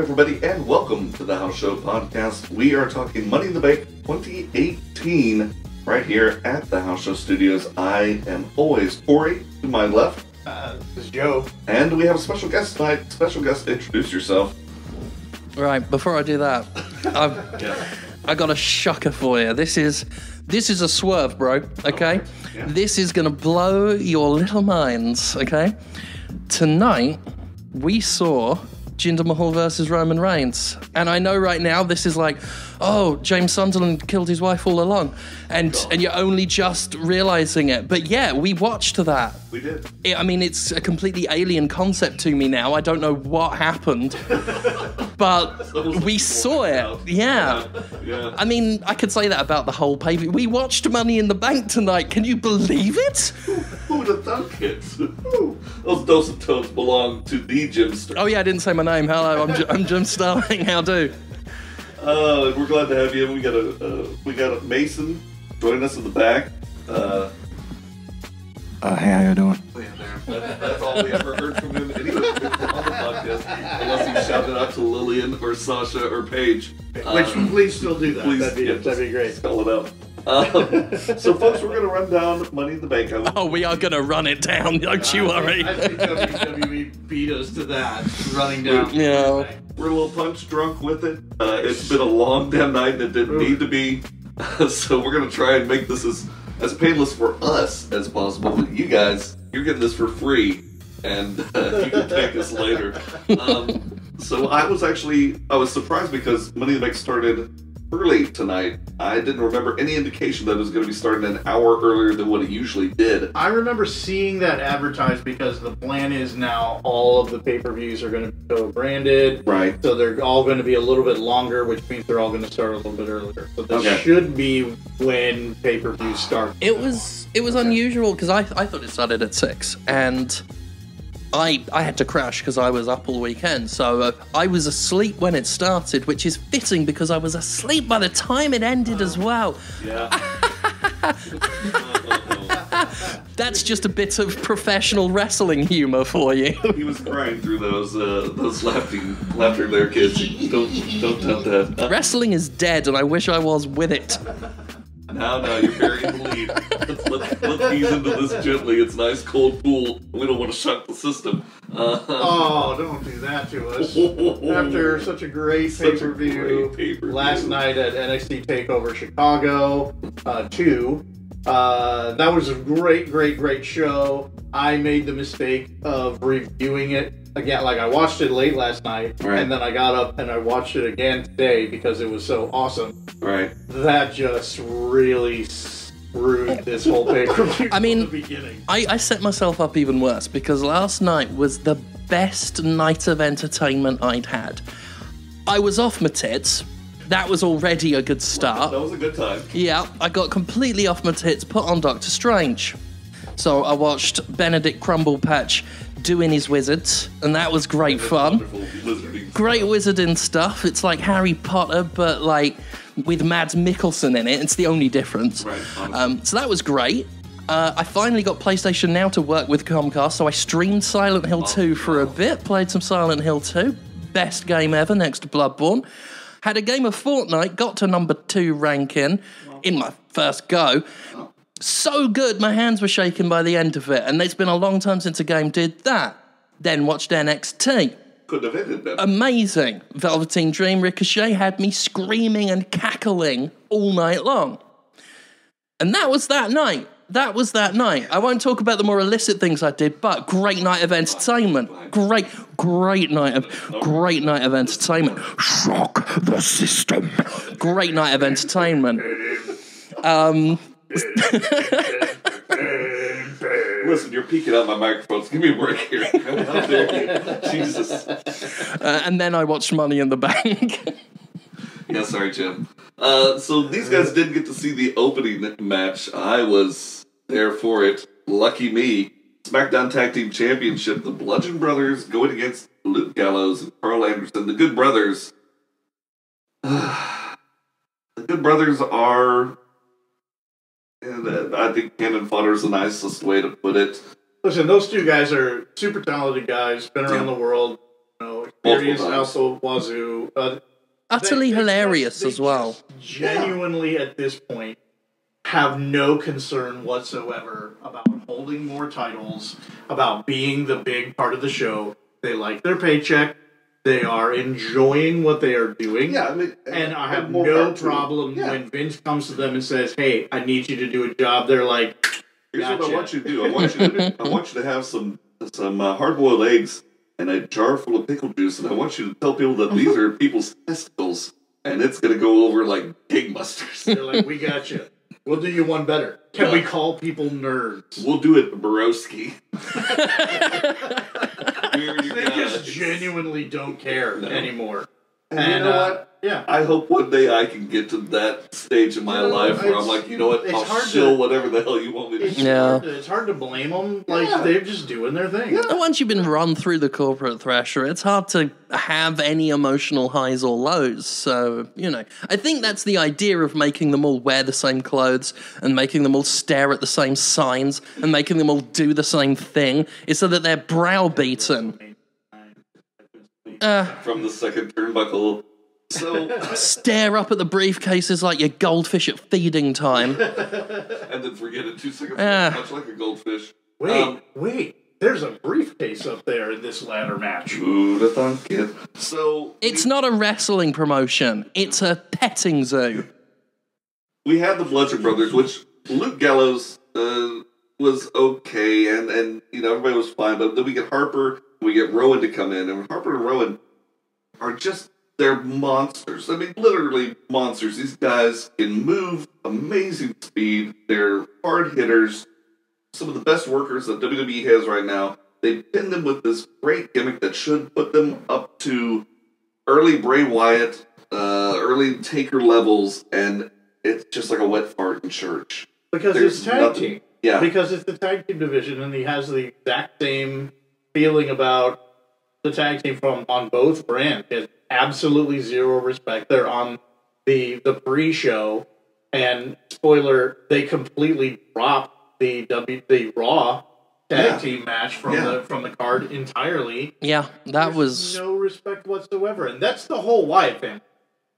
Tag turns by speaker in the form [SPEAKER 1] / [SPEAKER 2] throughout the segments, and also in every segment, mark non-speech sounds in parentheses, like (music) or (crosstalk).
[SPEAKER 1] everybody, and welcome to the House Show podcast. We are talking Money in the Bank 2018 right here at the House Show Studios. I am always Corey to my left,
[SPEAKER 2] Uh, this is Joe.
[SPEAKER 1] and we have a special guest tonight. Special guest, introduce yourself.
[SPEAKER 3] Right, before I do that, (laughs) I've,
[SPEAKER 1] Yeah.
[SPEAKER 3] I got a shocker for you. This is this is a swerve, bro. Okay,
[SPEAKER 1] yeah.
[SPEAKER 3] this is gonna blow your little minds. Okay, tonight we saw Jinder Mahal versus Roman Reigns, and I know right now this is like, oh, James Sunderland killed his wife all along, and and you're only just realizing it. But yeah, we watched that.
[SPEAKER 1] We did.
[SPEAKER 3] It, I mean, it's a completely alien concept to me now. I don't know what happened, (laughs) but we saw it. Yeah.
[SPEAKER 1] Yeah.
[SPEAKER 3] I mean, I could say that about the whole pay. We watched Money in the Bank tonight. Can you believe it?
[SPEAKER 1] Who would have thunk it? Those dose tones belong to the Jim Star.
[SPEAKER 3] Oh yeah, I didn't say my name. Hello, I'm, J- I'm Jim Starling. How do?
[SPEAKER 1] Uh, we're glad to have you. We got a uh, we got a Mason joining us in the back. Uh,
[SPEAKER 2] Uh, hey, how you doing?
[SPEAKER 1] That- That's all we ever heard from him anyway on the podcast, unless he shouted out to Lilian or Sasha or Paige.
[SPEAKER 2] Which, please still do that.
[SPEAKER 1] Please,
[SPEAKER 2] that'd, be,
[SPEAKER 1] yeah,
[SPEAKER 2] that'd be great.
[SPEAKER 1] Spell it out. Um, (laughs) so, folks, we're going to run down Money in the Bank. I- (laughs)
[SPEAKER 3] Oh, we are gonna run it down. (laughs) Don't you worry.
[SPEAKER 4] I think WWE beat us to that, running down.
[SPEAKER 3] Yeah.
[SPEAKER 1] We're a little punch drunk with it. Uh, it's been a long damn night and it didn't need to be. so, we're going to try and make this as, as painless for us as possible. But you guys, you're getting this for free. And uh, you can thank us later. Um, so I was actually I was surprised because Money in the Bank started early tonight. I didn't remember any indication that it was going to be starting an hour earlier than what it usually did.
[SPEAKER 2] I remember seeing that advertised because the plan is now all of the pay per views are going to be co-branded.
[SPEAKER 1] Right.
[SPEAKER 2] So they're all going to be a little bit longer, which means they're all going to start a little bit earlier. So this
[SPEAKER 1] Okay.
[SPEAKER 2] should be when pay per views start.
[SPEAKER 3] It was it was unusual because I I thought it started at six and. I, I had to crash because I was up all weekend, so uh, I was asleep when it started, which is fitting because I was asleep by the time it ended as well.
[SPEAKER 1] Yeah. (laughs)
[SPEAKER 3] That's just a bit of professional wrestling humor for you. (laughs)
[SPEAKER 1] he was crying through those uh, those laughing laughter there, kids. Don't don't tempt that.
[SPEAKER 3] Wrestling is dead, and I wish I was with it.
[SPEAKER 1] Now, now you're burying the lead. Let's, let's, let's ease into this gently. It's nice cold pool. We don't want to shock the system. Uh,
[SPEAKER 2] Oh, don't do that to us. After (laughs) such a great
[SPEAKER 1] Such a
[SPEAKER 2] pay per
[SPEAKER 1] great pay-per-view.
[SPEAKER 2] last night at NXT Takeover Chicago uh, 2, uh, that was a great, great, great show. I made the mistake of reviewing it again. Like I watched it late last night,
[SPEAKER 1] Right.
[SPEAKER 2] and then I got up and I watched it again today because it was so awesome.
[SPEAKER 1] right.
[SPEAKER 2] That just really screwed this whole pay per view.
[SPEAKER 3] I mean-
[SPEAKER 2] the beginning.
[SPEAKER 3] I, I set myself up even worse because last night was the best night of entertainment I'd had. I was off my tits. That was already a good start.
[SPEAKER 1] That was a good time.
[SPEAKER 3] Yeah, I got completely off my tits, put on Doctor Strange. So I watched Benedict Crumblepatch doing his wizards, and that was great fun.
[SPEAKER 1] Wizarding
[SPEAKER 3] Great wizarding stuff. It's like Harry Potter, but like with Mads Mikkelsen in it. It's the only difference.
[SPEAKER 1] Right.
[SPEAKER 3] Um, so that was great. Uh, I finally got PlayStation Now to work with Comcast, so I streamed Silent Hill 2 for a bit, played some Silent Hill 2. Best game ever next to Bloodborne. Had a game of Fortnite, got to number two ranking in my first go. So good, my hands were shaking by the end of it, and it's been a long time since a game did that. Then watched NXT
[SPEAKER 1] Couldn't have ended better.
[SPEAKER 3] amazing. Velveteen Dream Ricochet had me screaming and cackling all night long. And that was that night. That was that night. I won't talk about the more illicit things I did, but great night of entertainment. Great, great night of great night of entertainment. Shock the system. Great night of entertainment. Um, (laughs)
[SPEAKER 1] Listen, you're peeking out my microphones. Give me a break here. (laughs) How dare you? Jesus.
[SPEAKER 3] uh, and then I watched Money in the Bank. (laughs)
[SPEAKER 1] Yeah, sorry, Jim. Uh, so these guys didn't get to see the opening match. I was there for it. Lucky me. SmackDown Tag Team Championship. The Bludgeon Brothers going against Luke Gallows and Karl Anderson. The Good Brothers. (sighs) the Good Brothers are. And uh, I think cannon fodder is the nicest way to put it.
[SPEAKER 2] Listen, those two guys are super talented guys, been around
[SPEAKER 1] Yeah.
[SPEAKER 2] the world, you know, hilarious
[SPEAKER 1] times.
[SPEAKER 2] also Wazoo. Uh,
[SPEAKER 3] Utterly
[SPEAKER 2] they- they
[SPEAKER 3] hilarious
[SPEAKER 2] just- they
[SPEAKER 3] as well.
[SPEAKER 2] just Genuinely, at this point, have no concern whatsoever about holding more titles, about being the big part of the show. They like their paycheck. They are enjoying what they are doing.
[SPEAKER 1] Yeah, I mean,
[SPEAKER 2] And I have no
[SPEAKER 1] power to them.
[SPEAKER 2] problem
[SPEAKER 1] Yeah.
[SPEAKER 2] when Vince comes to them and says, "Hey, I need you to do a job." They're like,
[SPEAKER 1] Here's what I want you to do. I want you to I want you to have some some uh, hard boiled eggs and a jar full of pickle juice, and I want you to tell people that these are (laughs) people's testicles, and it's gonna go over like gangbusters.
[SPEAKER 2] "They're like, we got you. We'll do you one better. Can we call people nerds?"
[SPEAKER 1] We'll do it, Borowski. (laughs) (laughs)
[SPEAKER 2] They just genuinely don't care
[SPEAKER 1] No.
[SPEAKER 2] anymore.
[SPEAKER 1] And you know
[SPEAKER 2] uh,
[SPEAKER 1] what?
[SPEAKER 2] Yeah.
[SPEAKER 1] I hope one day I can get to that stage in my
[SPEAKER 2] You know,
[SPEAKER 1] life where I'm like, you know what?
[SPEAKER 2] it's
[SPEAKER 1] I'll
[SPEAKER 2] hard
[SPEAKER 1] shill
[SPEAKER 2] to-
[SPEAKER 1] whatever the hell you want me to
[SPEAKER 2] It's,
[SPEAKER 1] do.
[SPEAKER 3] Yeah.
[SPEAKER 2] hard to, it's hard to blame them. Like
[SPEAKER 1] Yeah.
[SPEAKER 2] they're just doing their thing.
[SPEAKER 3] And once you've been run through the corporate thresher, it's hard to have any emotional highs or lows. So, you know, I think that's the idea of making them all wear the same clothes and making them all stare at the same signs and making them all do the same thing is so that they're browbeaten. Uh,
[SPEAKER 1] From the second turnbuckle. So, (laughs)
[SPEAKER 3] stare up at the briefcases like you're goldfish at feeding time. (laughs)
[SPEAKER 1] and then forget it two seconds later, much like a goldfish.
[SPEAKER 2] Wait,
[SPEAKER 1] Um,
[SPEAKER 2] wait. There's a briefcase up there in this ladder match.
[SPEAKER 1] Who'd thunk it? So
[SPEAKER 3] It's not a wrestling promotion, it's a petting zoo.
[SPEAKER 1] we had the Bludgeon Brothers, which Luke Gallows uh, was okay, and and you know everybody was fine. But then we get Harper, we get Rowan to come in, and Harper and Rowan are just they're monsters. I mean, literally monsters. These guys can move amazing speed. They're hard hitters. Some of the best workers that WWE has right now. They pin them with this great gimmick that should put them up to early Bray Wyatt, uh, early Taker levels, and it's just like a wet fart in church.
[SPEAKER 2] Because
[SPEAKER 1] There's
[SPEAKER 2] it's tag
[SPEAKER 1] nothing-
[SPEAKER 2] team.
[SPEAKER 1] Yeah,
[SPEAKER 2] Because it's the tag team division, and he has the exact same feeling about the tag team from on both brands. He has absolutely zero respect. They're on the the pre-show, and spoiler, they completely dropped the W the Raw tag
[SPEAKER 1] Yeah.
[SPEAKER 2] team match from
[SPEAKER 1] Yeah.
[SPEAKER 2] the from the card entirely.
[SPEAKER 3] Yeah, that
[SPEAKER 2] There's
[SPEAKER 3] was
[SPEAKER 2] no respect whatsoever, and that's the whole Wyatt family.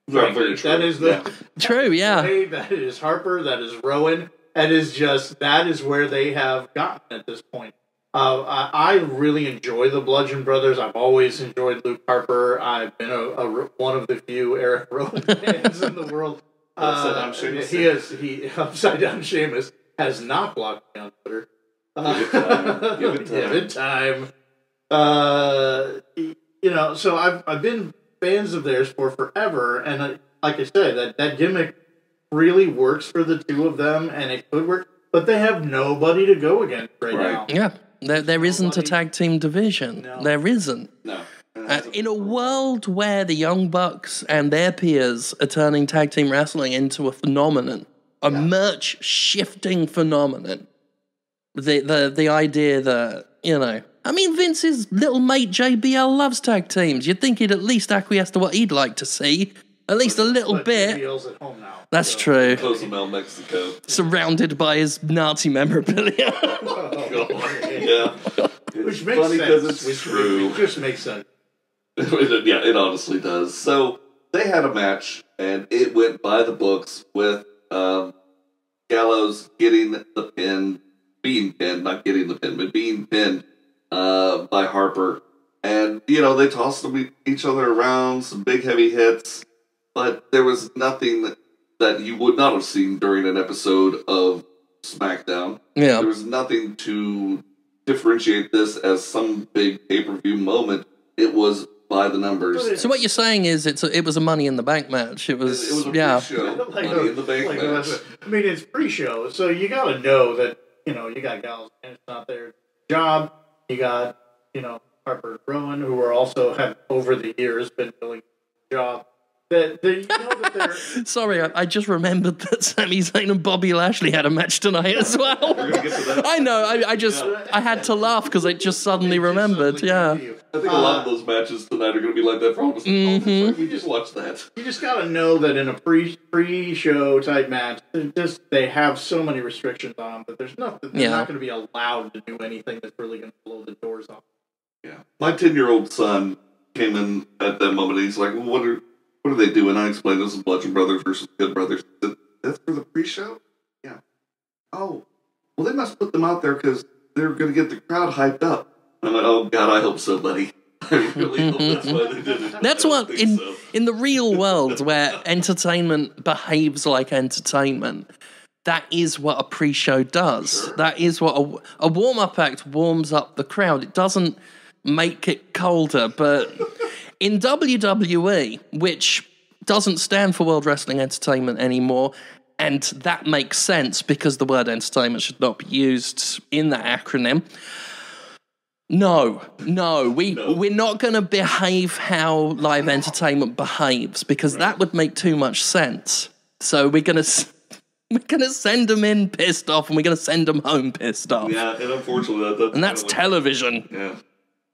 [SPEAKER 1] Very, very true.
[SPEAKER 2] That is the
[SPEAKER 1] Yeah. (laughs)
[SPEAKER 3] true, (laughs) yeah.
[SPEAKER 2] Hey, that is Harper, that is Rowan, that is just that is where they have gotten at this point. Uh, I, I really enjoy the Bludgeon Brothers. I've always enjoyed Luke Harper. I've been a, a- one of the few Eric (laughs) Rowan fans in the world. (laughs)
[SPEAKER 1] Upside down
[SPEAKER 2] Uh,
[SPEAKER 1] Sheamus.
[SPEAKER 2] he is he (laughs) upside down Sheamus has not blocked me on Twitter. Uh,
[SPEAKER 1] Give it time. Give it time.
[SPEAKER 2] Give it time. Uh, you know, so I've I've been fans of theirs for forever, and I, like I said, that that gimmick really works for the two of them, and it could work. But they have nobody to go against right,
[SPEAKER 1] Right.
[SPEAKER 2] now.
[SPEAKER 3] Yeah, there, there isn't a tag team division.
[SPEAKER 2] No.
[SPEAKER 3] There isn't.
[SPEAKER 1] No.
[SPEAKER 3] Uh, in a world where the Young Bucks and their peers are turning tag team wrestling into a phenomenon, a merch shifting phenomenon, the, the, the idea that, you know, I mean, Vince's little mate JBL loves tag teams. You'd think he'd at least acquiesce to what he'd like to see, at least a little
[SPEAKER 2] But
[SPEAKER 3] bit.
[SPEAKER 2] JBL's at home now.
[SPEAKER 3] That's
[SPEAKER 2] so-
[SPEAKER 3] true.
[SPEAKER 1] Cozumel, Mexico.
[SPEAKER 3] Surrounded by his Nazi memorabilia. (laughs) (laughs)
[SPEAKER 1] yeah.
[SPEAKER 2] Which makes
[SPEAKER 1] funny
[SPEAKER 2] sense.
[SPEAKER 1] because it's
[SPEAKER 2] which,
[SPEAKER 1] true.
[SPEAKER 2] Which just makes sense. (laughs)
[SPEAKER 1] yeah, it honestly does. So they had a match, and it went by the books with um, Gallows getting the pin, being pinned, not getting the pin, but being pinned uh, by Harper. And, you know, they tossed e- each other around, some big heavy hits, but there was nothing that, that you would not have seen during an episode of SmackDown.
[SPEAKER 3] yeah.
[SPEAKER 1] There was nothing to differentiate this as some big pay per view moment. It was by the numbers.
[SPEAKER 3] So what you're saying is it's a, it was a Money in the Bank match. It was,
[SPEAKER 1] It was a
[SPEAKER 3] yeah.
[SPEAKER 1] pre-show
[SPEAKER 2] Like
[SPEAKER 1] Money
[SPEAKER 2] a-
[SPEAKER 1] in the Bank
[SPEAKER 2] like
[SPEAKER 1] match.
[SPEAKER 2] a- I mean, it's pre-show, so you got to know that you know you got gals and it's not their job. You got you know Harper and Rowan, who are also have over the years been doing the job. That that you know that (laughs)
[SPEAKER 3] Sorry, I, I just remembered that Sami Zayn and Bobby Lashley had a match tonight as (laughs) well.
[SPEAKER 1] We're get to that.
[SPEAKER 3] I know. I, I just I had to laugh because I just suddenly remembered.
[SPEAKER 2] Suddenly
[SPEAKER 3] Yeah.
[SPEAKER 2] come to you.
[SPEAKER 1] I think a lot of
[SPEAKER 2] Uh,
[SPEAKER 1] those matches tonight are going to be like that for almost.
[SPEAKER 3] Mhm.
[SPEAKER 1] We just watched that.
[SPEAKER 2] You just got to know that in a pre pre show type match, they're just they have so many restrictions on them that there's nothing. They're
[SPEAKER 3] Yeah.
[SPEAKER 2] not going to be allowed to do anything that's really going to blow the doors off.
[SPEAKER 1] Yeah, my ten-year-old son came in at that moment. and He's like, "Well, what are what are they doing?" I explained this is Bludgeon Brothers versus Good Brothers. That's for the pre-show. Yeah. Oh, well, they must put them out there because they're going to get the crowd hyped up. I'm like, "Oh God, I hope so, buddy." (laughs) I really hope that's why they did it.
[SPEAKER 3] That's what in
[SPEAKER 1] so.
[SPEAKER 3] in the real world where entertainment behaves like entertainment. That is what a pre-show does.
[SPEAKER 1] Sure.
[SPEAKER 3] That is what a, a warm-up act warms up the crowd. It doesn't make it colder, but in WWE, which doesn't stand for World Wrestling Entertainment anymore, and that makes sense because the word entertainment should not be used in that acronym. No, no, we we're not going to behave how live entertainment behaves because that would make too much sense. So we're going (laughs) to we're going to send them in pissed off, and we're going to send them home pissed off,
[SPEAKER 1] Yeah, and unfortunately, that, that's
[SPEAKER 3] and that's television.
[SPEAKER 1] Yeah.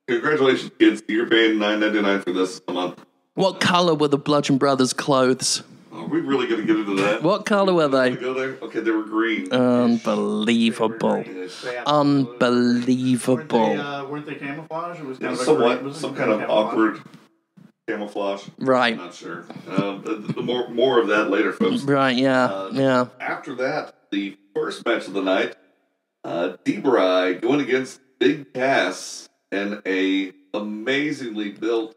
[SPEAKER 1] Congratulations, kids. You're paying nine ninety nine for this a month.
[SPEAKER 3] What color were the Bludgeon Brothers' clothes?
[SPEAKER 1] Are we really going to get into that?
[SPEAKER 3] What color were
[SPEAKER 1] Gonna
[SPEAKER 3] they?
[SPEAKER 1] go there? Okay, they were green.
[SPEAKER 3] Unbelievable,
[SPEAKER 1] Yes.
[SPEAKER 2] They absolutely- Weren't
[SPEAKER 3] unbelievable.
[SPEAKER 2] they, uh, weren't they camouflage? It was kind of
[SPEAKER 1] somewhat,
[SPEAKER 2] great- was it
[SPEAKER 1] some kind of
[SPEAKER 2] camouflage?
[SPEAKER 1] awkward camouflage.
[SPEAKER 3] Right,
[SPEAKER 1] I'm not sure. Um, the, the more more of that later, folks.
[SPEAKER 3] right, yeah,
[SPEAKER 1] Uh,
[SPEAKER 3] yeah.
[SPEAKER 1] After that, the first match of the night, uh, D-Bry going against Big Cass and a amazingly built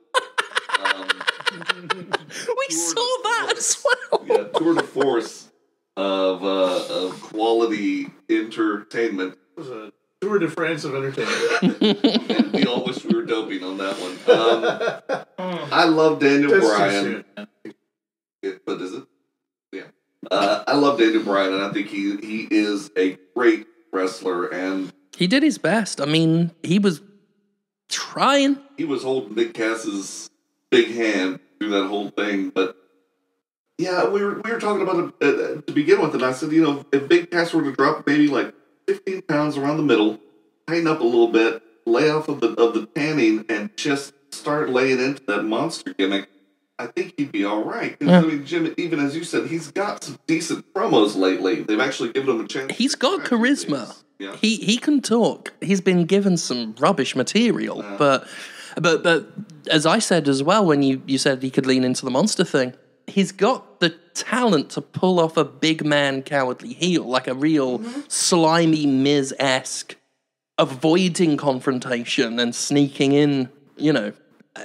[SPEAKER 1] um, (laughs)
[SPEAKER 3] We saw that as well.
[SPEAKER 1] yeah, tour de force of, uh, of quality entertainment.
[SPEAKER 2] It was a tour de France of entertainment. (laughs)
[SPEAKER 1] And we all wish we were doping on that one. Um, (laughs) I love Daniel
[SPEAKER 2] That's
[SPEAKER 1] Bryan. It, but is it? Yeah. Uh, I love Daniel Bryan, and I think he he is a great wrestler, and
[SPEAKER 3] He did his best. I mean, he was trying.
[SPEAKER 1] he was holding Big Cass's big hand through that whole thing. But yeah, we were we were talking about it uh, to begin with, and I said, you know, if Big Cass were to drop maybe like fifteen pounds around the middle, tighten up a little bit, lay off of the of the tanning, and just start laying into that monster gimmick. I think he'd be all right. 'Cause, I mean, Jim, even as you said, he's got some decent promos lately. They've actually given him a chance.
[SPEAKER 3] He's got charisma.
[SPEAKER 1] things. Yeah.
[SPEAKER 3] He he can talk. He's been given some rubbish material, but but but as I said as well when you you said he could lean into the monster thing, he's got the talent to pull off a big man cowardly heel, like a real mm-hmm. slimy Miz esque, avoiding confrontation and sneaking in, you know,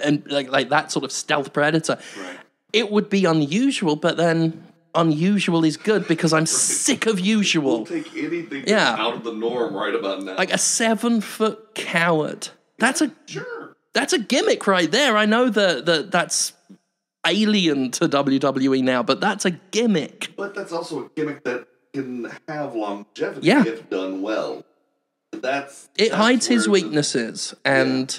[SPEAKER 3] and like like that sort of stealth predator.
[SPEAKER 1] Right.
[SPEAKER 3] It would be unusual, but then unusual is good because I'm sick of usual.
[SPEAKER 1] We'll take anything
[SPEAKER 3] Yeah.
[SPEAKER 1] out of the norm right about now.
[SPEAKER 3] like a seven foot coward. That's a
[SPEAKER 1] sure.
[SPEAKER 3] that's a gimmick right there. I know that that that's alien to WWE now, but that's a gimmick.
[SPEAKER 1] But that's also a gimmick that can have longevity
[SPEAKER 3] Yeah.
[SPEAKER 1] if done well. That's
[SPEAKER 3] It
[SPEAKER 1] that's
[SPEAKER 3] hides his
[SPEAKER 1] the-
[SPEAKER 3] weaknesses, and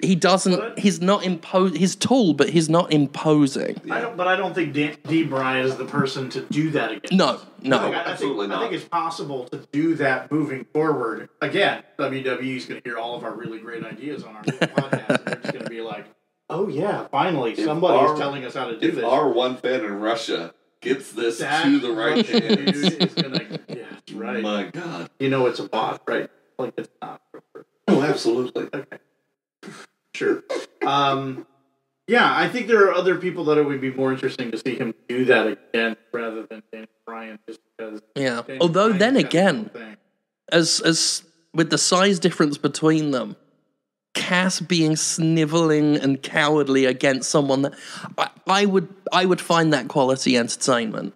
[SPEAKER 3] he doesn't.
[SPEAKER 2] But-
[SPEAKER 3] He's not impose. He's tall, but he's not imposing.
[SPEAKER 2] I don't, but I don't think Dan, D. Bryan is the person to do that again.
[SPEAKER 3] No, no.
[SPEAKER 2] I, I
[SPEAKER 1] absolutely
[SPEAKER 2] think, I think it's possible to do that moving forward. Again, WWE is going to hear all of our really great ideas on our (laughs) podcast, and they're just going to be like, "Oh yeah, finally
[SPEAKER 1] If
[SPEAKER 2] somebody's
[SPEAKER 1] our-
[SPEAKER 2] telling us how to do
[SPEAKER 1] If
[SPEAKER 2] this."
[SPEAKER 1] our one fan in Russia gets this
[SPEAKER 2] that
[SPEAKER 1] to the right (laughs)
[SPEAKER 2] Russian
[SPEAKER 1] hands,
[SPEAKER 2] is going to. Yeah, that's right.
[SPEAKER 1] my God.
[SPEAKER 2] You know it's a bot, right? Like it's not.
[SPEAKER 1] Oh, absolutely.
[SPEAKER 2] Okay. Sure. Um, yeah, I think there are other people that it would be more interesting to see him do that again rather than Daniel Bryan, just because.
[SPEAKER 3] Yeah.
[SPEAKER 2] Daniel
[SPEAKER 3] Although
[SPEAKER 2] Bryan's
[SPEAKER 3] then again,
[SPEAKER 2] own
[SPEAKER 3] as as with the size difference between them, Cass being sniveling and cowardly against someone that I, I would I would find that quality entertainment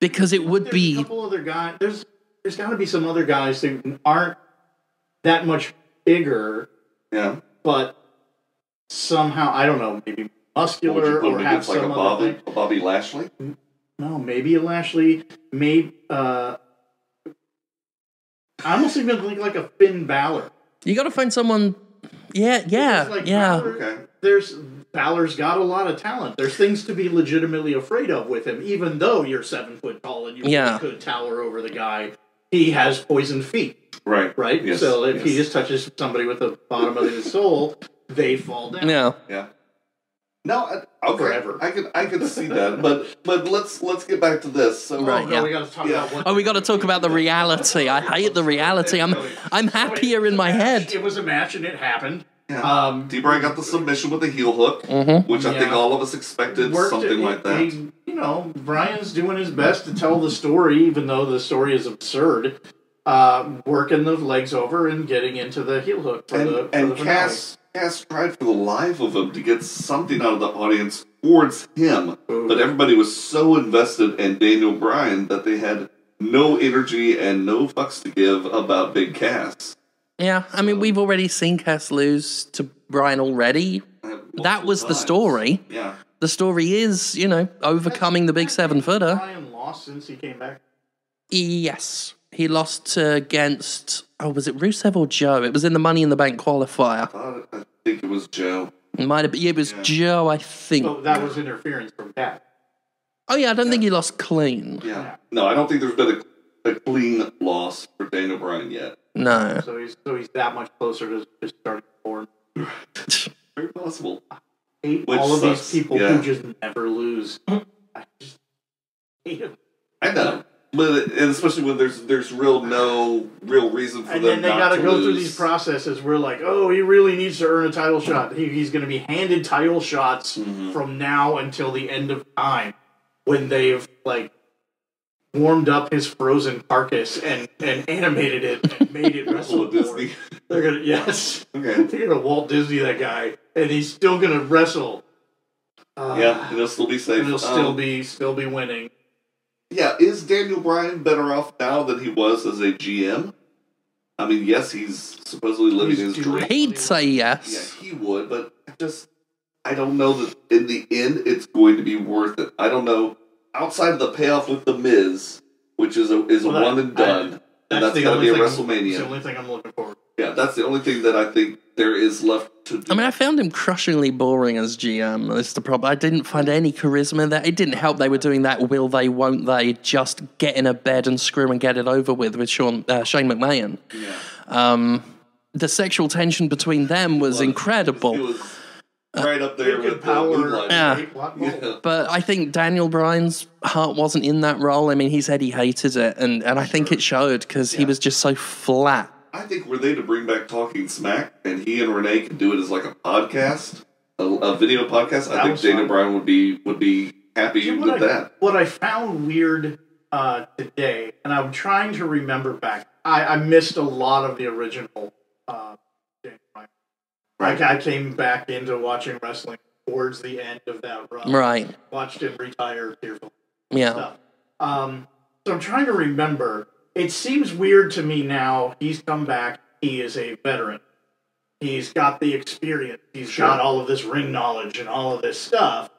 [SPEAKER 3] because it would
[SPEAKER 2] there's a
[SPEAKER 3] be
[SPEAKER 2] couple other guys. There's there's got to be some other guys who aren't that much bigger,
[SPEAKER 1] Yeah.
[SPEAKER 2] But somehow I don't know, maybe
[SPEAKER 1] Would you
[SPEAKER 2] muscular
[SPEAKER 1] put
[SPEAKER 2] or
[SPEAKER 1] him
[SPEAKER 2] have
[SPEAKER 1] against like a
[SPEAKER 2] some other
[SPEAKER 1] Bobby,
[SPEAKER 2] thing.
[SPEAKER 1] a Bobby Lashley?
[SPEAKER 2] No, maybe a Lashley. Maybe uh, I almost even think like a Finn Balor.
[SPEAKER 3] you got to find someone. Yeah, yeah,
[SPEAKER 2] like,
[SPEAKER 3] yeah.
[SPEAKER 2] Balor-
[SPEAKER 1] Okay.
[SPEAKER 2] There's Balor's got a lot of talent. There's things to be legitimately afraid of with him, even though you're seven foot tall and you
[SPEAKER 3] Yeah.
[SPEAKER 2] could tower over the guy. He has poisoned feet,
[SPEAKER 1] Right.
[SPEAKER 2] right?
[SPEAKER 1] Yes.
[SPEAKER 2] So if he just touches somebody with the bottom of his soul, they fall down.
[SPEAKER 3] Yeah.
[SPEAKER 1] Yeah. No, I, okay.
[SPEAKER 2] Forever.
[SPEAKER 1] I can I can see that, but but let's let's get back to this. So
[SPEAKER 3] Right,
[SPEAKER 2] Oh,
[SPEAKER 3] yeah.
[SPEAKER 2] we got to talk
[SPEAKER 1] Yeah.
[SPEAKER 2] about what.
[SPEAKER 3] Oh, we got to talk about the reality. I hate the reality. I'm I'm happier in my head.
[SPEAKER 2] It was a match and it happened.
[SPEAKER 1] Yeah.
[SPEAKER 2] Um,
[SPEAKER 1] D. Bryan got the submission with the heel hook,
[SPEAKER 3] Mm-hmm.
[SPEAKER 1] which I think all of us expected
[SPEAKER 2] worked
[SPEAKER 1] something
[SPEAKER 2] it-
[SPEAKER 1] like that.
[SPEAKER 2] he- you know, Bryan's doing his best to tell the story, even though the story is absurd. Uh, working the legs over and getting into the heel hook for
[SPEAKER 1] and
[SPEAKER 2] the for
[SPEAKER 1] and
[SPEAKER 2] the.
[SPEAKER 1] Cass Cass tried for the life of him to get something out of the audience towards him, but everybody was so invested in Daniel Bryan that they had no energy and no fucks to give about Big Cass.
[SPEAKER 3] Yeah, I mean, we've already seen Cass lose to Bryan already.
[SPEAKER 1] Uh,
[SPEAKER 3] That
[SPEAKER 1] multiple
[SPEAKER 3] was the story.
[SPEAKER 1] Yeah.
[SPEAKER 3] The story is, you know, overcoming the big seven footer.
[SPEAKER 2] Bryan lost since he came back.
[SPEAKER 3] Yes. He lost against, oh, was it Rusev or Joe? It was in the Money in the Bank qualifier.
[SPEAKER 1] I, thought, I think it was Joe.
[SPEAKER 3] It might have been, yeah, it was Joe, I think.
[SPEAKER 2] So that was interference from Cass.
[SPEAKER 3] Oh, yeah, I don't think he lost clean.
[SPEAKER 1] Yeah. No, I don't think there's been a, a clean loss for Daniel Bryan yet.
[SPEAKER 3] No.
[SPEAKER 2] So he's so he's that much closer to just starting form. (laughs)
[SPEAKER 1] Very possible.
[SPEAKER 2] Hate
[SPEAKER 1] Which
[SPEAKER 2] all of
[SPEAKER 1] sucks,
[SPEAKER 2] these people
[SPEAKER 1] yeah.
[SPEAKER 2] who just never lose. (laughs) I just hate them.
[SPEAKER 1] I know. But and especially when there's there's real no real reason for
[SPEAKER 2] And
[SPEAKER 1] them And
[SPEAKER 2] then they
[SPEAKER 1] not
[SPEAKER 2] got to
[SPEAKER 1] to
[SPEAKER 2] go
[SPEAKER 1] lose.
[SPEAKER 2] through these processes. We're like, oh, he really needs to earn a title shot. He, he's going to be handed title shots
[SPEAKER 1] Mm-hmm.
[SPEAKER 2] from now until the end of time, when they've like warmed up his frozen carcass and and animated it and made it wrestle.
[SPEAKER 1] Walt Disney.
[SPEAKER 2] They're gonna yes,
[SPEAKER 1] Okay. (laughs)
[SPEAKER 2] they're gonna Walt Disney that guy, and he's still gonna wrestle. Uh,
[SPEAKER 1] Yeah, and he'll still be safe.
[SPEAKER 2] and he'll still
[SPEAKER 1] Um,
[SPEAKER 2] be still be winning.
[SPEAKER 1] Yeah, is Daniel Bryan better off now than he was as a GM? I mean, yes, he's supposedly living
[SPEAKER 2] He's
[SPEAKER 1] his
[SPEAKER 2] doing-
[SPEAKER 1] dream.
[SPEAKER 3] He'd say
[SPEAKER 1] Yeah,
[SPEAKER 3] yes.
[SPEAKER 1] he would, but just I don't know that in the end it's going to be worth it. I don't know. Outside of the payoff with the Miz, which is a is a
[SPEAKER 2] Well, that-
[SPEAKER 1] one and done, and that's
[SPEAKER 2] the
[SPEAKER 1] got to be a
[SPEAKER 2] thing I'm- the
[SPEAKER 1] WrestleMania.
[SPEAKER 2] only thing I'm looking forward. to.
[SPEAKER 1] Yeah, that's the only thing that I think there is left to do.
[SPEAKER 3] I mean, I found him crushingly boring as GM. That's the problem. I didn't find any charisma there. It didn't help they were doing that will they, won't they, just get in a bed and screw and get it over with with Sean, uh, Shane McMahon.
[SPEAKER 1] yeah.
[SPEAKER 3] Um, the sexual tension between them was
[SPEAKER 1] It
[SPEAKER 3] incredible.
[SPEAKER 1] was right up there with
[SPEAKER 2] power
[SPEAKER 1] Moonlight.
[SPEAKER 3] Yeah.
[SPEAKER 2] eight black balls.
[SPEAKER 1] Yeah.
[SPEAKER 3] But I think Daniel Bryan's heart wasn't in that role. I mean, he said he hated it, and, and I think it showed because he was just so flat.
[SPEAKER 1] I think were they to bring back Talking Smack and he and Renee could do it as like a podcast, a, a video podcast, I think
[SPEAKER 2] was
[SPEAKER 1] Daniel
[SPEAKER 2] fine.
[SPEAKER 1] Bryan would be would be happy
[SPEAKER 2] See,
[SPEAKER 1] with
[SPEAKER 2] I,
[SPEAKER 1] that.
[SPEAKER 2] What I found weird uh, today, and I'm trying to remember back, I, I missed a lot of the original. Uh, Daniel Bryan.
[SPEAKER 1] Right.
[SPEAKER 2] I, I came back into watching wrestling towards the end of that run.
[SPEAKER 3] Right.
[SPEAKER 2] Watched him retire tearful
[SPEAKER 3] Yeah.
[SPEAKER 2] Um, so I'm trying to remember. It seems weird to me now. He's come back. He is a veteran. He's got the experience. He's
[SPEAKER 1] Sure.
[SPEAKER 2] got all of this ring knowledge and all of this stuff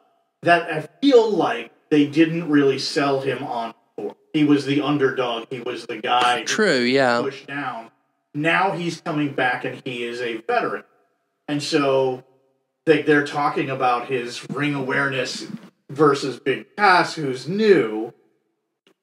[SPEAKER 2] that I feel like they didn't really sell him on for. He was the underdog. He was the guy
[SPEAKER 3] True, yeah.
[SPEAKER 2] pushed down. Now he's coming back and he is a veteran. And so they, they're talking about his ring awareness versus Big Cass, who's new.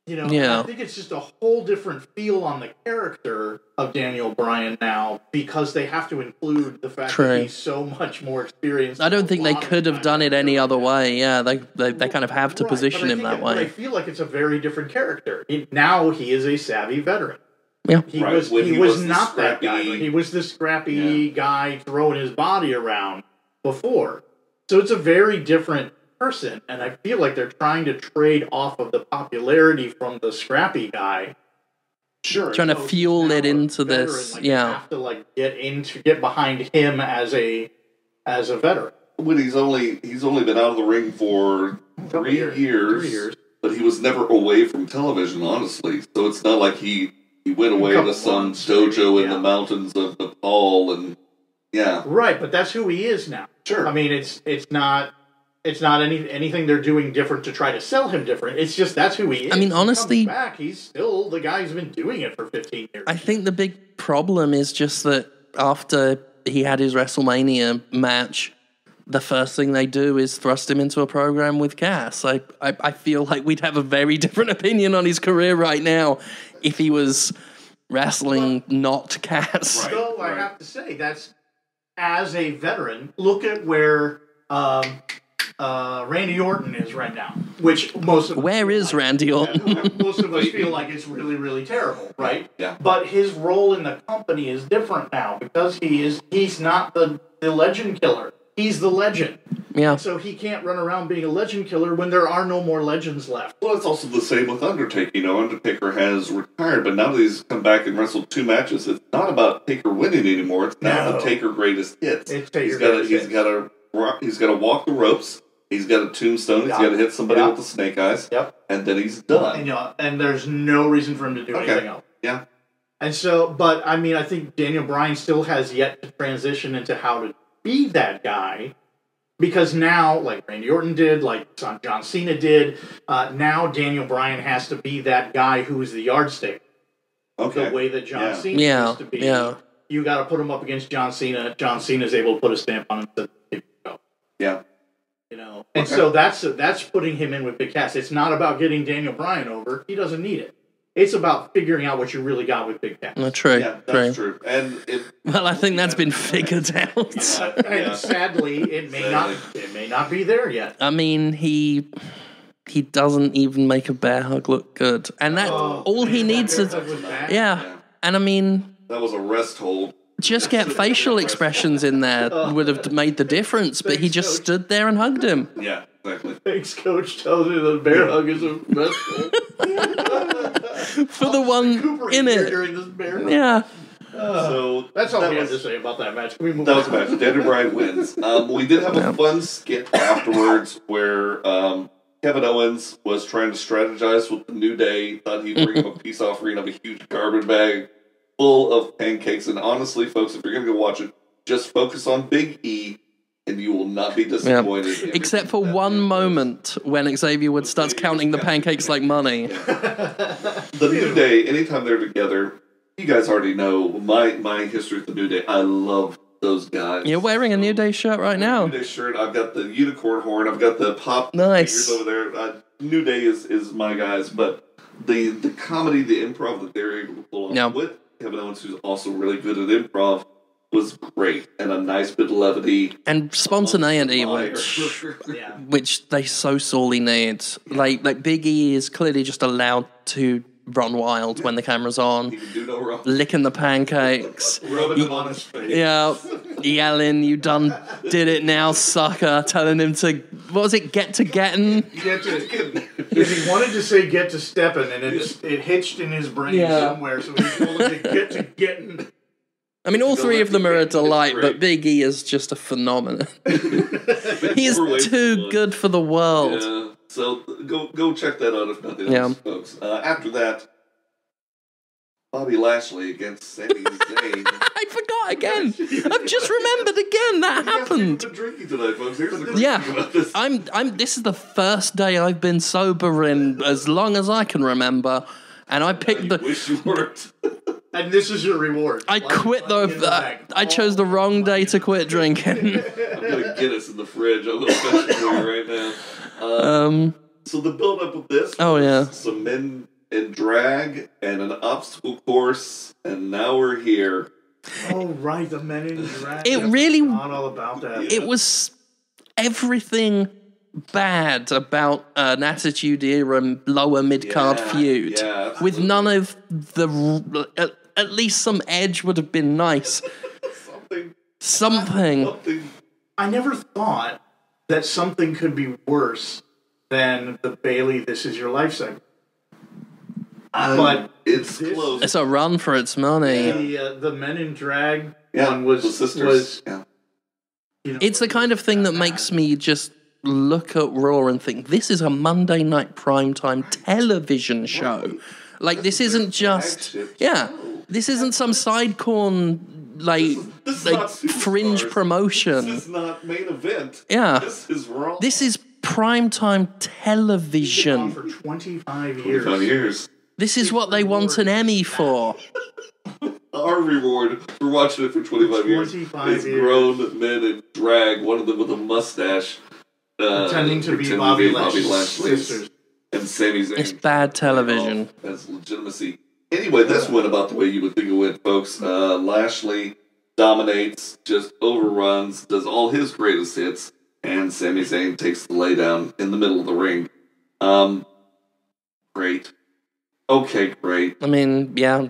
[SPEAKER 2] You know,
[SPEAKER 3] Yeah.
[SPEAKER 2] I think it's just a whole different feel on the character of Daniel Bryan now because they have to include the fact
[SPEAKER 3] True.
[SPEAKER 2] that he's so much more experienced.
[SPEAKER 3] I don't think they could have done it any other way. Yeah, they they, they kind of have to
[SPEAKER 2] Right,
[SPEAKER 3] position him that
[SPEAKER 2] it- but I feel like it's a very different character. He- now he is a savvy veteran.
[SPEAKER 3] Yeah.
[SPEAKER 2] He
[SPEAKER 1] Right,
[SPEAKER 2] was, he,
[SPEAKER 1] he
[SPEAKER 2] was,
[SPEAKER 1] was the
[SPEAKER 2] not that guy.
[SPEAKER 1] scrappy-
[SPEAKER 2] He was the scrappy
[SPEAKER 1] Yeah.
[SPEAKER 2] guy throwing his body around before. So it's a very different person, and I feel like they're trying to trade off of the popularity from the scrappy guy.
[SPEAKER 1] Sure.
[SPEAKER 3] Trying to fuel it
[SPEAKER 2] a
[SPEAKER 3] into
[SPEAKER 2] veteran,
[SPEAKER 3] this.
[SPEAKER 2] like, you
[SPEAKER 3] Yeah.
[SPEAKER 2] have to like get into get behind him as a as a veteran.
[SPEAKER 1] when he's only he's only been out of the ring for three
[SPEAKER 2] years.
[SPEAKER 1] years,
[SPEAKER 2] Three years.
[SPEAKER 1] but he was never away from television, honestly. So it's not like he he went away to some
[SPEAKER 2] months,
[SPEAKER 1] dojo in
[SPEAKER 2] yeah.
[SPEAKER 1] the mountains of Nepal, and yeah,
[SPEAKER 2] Right, but that's who he is now.
[SPEAKER 1] Sure.
[SPEAKER 2] I mean, it's it's not it's not any anything they're doing different to try to sell him different. It's just that's who he is.
[SPEAKER 3] I mean,
[SPEAKER 2] He
[SPEAKER 3] honestly-
[SPEAKER 2] back he's still the guy who's been doing it for 15 years.
[SPEAKER 3] I think the big problem is just that after he had his WrestleMania match, the first thing they do is thrust him into a program with Cass. I, I, I feel like we'd have a very (laughs) different opinion on his career right now if he was wrestling not Cass.
[SPEAKER 1] Right.
[SPEAKER 2] so I have to say that's as a veteran, look at where um, uh, Randy Orton is right now, which most of us feel like-
[SPEAKER 3] Randy Orton? (laughs)
[SPEAKER 2] most of us feel like it's really, really terrible, right?
[SPEAKER 1] Yeah.
[SPEAKER 2] But his role in the company is different now because he is he's not the the legend killer. He's the legend.
[SPEAKER 3] Yeah.
[SPEAKER 2] So he can't run around being a legend killer when there are no more legends left.
[SPEAKER 1] Well, it's also the same with Undertaker. You know, Undertaker has retired, but now that he's come back and wrestled two matches, it's not about Taker winning anymore. It's now
[SPEAKER 2] No.
[SPEAKER 1] the Taker greatest hits.
[SPEAKER 2] It's Taker
[SPEAKER 1] he's got to
[SPEAKER 2] greatest
[SPEAKER 1] he's
[SPEAKER 2] hits.
[SPEAKER 1] got to he's got to walk the ropes. He's got a tombstone. He's
[SPEAKER 2] Yeah.
[SPEAKER 1] got to hit somebody
[SPEAKER 2] Yeah.
[SPEAKER 1] with the snake eyes,
[SPEAKER 2] Yep.
[SPEAKER 1] and then he's done.
[SPEAKER 2] And,
[SPEAKER 1] done.
[SPEAKER 2] you know, and there's no reason for him to do
[SPEAKER 1] Okay.
[SPEAKER 2] anything else.
[SPEAKER 1] Yeah,
[SPEAKER 2] And so, but I mean, I think Daniel Bryan still has yet to transition into how to be that guy. Because now, like Randy Orton did, like John John Cena did, uh, now Daniel Bryan has to be that guy who is the yardstick.
[SPEAKER 1] okay.
[SPEAKER 2] the way that John
[SPEAKER 1] Yeah.
[SPEAKER 2] Cena
[SPEAKER 3] Yeah,
[SPEAKER 2] used to be.
[SPEAKER 3] yeah.
[SPEAKER 2] You got to put him up against John Cena. John Cena's able to put a stamp on him. and say, go."
[SPEAKER 1] Yeah,
[SPEAKER 2] You know, and
[SPEAKER 1] Okay.
[SPEAKER 2] so that's that's putting him in with Big Cass. It's not about getting Daniel Bryan over. He doesn't need it. It's about figuring out what you really got with Big Cass.
[SPEAKER 3] No, true.
[SPEAKER 1] yeah,
[SPEAKER 3] true.
[SPEAKER 1] that's true. And it,
[SPEAKER 3] Well, I think that's been figured out. (laughs)
[SPEAKER 2] And (laughs)
[SPEAKER 1] yeah.
[SPEAKER 2] sadly, it may not it may not be there yet.
[SPEAKER 3] I mean, he he doesn't even make a bear hug look good, and that
[SPEAKER 2] Oh,
[SPEAKER 3] all he needs
[SPEAKER 2] that
[SPEAKER 3] is
[SPEAKER 2] haircut was bad.
[SPEAKER 3] yeah.
[SPEAKER 1] Yeah.
[SPEAKER 3] And I mean,
[SPEAKER 1] that was a rest hold.
[SPEAKER 3] just get facial expressions in there (laughs) oh. would have made the difference. But he just stood there and hugged him.
[SPEAKER 1] Yeah, exactly.
[SPEAKER 2] Thanks, coach. Tells me the bear hug is a restful.
[SPEAKER 3] For the one
[SPEAKER 2] Cooper
[SPEAKER 3] in it,
[SPEAKER 2] during this bear hug.
[SPEAKER 3] yeah.
[SPEAKER 1] so
[SPEAKER 2] That's all
[SPEAKER 1] that
[SPEAKER 2] we
[SPEAKER 1] was,
[SPEAKER 2] have to say about that match. Can we move
[SPEAKER 1] That
[SPEAKER 2] on?
[SPEAKER 1] was a match. Daniel Bryan wins. Um, we did have a fun skit afterwards where um, Kevin Owens was trying to strategize with the New Day. Thought he'd bring him a peace offering of a huge garbage bag full of pancakes. And honestly, folks, if you're going to go watch it, just focus on Big E, and you will not be disappointed. every
[SPEAKER 3] Except for one
[SPEAKER 1] man does.
[SPEAKER 3] moment when Xavier Woods starts counting the pancakes like money. (laughs)
[SPEAKER 1] The New Day, anytime they're together, you guys already know my my history with the New Day. I love those guys.
[SPEAKER 3] You're wearing a New Day shirt right now.
[SPEAKER 1] New Day shirt. I've got the unicorn horn. I've got the pop
[SPEAKER 3] Nice.
[SPEAKER 1] figures over there. Uh, New Day is, is my guys, but the the comedy, the improv that they're able to pull off
[SPEAKER 3] Yeah.
[SPEAKER 1] with Kevin Owens, who's also really good at improv, was great and a nice bit of levity.
[SPEAKER 3] And spontaneity,
[SPEAKER 1] oh,
[SPEAKER 3] which (laughs)
[SPEAKER 2] Yeah.
[SPEAKER 3] which they so sorely need. Like like Big E is clearly just allowed to run wild when the camera's
[SPEAKER 1] He
[SPEAKER 3] on,
[SPEAKER 1] can do no wrong.
[SPEAKER 3] licking the pancakes. (laughs)
[SPEAKER 1] Rubbing them on his face.
[SPEAKER 3] Yeah, yelling, "You done did it now, sucker!" Telling him to what was it? Get to getting.
[SPEAKER 2] Get to, Because he wanted to say get to stepping and it, it hitched in his brain
[SPEAKER 3] Yeah.
[SPEAKER 2] somewhere, so he told him to get to getting.
[SPEAKER 3] I mean, all three of them are a delight, but Big E is just a phenomenon. (laughs) he is too
[SPEAKER 1] one.
[SPEAKER 3] good for the world.
[SPEAKER 1] Yeah. So go go check that out if nothing
[SPEAKER 3] Yeah.
[SPEAKER 1] else, folks. Uh, after that, Bobby Lashley against Sami Zayn. (laughs)
[SPEAKER 3] I forgot again. (laughs) I've just remembered again that happened.
[SPEAKER 1] Been drinking tonight, folks. Here's the great
[SPEAKER 3] Yeah,
[SPEAKER 1] about this.
[SPEAKER 3] I'm. I'm. This is the first day I've been sober in as long as I can remember, and I picked
[SPEAKER 1] I
[SPEAKER 3] the.
[SPEAKER 1] wish you weren't.
[SPEAKER 2] And this is your reward.
[SPEAKER 3] I
[SPEAKER 2] Like-
[SPEAKER 3] quit the.
[SPEAKER 2] like in the
[SPEAKER 3] uh,
[SPEAKER 2] bag.
[SPEAKER 3] I chose the wrong day to quit drinking. (laughs)
[SPEAKER 1] I'm gonna get us in the fridge. I'm gonna fetch it for you right now. Uh,
[SPEAKER 3] um.
[SPEAKER 1] so the build up of this.
[SPEAKER 3] Oh,
[SPEAKER 1] was
[SPEAKER 3] yeah.
[SPEAKER 1] Some men in drag and an obstacle course, and now we're here.
[SPEAKER 2] Oh right, the men in drag.
[SPEAKER 3] It
[SPEAKER 2] I
[SPEAKER 3] really-
[SPEAKER 2] forgot all about that.
[SPEAKER 3] It was everything bad about an attitude era lower mid card
[SPEAKER 1] Yeah,
[SPEAKER 3] feud,
[SPEAKER 1] yeah,
[SPEAKER 3] with
[SPEAKER 1] absolutely.
[SPEAKER 3] none of the. At, at least some edge would have been nice.
[SPEAKER 1] Something.
[SPEAKER 3] Something.
[SPEAKER 1] Something.
[SPEAKER 2] I never thought that something could be worse than the Bayley "This Is Your Life" segment. But
[SPEAKER 1] It's
[SPEAKER 2] this-
[SPEAKER 1] close.
[SPEAKER 3] It's a run for its money.
[SPEAKER 2] the uh, the men in drag
[SPEAKER 1] yeah,
[SPEAKER 2] one was
[SPEAKER 1] the sisters.
[SPEAKER 2] was
[SPEAKER 1] yeah.
[SPEAKER 2] you know,
[SPEAKER 3] It's the kind of thing that makes me just look at Raw and think this is a Monday night primetime television show. Like this isn't just yeah, this isn't some side corn like
[SPEAKER 1] This is
[SPEAKER 3] like fringe promotion.
[SPEAKER 1] This is not main event.
[SPEAKER 3] Yeah.
[SPEAKER 1] This is wrong.
[SPEAKER 3] This is primetime
[SPEAKER 2] been on
[SPEAKER 3] television.
[SPEAKER 2] for 25 years.
[SPEAKER 1] 25 years.
[SPEAKER 3] This is what they want an Emmy for. (laughs)
[SPEAKER 1] Our reward for watching it for 25 years
[SPEAKER 2] 25
[SPEAKER 1] is
[SPEAKER 2] years.
[SPEAKER 1] grown men in drag, one of them with a mustache. Uh,
[SPEAKER 2] Pretending to be
[SPEAKER 1] pretending
[SPEAKER 2] Bobby
[SPEAKER 1] Lashley's
[SPEAKER 2] Lashley's sisters.
[SPEAKER 1] And Sami Zayn.
[SPEAKER 3] It's bad television.
[SPEAKER 1] As legitimacy. Anyway, this went about the way you would think it went, folks. Uh, Lashley dominates, just overruns, does all his greatest hits, and Sami Zayn takes the laydown in the middle of the ring. Um, great. Okay, great.
[SPEAKER 3] I mean, yeah,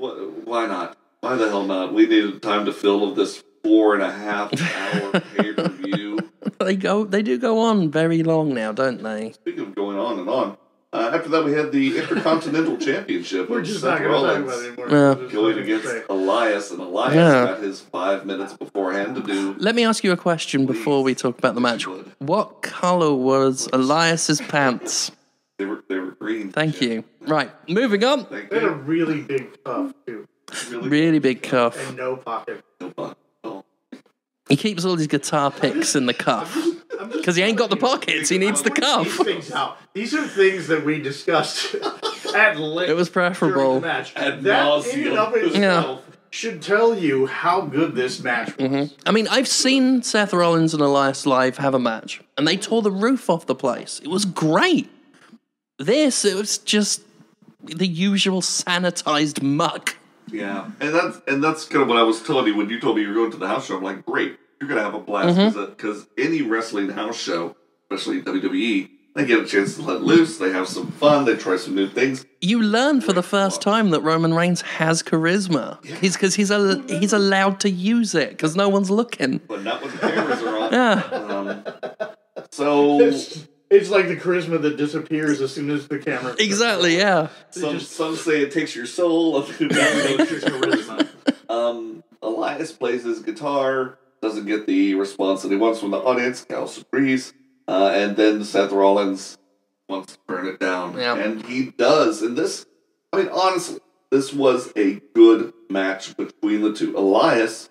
[SPEAKER 1] Wh- Why not? Why the hell not? We needed time to fill of this four and a half hour (laughs) pay per view. (laughs)
[SPEAKER 3] They go, they do go on very long now, don't they?
[SPEAKER 1] Speaking of going on and on, uh, after that we had the Intercontinental Championship.
[SPEAKER 2] We're
[SPEAKER 1] of
[SPEAKER 2] just
[SPEAKER 1] Seth
[SPEAKER 2] not going to talk about it anymore.
[SPEAKER 3] Yeah.
[SPEAKER 2] Just
[SPEAKER 1] Going against
[SPEAKER 2] stay.
[SPEAKER 1] Elias, and Elias
[SPEAKER 3] Yeah.
[SPEAKER 1] got his five minutes beforehand to do.
[SPEAKER 3] Let me ask you a question before we talk about the match. What color was Elias's pants?
[SPEAKER 1] They were they were green.
[SPEAKER 3] Thank you. Right, moving on.
[SPEAKER 2] They had a really big cuff, too,
[SPEAKER 1] Really,
[SPEAKER 3] Really big cuff.
[SPEAKER 2] and no pocket.
[SPEAKER 1] Oh.
[SPEAKER 3] He keeps all his guitar picks in the cuff because he ain't got the pockets. He needs the
[SPEAKER 2] These
[SPEAKER 3] cuff.
[SPEAKER 2] things out. These are things that we discussed (laughs) at length.
[SPEAKER 3] It was
[SPEAKER 2] during
[SPEAKER 3] preferable.
[SPEAKER 2] the match.
[SPEAKER 1] Ad
[SPEAKER 2] that in and
[SPEAKER 1] nauseam.
[SPEAKER 2] of itself should tell you how good this match was. Mm-hmm.
[SPEAKER 3] I mean, I've seen Seth Rollins and Elias live have a match, and they tore the roof off the place. It was great. This, it was just the usual sanitized muck.
[SPEAKER 1] Yeah, and that's and that's kind of what I was telling you when you told me you were going to the house show. I'm like, great, you're gonna have a blast
[SPEAKER 3] Mm-hmm.
[SPEAKER 1] because any wrestling house show, especially WWE, they get a chance to let loose. They have some fun. They try some new things.
[SPEAKER 3] You learn for the first time that Roman Reigns has charisma. He's because he's a, he's allowed to use it because no one's looking.
[SPEAKER 1] but not when the cameras are on.
[SPEAKER 3] Yeah.
[SPEAKER 1] Um, so
[SPEAKER 2] It's, it's like the charisma that disappears as soon as the camera.
[SPEAKER 3] Exactly. Yeah.
[SPEAKER 1] some some say it takes your soul.
[SPEAKER 2] Takes (laughs) your charisma.
[SPEAKER 1] um, Elias plays his guitar, doesn't get the response that he wants from the audience. Cal agrees, uh, and then Seth Rollins wants to burn it down,
[SPEAKER 3] Yeah.
[SPEAKER 1] and he does. And this, I mean, honestly, this was a good match between the two. Elias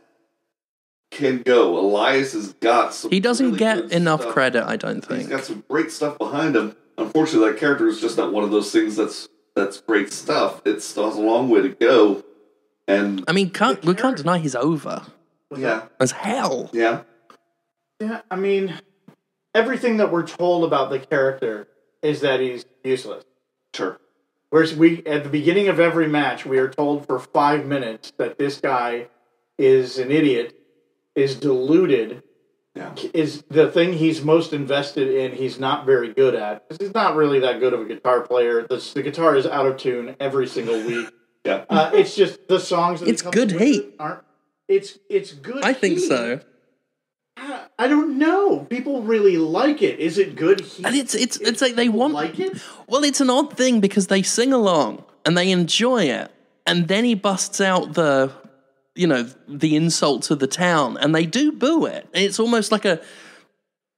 [SPEAKER 1] can go. Elias has got some.
[SPEAKER 3] He doesn't
[SPEAKER 1] really
[SPEAKER 3] get
[SPEAKER 1] good
[SPEAKER 3] enough
[SPEAKER 1] stuff.
[SPEAKER 3] credit, I don't think.
[SPEAKER 1] He's got some great stuff behind him. Unfortunately, that character is just not one of those things that's that's great stuff. It still has a long way to go. And
[SPEAKER 3] I mean, can't, we can't deny he's over
[SPEAKER 1] yeah,
[SPEAKER 3] as hell.
[SPEAKER 1] yeah,
[SPEAKER 2] Yeah, I mean, everything that we're told about the character is that he's useless.
[SPEAKER 1] sure.
[SPEAKER 2] Whereas we, at the beginning of every match, we are told for five minutes that this guy is an idiot, is diluted
[SPEAKER 1] Yeah.
[SPEAKER 2] is the thing he's most invested in. He's not very good at. 'Cause He's not really that good of a guitar player. The, the guitar is out of tune every single week. (laughs)
[SPEAKER 1] Yeah.
[SPEAKER 2] Uh, it's just the songs. That
[SPEAKER 3] It's good
[SPEAKER 2] with
[SPEAKER 3] heat.
[SPEAKER 2] Aren't it's it's good.
[SPEAKER 3] I think so.
[SPEAKER 2] I, I don't know. People really like it. Is it good heat?
[SPEAKER 3] And it's it's it's like they want
[SPEAKER 2] like it.
[SPEAKER 3] Well, it's an odd thing because they sing along and they enjoy it, and then he busts out the, you know, the insult to the town, and they do boo it. It's almost like a,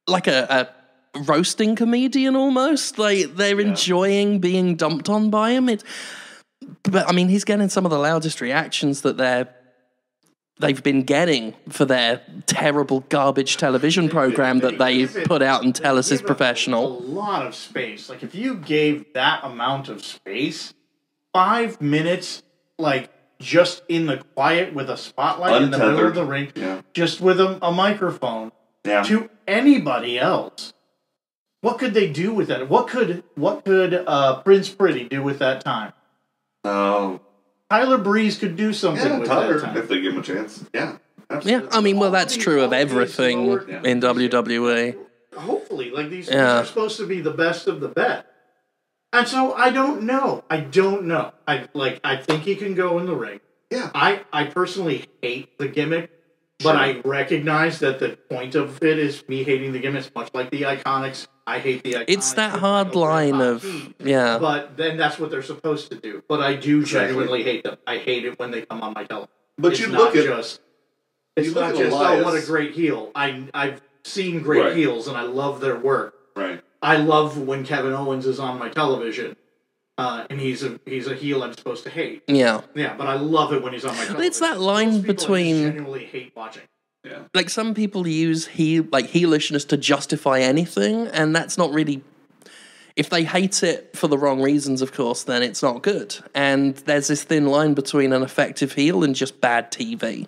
[SPEAKER 3] like a, a roasting comedian almost. Like they're enjoying being dumped on by him. It's, but I mean, he's getting some of the loudest reactions that they're. They've been getting for their terrible garbage television program that they
[SPEAKER 2] it-
[SPEAKER 3] put out and tell us is
[SPEAKER 2] professional. A lot of space. Like if you gave that amount of space, five minutes, like just in the quiet with a spotlight in the middle of the ring,
[SPEAKER 1] Yeah.
[SPEAKER 2] just with a, a microphone
[SPEAKER 1] Yeah.
[SPEAKER 2] to anybody else. What could they do with that? What could what could uh, Prince Pretty do with that time?
[SPEAKER 1] Um,
[SPEAKER 2] Tyler Breeze could do something
[SPEAKER 1] yeah,
[SPEAKER 2] with
[SPEAKER 1] Tyler,
[SPEAKER 2] that time.
[SPEAKER 1] if they give him a chance. Yeah.
[SPEAKER 3] Yeah, I mean, well, that's true of
[SPEAKER 2] these- all these
[SPEAKER 3] everything in WWE.
[SPEAKER 2] hopefully like these,
[SPEAKER 3] Yeah.
[SPEAKER 2] these are supposed to be the best of the best and so i don't know i don't know i like i think he can go in the ring
[SPEAKER 1] Yeah.
[SPEAKER 2] i i personally hate the gimmick but i recognize that the point of it is me hating the gimmicks much like the iconics i hate the iconics
[SPEAKER 3] It's that hard line of
[SPEAKER 2] heat.
[SPEAKER 3] yeah.
[SPEAKER 2] but then that's what they're supposed to do but i do
[SPEAKER 1] Exactly.
[SPEAKER 2] genuinely hate them i hate it when they come on my television
[SPEAKER 1] But
[SPEAKER 2] it's
[SPEAKER 1] you
[SPEAKER 2] not
[SPEAKER 1] look at
[SPEAKER 2] just it's
[SPEAKER 1] you look
[SPEAKER 2] not
[SPEAKER 1] at
[SPEAKER 2] just
[SPEAKER 1] Elias-
[SPEAKER 2] oh what a great heel i i've seen great
[SPEAKER 1] Right.
[SPEAKER 2] heels and i love their work
[SPEAKER 1] right.
[SPEAKER 2] I love when Kevin Owens is on my television, uh, and he's a he's a heel I'm supposed to hate.
[SPEAKER 3] Yeah.
[SPEAKER 2] Yeah, but I love it when he's on my television.
[SPEAKER 3] it's that line
[SPEAKER 2] Most people I
[SPEAKER 3] between-
[SPEAKER 2] genuinely hate watching.
[SPEAKER 1] Yeah.
[SPEAKER 3] Like some people use heel like heelishness to justify anything, and that's not really if they hate it for the wrong reasons, of course, then it's not good. And there's this thin line between an effective heel and just bad TV.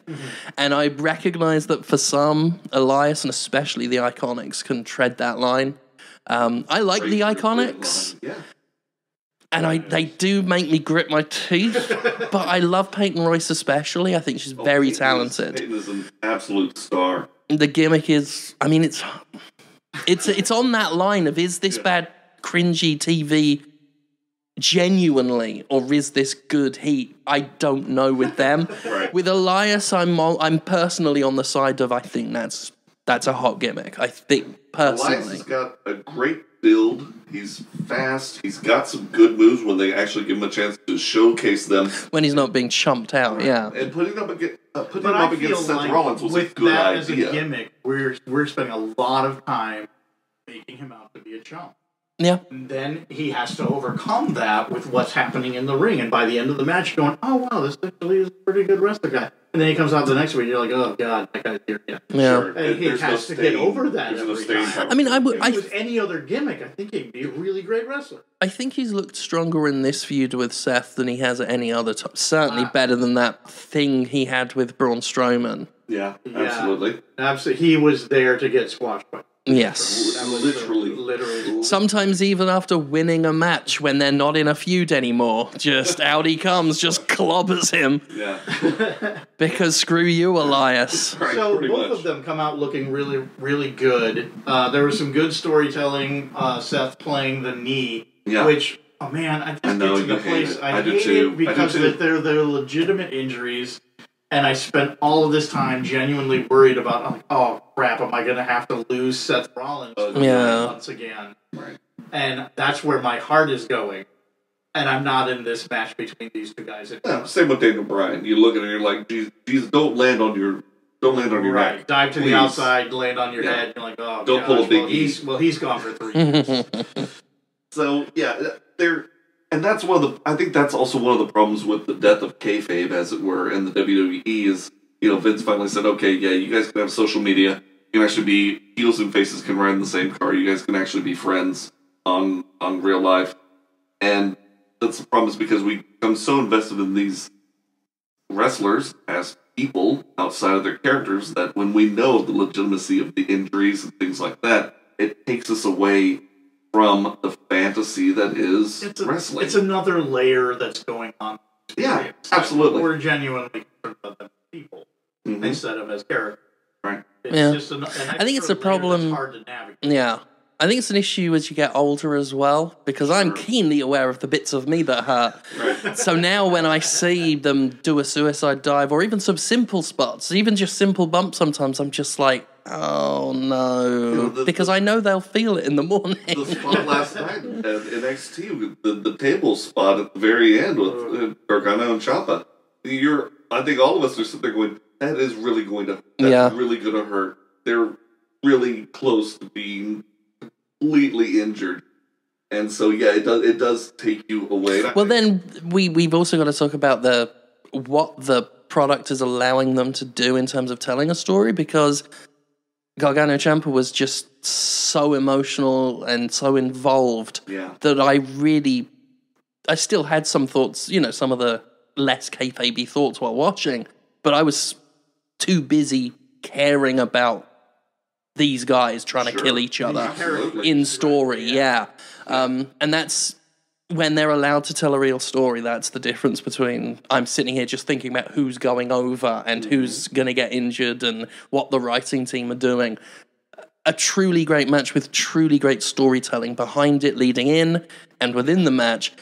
[SPEAKER 3] And I recognize that for some, Elias and especially the Iconics can tread that line. Um, I like the Iconics.
[SPEAKER 1] Yeah.
[SPEAKER 3] and I they do make me grit my teeth. (laughs) but I love Peyton Royce especially. I think she's
[SPEAKER 1] Oh,
[SPEAKER 3] very
[SPEAKER 1] Peyton is-
[SPEAKER 3] talented.
[SPEAKER 1] Peyton is an absolute star.
[SPEAKER 3] The gimmick is, I mean, it's it's it's on that line of is this bad cringy TV genuinely, or is this good heat? I don't know with them. (laughs)
[SPEAKER 1] Right.
[SPEAKER 3] With Elias, I'm I'm personally on the side of I think that's that's a hot gimmick. I think
[SPEAKER 1] Elias
[SPEAKER 3] personally.
[SPEAKER 1] has got a great build. He's fast. He's got some good moves when they actually give him a chance to showcase them.
[SPEAKER 3] when he's not being chumped out, yeah.
[SPEAKER 1] And putting them against, uh, putting
[SPEAKER 2] But
[SPEAKER 1] him up
[SPEAKER 2] I feel
[SPEAKER 1] against Seth
[SPEAKER 2] like
[SPEAKER 1] Rollins was a
[SPEAKER 2] with
[SPEAKER 1] good
[SPEAKER 2] that as a gimmick, we're we're spending a lot of time making him out to be a chump.
[SPEAKER 3] Yeah.
[SPEAKER 2] And then he has to overcome that with what's happening in the ring. And by the end of the match, going, oh, wow, this actually is a pretty good wrestler guy. And then he comes out the next week, you're like, oh, God, that guy's here. Yeah.
[SPEAKER 3] Yeah.
[SPEAKER 1] Sure.
[SPEAKER 2] And he
[SPEAKER 1] There's no
[SPEAKER 2] has to
[SPEAKER 1] stain-
[SPEAKER 2] get over that
[SPEAKER 1] There's no stain
[SPEAKER 2] time.
[SPEAKER 3] I mean, I would.
[SPEAKER 2] If
[SPEAKER 3] I
[SPEAKER 2] it was any other gimmick, I think he'd be a really great wrestler.
[SPEAKER 3] I think he's looked stronger in this feud with Seth than he has at any other time. Certainly
[SPEAKER 2] Ah.
[SPEAKER 3] better than that thing he had with Braun Strowman.
[SPEAKER 1] Yeah,
[SPEAKER 2] Yeah.
[SPEAKER 1] absolutely.
[SPEAKER 2] Absolutely. He was there to get squashed by.
[SPEAKER 3] Yes.
[SPEAKER 1] Literally.
[SPEAKER 2] Literally.
[SPEAKER 3] Sometimes even after winning a match when they're not in a feud anymore, just (laughs) out he comes, just clobbers him
[SPEAKER 1] Yeah. (laughs)
[SPEAKER 3] because screw you, Elias. (laughs)
[SPEAKER 1] Right,
[SPEAKER 2] so both
[SPEAKER 1] much.
[SPEAKER 2] of them come out looking really, really good. Uh, there was some good storytelling. Uh, Seth playing the knee,
[SPEAKER 1] Yeah.
[SPEAKER 2] which oh man, I just
[SPEAKER 1] I know,
[SPEAKER 2] get to the
[SPEAKER 1] you hate
[SPEAKER 2] place. I,
[SPEAKER 1] I do
[SPEAKER 2] hate
[SPEAKER 1] too. I
[SPEAKER 2] it
[SPEAKER 1] do
[SPEAKER 2] because
[SPEAKER 1] too.
[SPEAKER 2] that they're they're legitimate injuries, and I spent all of this time genuinely worried about. I'm like, oh crap, am I going to have to lose Seth Rollins
[SPEAKER 3] Yeah.
[SPEAKER 2] once again?
[SPEAKER 1] Right.
[SPEAKER 2] And that's where my heart is going. And I'm not in this match between these two guys.
[SPEAKER 1] Yeah, same with Daniel Bryan. You look at it and you're like, Jesus, Jesus don't land on your, don't land on your
[SPEAKER 2] Right.
[SPEAKER 1] neck.
[SPEAKER 2] Dive to
[SPEAKER 1] Please.
[SPEAKER 2] the outside, land on your
[SPEAKER 1] Yeah.
[SPEAKER 2] head. You're like, oh,
[SPEAKER 1] Don't
[SPEAKER 2] gosh,
[SPEAKER 1] pull a big
[SPEAKER 2] well,
[SPEAKER 1] E.
[SPEAKER 2] he's well, he's gone for three. (laughs) years.
[SPEAKER 1] So yeah, they're, and that's one of the. I think that's also one of the problems with the death of kayfabe, as it were, in the WWE is you know Vince finally said, okay, yeah, you guys can have social media. You can actually be heels and faces can ride in the same car. You guys can actually be friends on on real life, and that's the problem is because we become so invested in these wrestlers as people outside of their characters that when we know the legitimacy of the injuries and things like that, it takes us away from the fantasy that is
[SPEAKER 2] It's, a,
[SPEAKER 1] wrestling.
[SPEAKER 2] it's another layer that's going on.
[SPEAKER 1] yeah,
[SPEAKER 2] It's-
[SPEAKER 1] absolutely.
[SPEAKER 2] We're genuinely concerned about them as people
[SPEAKER 1] Mhm.
[SPEAKER 2] instead of as characters.
[SPEAKER 1] Right.
[SPEAKER 2] It's
[SPEAKER 3] Yeah.
[SPEAKER 2] just an, an
[SPEAKER 3] I think it's a problem-
[SPEAKER 2] hard to navigate.
[SPEAKER 3] Yeah. I think it's an issue as you get older as well, because I'm keenly aware of the bits of me that hurt.
[SPEAKER 1] Right.
[SPEAKER 3] So now when I see them do a suicide dive or even some simple spots, even just simple bumps sometimes, I'm just like, oh no.
[SPEAKER 1] know, the-
[SPEAKER 3] because I know they'll feel it in the morning.
[SPEAKER 1] the spot last night at NXT, the, the table spot at the very end with uh, Gargano and Ciampa. You're, I think all of us are sitting there going, that is really going to, that's
[SPEAKER 3] Yeah.
[SPEAKER 1] really going to hurt. They're really close to being completely injured. And so, yeah, it does, it does take you away. And I-
[SPEAKER 3] Well, then we we've also got to talk about the what the product is allowing them to do in terms of telling a story because Gargano Ciampa was just so emotional and so involved
[SPEAKER 1] yeah.
[SPEAKER 3] that I really I still had some thoughts, you know, some of the less kayfabe thoughts while watching, but I was too busy caring about these guys trying to kill each other
[SPEAKER 1] Absolutely.
[SPEAKER 3] in story, yeah. Um, and that's when they're allowed to tell a real story. That's the difference between I'm sitting here just thinking about who's going over and mm. who's going to get injured and what the writing team are doing. A truly great match with truly great storytelling behind it, leading in and within the match.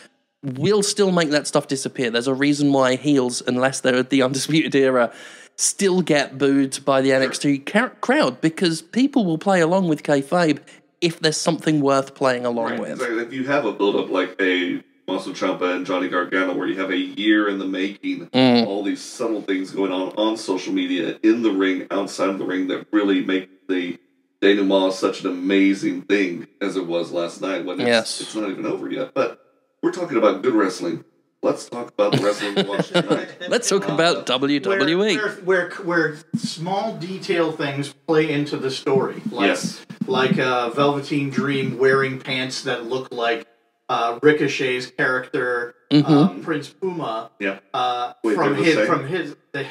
[SPEAKER 3] Will still make that stuff disappear. There's a reason why heels, unless they're at the (laughs) undisputed era, still get booed by the NXT crowd because people will play along with kayfabe if there's something worth playing along
[SPEAKER 1] Right.
[SPEAKER 3] with.
[SPEAKER 1] Exactly. If you have a build up like a Tommaso Ciampa and Johnny Gargano, where you have a year in the making,
[SPEAKER 3] Mm.
[SPEAKER 1] all these subtle things going on on social media, in the ring, outside of the ring, that really make the denouement such an amazing thing as it was last night. When it's,
[SPEAKER 3] Yes.
[SPEAKER 1] it's not even over yet, but we're talking about good wrestling. Let's talk about the wrestling we watched (laughs) tonight.
[SPEAKER 3] Let's talk
[SPEAKER 1] Uh,
[SPEAKER 3] about WWE.
[SPEAKER 2] where, where, where small detail things play into the story. Like,
[SPEAKER 1] Yes.
[SPEAKER 2] Like uh, Velveteen Dream wearing pants that look like uh, Ricochet's character,
[SPEAKER 3] Mm-hmm.
[SPEAKER 2] um, Prince Puma,
[SPEAKER 1] Yeah.
[SPEAKER 2] uh,
[SPEAKER 1] Wait,
[SPEAKER 2] from
[SPEAKER 1] they're the
[SPEAKER 2] his
[SPEAKER 1] same?
[SPEAKER 2] from his. They,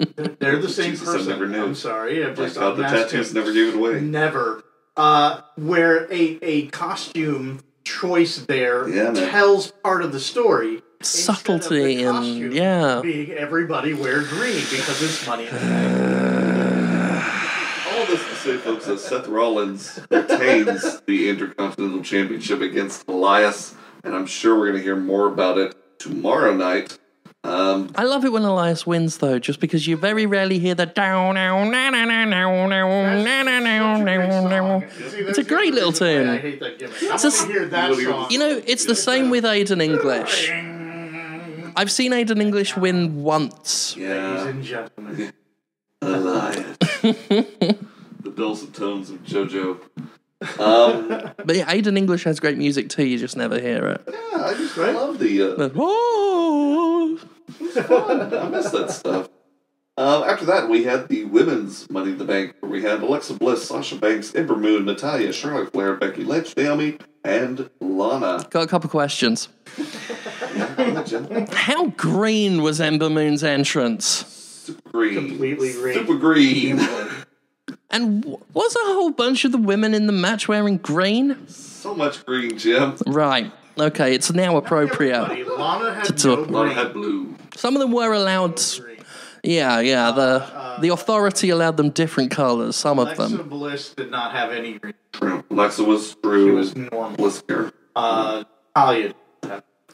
[SPEAKER 2] (laughs) they're the same
[SPEAKER 1] Jesus, I
[SPEAKER 2] person.
[SPEAKER 1] never knew.
[SPEAKER 2] I'm sorry. I've
[SPEAKER 1] Like
[SPEAKER 2] just
[SPEAKER 1] how the
[SPEAKER 2] unmasked
[SPEAKER 1] tattoos never gave it away.
[SPEAKER 2] Never. Uh, where a, a costume choice there
[SPEAKER 1] Yeah, man.
[SPEAKER 2] tells part of the story. Instead of the
[SPEAKER 3] Subtlety and yeah.
[SPEAKER 2] Being everybody wear green because it's money. in the bank.
[SPEAKER 1] All this to say, folks, that Seth Rollins retains the Intercontinental Championship against Elias. and I'm sure we're going to hear more about it tomorrow night. Um,
[SPEAKER 3] I love it when Elias wins, though, just because you very rarely hear the down, down, na na na na na na na na na na. It's a great little
[SPEAKER 2] I hate that gimmick. I want to hear that song.
[SPEAKER 3] You know, it's the same with Aiden English. I've seen Aiden English win once.
[SPEAKER 2] Ladies
[SPEAKER 1] yeah,
[SPEAKER 2] and gentlemen.
[SPEAKER 1] Elias. the dulcet tones of JoJo. Um,
[SPEAKER 3] But yeah, Aiden English has great music too, you just never hear it.
[SPEAKER 1] yeah, I just I love the. Uh,
[SPEAKER 3] The- oh.
[SPEAKER 1] I miss that stuff. Um, after that, we had the women's Money in the Bank, where we had Alexa Bliss, Sasha Banks, Ember Moon, Natalya, Charlotte Flair, Becky Lynch, Naomi, and Lana.
[SPEAKER 3] Got a couple questions. (laughs)
[SPEAKER 1] Super (laughs)
[SPEAKER 3] How green was Ember Moon's entrance?
[SPEAKER 1] green.
[SPEAKER 2] Completely green.
[SPEAKER 1] Super green. (laughs)
[SPEAKER 3] And w- was a whole bunch of the women in the match wearing green?
[SPEAKER 1] so much green, Jim.
[SPEAKER 3] Right. Okay, it's now appropriate.
[SPEAKER 2] Everybody, Lana had
[SPEAKER 3] To-
[SPEAKER 2] no
[SPEAKER 1] Lana
[SPEAKER 2] green.
[SPEAKER 1] had blue.
[SPEAKER 3] Some of them were allowed.
[SPEAKER 2] green.
[SPEAKER 3] Yeah, yeah. The the authority allowed them different colors. Some of them.
[SPEAKER 2] Alexa
[SPEAKER 3] them.
[SPEAKER 2] Bliss did not have any green.
[SPEAKER 1] True. Alexa was
[SPEAKER 2] She
[SPEAKER 1] true.
[SPEAKER 2] was normal.
[SPEAKER 1] Bliss here.
[SPEAKER 2] Uh, Talia.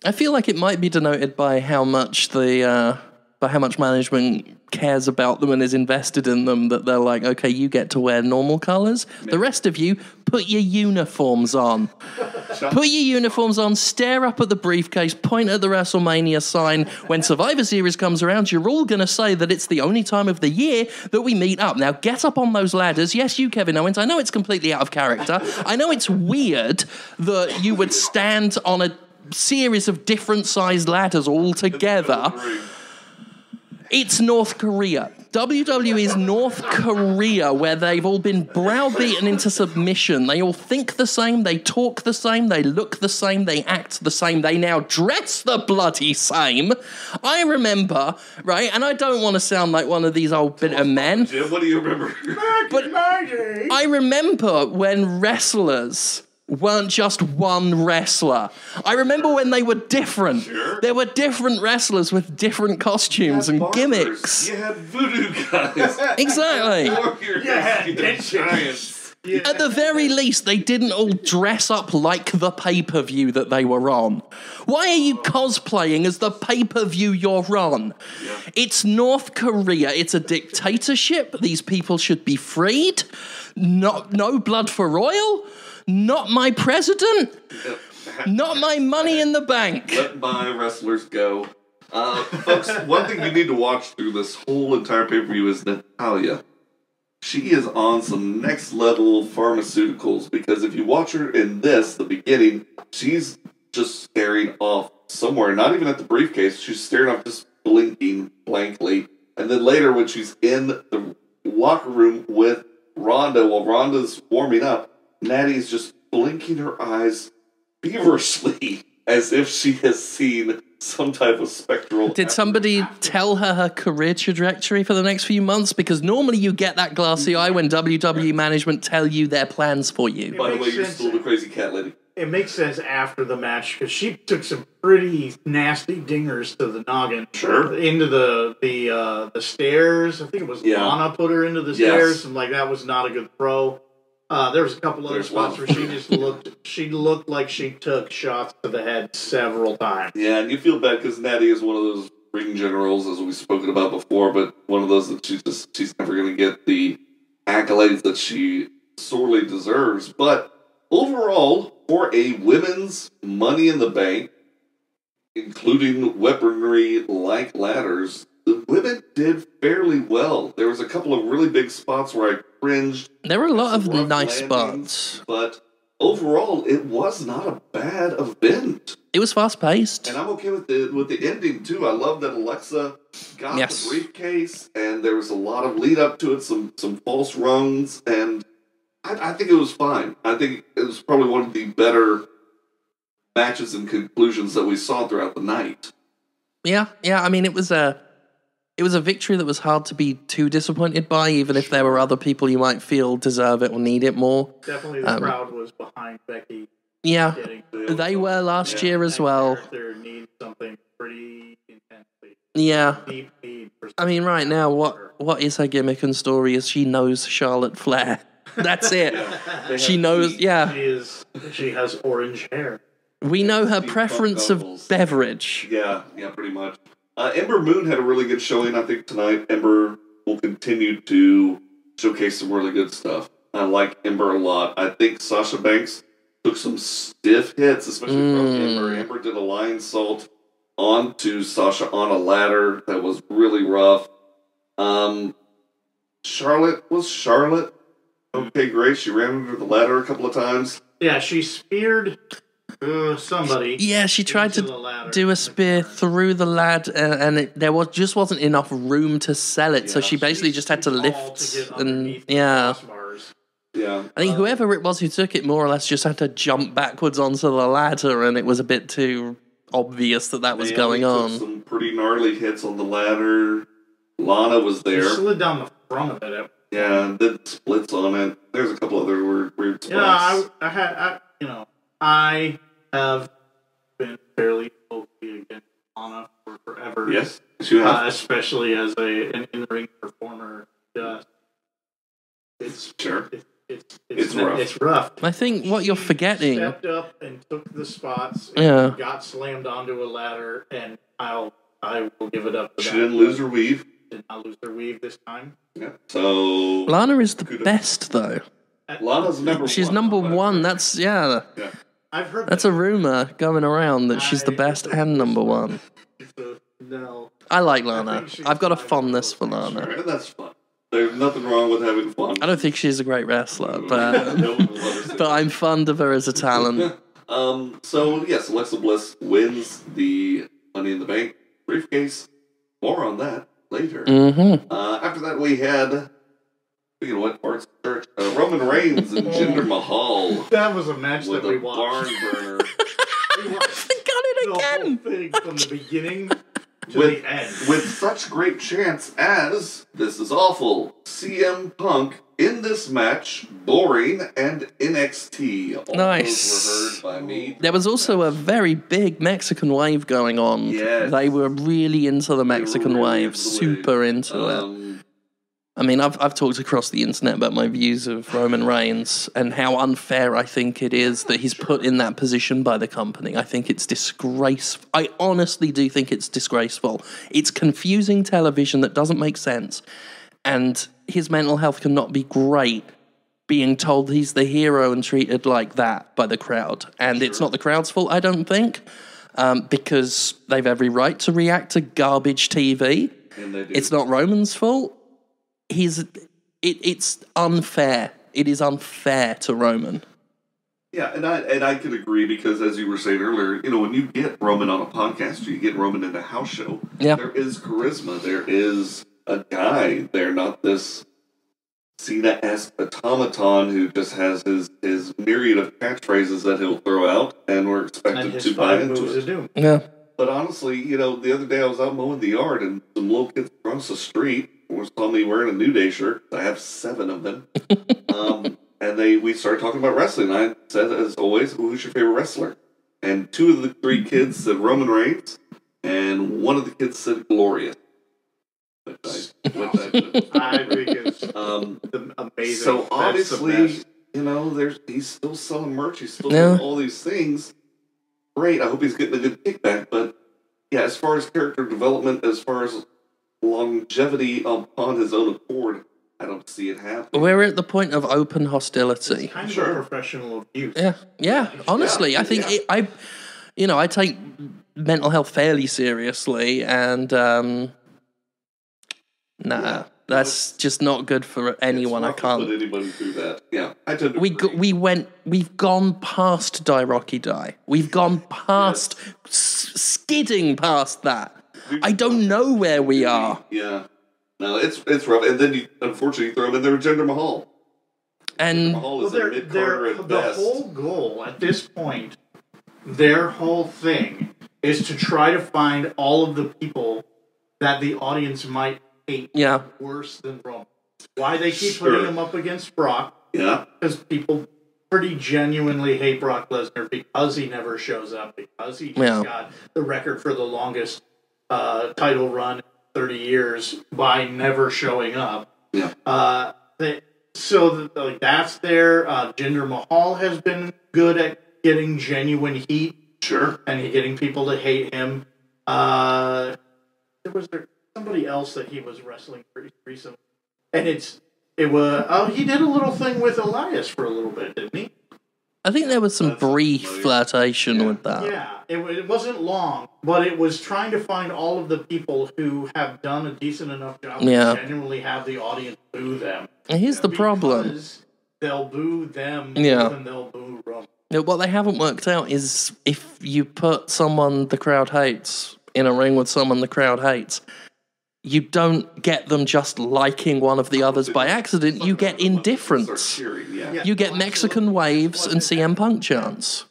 [SPEAKER 3] I feel like it might be denoted by how much the uh, by how much management cares about them and is invested in them. That they're like, okay, you get to wear normal colors. The rest of you, put your uniforms on. (laughs) Put your uniforms on, stare up at the briefcase, point at the WrestleMania sign. When Survivor Series comes around, you're all going to say that it's the only time of the year that we meet up. Now, get up on those ladders. Yes, you, Kevin Owens. I know it's completely out of character. I know it's weird that you would stand on a series of different sized ladders all together. It's North Korea. WWE is North Korea, where they've all been browbeaten into submission. They all think the same, they talk the same, they look the same, they act the same, they now dress the bloody same. I remember, right, and I don't want to sound like one of these old bitter men,
[SPEAKER 1] Jim, what do you remember?
[SPEAKER 3] but I remember when wrestlers weren't just one wrestler. I remember when they were different.
[SPEAKER 1] Sure.
[SPEAKER 3] There were different wrestlers with different costumes and
[SPEAKER 1] Barbers.
[SPEAKER 3] gimmicks.
[SPEAKER 1] You had voodoo guys. (laughs)
[SPEAKER 3] Exactly.
[SPEAKER 1] Warriors.
[SPEAKER 2] You had
[SPEAKER 1] you had giants.
[SPEAKER 3] At the very least, they didn't all dress up like the pay per view that they were on. Why are you cosplaying as the pay per view you're on? It's North Korea. It's a dictatorship. These people should be freed. No, no blood for oil. Not my president. Not my money in the bank.
[SPEAKER 1] Let my wrestlers go. Uh, folks, one thing you need to watch through this whole entire pay per view is Natalya. She is on some next level pharmaceuticals because if you watch her in this, the beginning, she's just staring off somewhere, not even at the briefcase. She's staring off, just blinking blankly. And then later, when she's in the locker room with Rhonda, while Rhonda's warming up, Natty's just blinking her eyes feverishly (laughs) as if she has seen some type of spectral.
[SPEAKER 3] Did somebody tell her her career trajectory for the next few months? Because normally you get that glassy eye when WWE management tell you their plans for you.
[SPEAKER 1] By the way,
[SPEAKER 2] Makes
[SPEAKER 1] you're still the crazy cat lady.
[SPEAKER 2] It makes sense after the match because she took some pretty nasty dingers to the noggin.
[SPEAKER 1] Sure.
[SPEAKER 2] Into the the uh, the stairs. I think it was
[SPEAKER 1] Yeah.
[SPEAKER 2] Lana put her into the
[SPEAKER 1] Yes.
[SPEAKER 2] stairs, and like that was not a good throw. Uh, there was a couple other
[SPEAKER 1] There's
[SPEAKER 2] spots
[SPEAKER 1] one.
[SPEAKER 2] where she just looked. She looked like she took shots to the head several times.
[SPEAKER 1] Yeah, and you feel bad because Natty is one of those ring generals, as we've spoken about before, but one of those that she's just she's never going to get the accolades that she sorely deserves. But overall, for a women's Money in the Bank, including weaponry like ladders, the women did fairly well. There was a couple of really big spots where I cringed,
[SPEAKER 3] There were a lot of nice
[SPEAKER 1] landings.
[SPEAKER 3] spots.
[SPEAKER 1] but overall, it was not a bad event.
[SPEAKER 3] It was fast paced.
[SPEAKER 1] And I'm okay with the with the ending too. I love that Alexa got
[SPEAKER 3] Yes.
[SPEAKER 1] the briefcase, and there was a lot of lead up to it, some some false runs, and I, I think it was fine. I think it was probably one of the better matches and conclusions that we saw throughout the night.
[SPEAKER 3] Yeah, yeah. I mean, it was a it was a victory that was hard to be too disappointed by, even if there were other people you might feel deserve it or need it more.
[SPEAKER 2] Definitely, the
[SPEAKER 3] Um,
[SPEAKER 2] crowd was behind Becky
[SPEAKER 3] Yeah,
[SPEAKER 2] getting.
[SPEAKER 3] they were last
[SPEAKER 1] Yeah.
[SPEAKER 3] year as well.
[SPEAKER 2] Character needs something pretty intensely
[SPEAKER 3] Yeah.
[SPEAKER 2] deep need.
[SPEAKER 3] I mean, right now, what what is her gimmick and story? Is she knows Charlotte Flair? (laughs) That's it.
[SPEAKER 1] They
[SPEAKER 3] She knows.
[SPEAKER 1] the-
[SPEAKER 3] Yeah,
[SPEAKER 2] She is. She has orange hair.
[SPEAKER 3] We know her
[SPEAKER 1] Steampunk
[SPEAKER 3] preference of beverage.
[SPEAKER 1] Yeah, yeah, pretty much. Uh, Ember Moon had a really good showing. I think tonight Ember will continue to showcase some really good stuff. I like Ember a lot. I think Sasha Banks took some stiff hits, especially from
[SPEAKER 3] Mm.
[SPEAKER 1] Ember. Ember did a lionsault onto Sasha on a ladder that was really rough. Um, Charlotte was Charlotte. Okay, great. She ran under the ladder a couple of times.
[SPEAKER 2] Yeah, she speared uh, somebody.
[SPEAKER 3] Yeah, she tried to do a spear through the lad, and, and it, there was just wasn't enough room to sell it. So she basically just had to lift
[SPEAKER 2] to
[SPEAKER 3] and yeah.
[SPEAKER 1] Yeah,
[SPEAKER 3] I think
[SPEAKER 1] uh,
[SPEAKER 3] whoever it was who took it more or less just had to jump backwards onto the ladder, and it was a bit too obvious that that was
[SPEAKER 1] Naomi
[SPEAKER 3] going
[SPEAKER 1] took
[SPEAKER 3] on.
[SPEAKER 1] Some pretty gnarly hits on the ladder. Lana was
[SPEAKER 2] She
[SPEAKER 1] there.
[SPEAKER 2] slid down the front of it.
[SPEAKER 1] Yeah, and did splits on it. There's a couple other weird, weird spots.
[SPEAKER 2] Yeah, I, I had, I, you know, I have been fairly vocally against Lana for forever.
[SPEAKER 1] yes, you have.
[SPEAKER 2] uh, especially as a an in-ring performer. Just it's
[SPEAKER 1] Sure.
[SPEAKER 2] It's it's
[SPEAKER 1] It's
[SPEAKER 2] it's,
[SPEAKER 1] rough.
[SPEAKER 2] It's rough.
[SPEAKER 3] I think what you're
[SPEAKER 2] She
[SPEAKER 3] forgetting.
[SPEAKER 2] Stepped up and took the spots. And
[SPEAKER 3] Yeah.
[SPEAKER 2] Got slammed onto a ladder, and I'll I will give it up. For
[SPEAKER 1] she
[SPEAKER 2] that.
[SPEAKER 1] didn't lose her weave.
[SPEAKER 2] Did not lose her weave this time.
[SPEAKER 1] Yeah. So
[SPEAKER 3] Lana is the best, though.
[SPEAKER 1] Lana's number
[SPEAKER 3] She's
[SPEAKER 1] one.
[SPEAKER 3] number one. That's yeah.
[SPEAKER 1] Yeah.
[SPEAKER 2] I've heard
[SPEAKER 3] That's
[SPEAKER 2] that.
[SPEAKER 3] a rumor going around that she's the best and number one.
[SPEAKER 2] So, no.
[SPEAKER 3] I like Lana.
[SPEAKER 2] think
[SPEAKER 3] I've got a fondness for. Lana.
[SPEAKER 1] Sure, that's fun. There's nothing wrong with having fun.
[SPEAKER 3] I don't think she's a great wrestler, but (laughs)
[SPEAKER 1] No one will ever say
[SPEAKER 3] but I'm fond of her as a talent. (laughs)
[SPEAKER 1] Um. So yes, Alexa Bliss wins the Money in the Bank briefcase. More on that later.
[SPEAKER 3] Mm-hmm.
[SPEAKER 1] Uh, after that, we had. You know what? Parts of church. Uh, Roman Reigns and Jinder Mahal
[SPEAKER 2] That was a match
[SPEAKER 1] with
[SPEAKER 2] that we
[SPEAKER 1] a barn burner.
[SPEAKER 2] We watched
[SPEAKER 3] I got it
[SPEAKER 2] the
[SPEAKER 3] again.
[SPEAKER 2] whole thing from the beginning to
[SPEAKER 1] With-
[SPEAKER 2] the end.
[SPEAKER 1] with such great chance as this is awful. CM Punk in this match, boring and NXT. All
[SPEAKER 3] Nice.
[SPEAKER 1] Those were heard by me.
[SPEAKER 3] There was also a very big Mexican wave going on.
[SPEAKER 1] Yes.
[SPEAKER 3] They were really into the Mexican
[SPEAKER 1] really
[SPEAKER 3] wave,
[SPEAKER 1] into the
[SPEAKER 3] super into it. I mean, I've I've talked across the internet about my views of Roman Reigns and how unfair I think it is that he's put in that position by the company. I think it's disgraceful. I honestly do think it's disgraceful. It's confusing television that doesn't make sense, and his mental health cannot be great. Being told he's the hero and treated like that by the crowd, and it's not the crowd's fault, I don't think, um, because they've every right to react to garbage TV.
[SPEAKER 1] and they do.
[SPEAKER 3] It's not Roman's fault. He's it, it's unfair. It is unfair to Roman.
[SPEAKER 1] Yeah, and I and I can agree because as you were saying earlier, you know, when you get Roman on a podcast, or you get Roman in a house show.
[SPEAKER 3] Yeah.
[SPEAKER 1] There is charisma. There is a guy there, not this Cena esque automaton who just has his his myriad of catchphrases that he'll throw out, and we're
[SPEAKER 2] and
[SPEAKER 1] expected
[SPEAKER 2] his
[SPEAKER 1] to buy
[SPEAKER 2] five
[SPEAKER 1] into it.
[SPEAKER 2] of doom.
[SPEAKER 3] Yeah.
[SPEAKER 1] But honestly, you know, the other day I was out mowing the yard and some little kids across the street saw me wearing a New Day shirt. I have seven of them. (laughs) um, and they we started talking about wrestling. I said, as always, who's your favorite wrestler? And two of the three kids said Roman Reigns, and one of the kids said Glorious. Which I, which I, (laughs)
[SPEAKER 2] I think it's
[SPEAKER 1] um,
[SPEAKER 2] amazing.
[SPEAKER 1] so
[SPEAKER 2] That's
[SPEAKER 1] obviously, you know, there's he's still selling merch. He's still
[SPEAKER 3] Yeah.
[SPEAKER 1] doing all these things. Great. I hope he's getting a good kickback. But yeah, as far as character development, as far as longevity upon his own accord, I don't see it happening.
[SPEAKER 3] We're at the point of open hostility.
[SPEAKER 2] kind of
[SPEAKER 1] Sure.
[SPEAKER 2] a professional abuse.
[SPEAKER 3] Yeah, yeah. Honestly,
[SPEAKER 1] Yeah,
[SPEAKER 3] I think
[SPEAKER 1] yeah.
[SPEAKER 3] it, I, you know, I take mental health fairly seriously, and um, nah,
[SPEAKER 1] Yeah.
[SPEAKER 3] that's just not good for
[SPEAKER 1] It's
[SPEAKER 3] anyone. I can't.
[SPEAKER 1] put anybody through that. Yeah, I tend to
[SPEAKER 3] we go, we went we've gone past die rocky die we've gone (laughs) past s- skidding past that i don't know where we are
[SPEAKER 1] Yeah. No, it's it's rough. And then you unfortunately throw them in there with Jinder Mahal.
[SPEAKER 3] and
[SPEAKER 1] Mahal is a
[SPEAKER 2] they're,
[SPEAKER 1] mid
[SPEAKER 2] they're,
[SPEAKER 1] carder
[SPEAKER 2] the
[SPEAKER 1] best.
[SPEAKER 2] whole goal at this point, their whole thing is to try to find all of the people that the audience might hate
[SPEAKER 3] yeah
[SPEAKER 2] worse than Roman. Why they keep
[SPEAKER 1] Sure.
[SPEAKER 2] putting him up against Brock?
[SPEAKER 1] yeah.
[SPEAKER 2] Because people pretty genuinely hate Brock Lesnar because he never shows up, because he just
[SPEAKER 3] Yeah.
[SPEAKER 2] got the record for the longest uh, title run in 30 years by never showing up.
[SPEAKER 1] Yeah.
[SPEAKER 2] Uh, they, so the, like that's there. Uh, Jinder Mahal has been good at getting genuine heat
[SPEAKER 1] Sure.
[SPEAKER 2] and getting people to hate him. Uh, there was there somebody else that he was wrestling pretty recently, and it's it was oh he did a little thing with Elias for a little bit, didn't he?
[SPEAKER 3] I think there was some
[SPEAKER 1] That's
[SPEAKER 3] brief
[SPEAKER 1] familiar.
[SPEAKER 3] flirtation
[SPEAKER 1] Yeah.
[SPEAKER 3] with that.
[SPEAKER 2] Yeah, it, it wasn't long, but it was trying to find all of the people who have done a decent enough job
[SPEAKER 3] Yeah.
[SPEAKER 2] to genuinely have the audience boo them.
[SPEAKER 3] And here's the problem.
[SPEAKER 2] They'll boo them
[SPEAKER 3] Yeah.
[SPEAKER 2] more than they'll boo Roman.
[SPEAKER 3] Yeah, What they haven't worked out is if you put someone the crowd hates in a ring with someone the crowd hates, you don't get them just liking one of the others by accident. You get
[SPEAKER 1] Start
[SPEAKER 3] indifference.
[SPEAKER 1] cheering, yeah.
[SPEAKER 2] Yeah.
[SPEAKER 3] You get Mexican waves and CM Punk chants.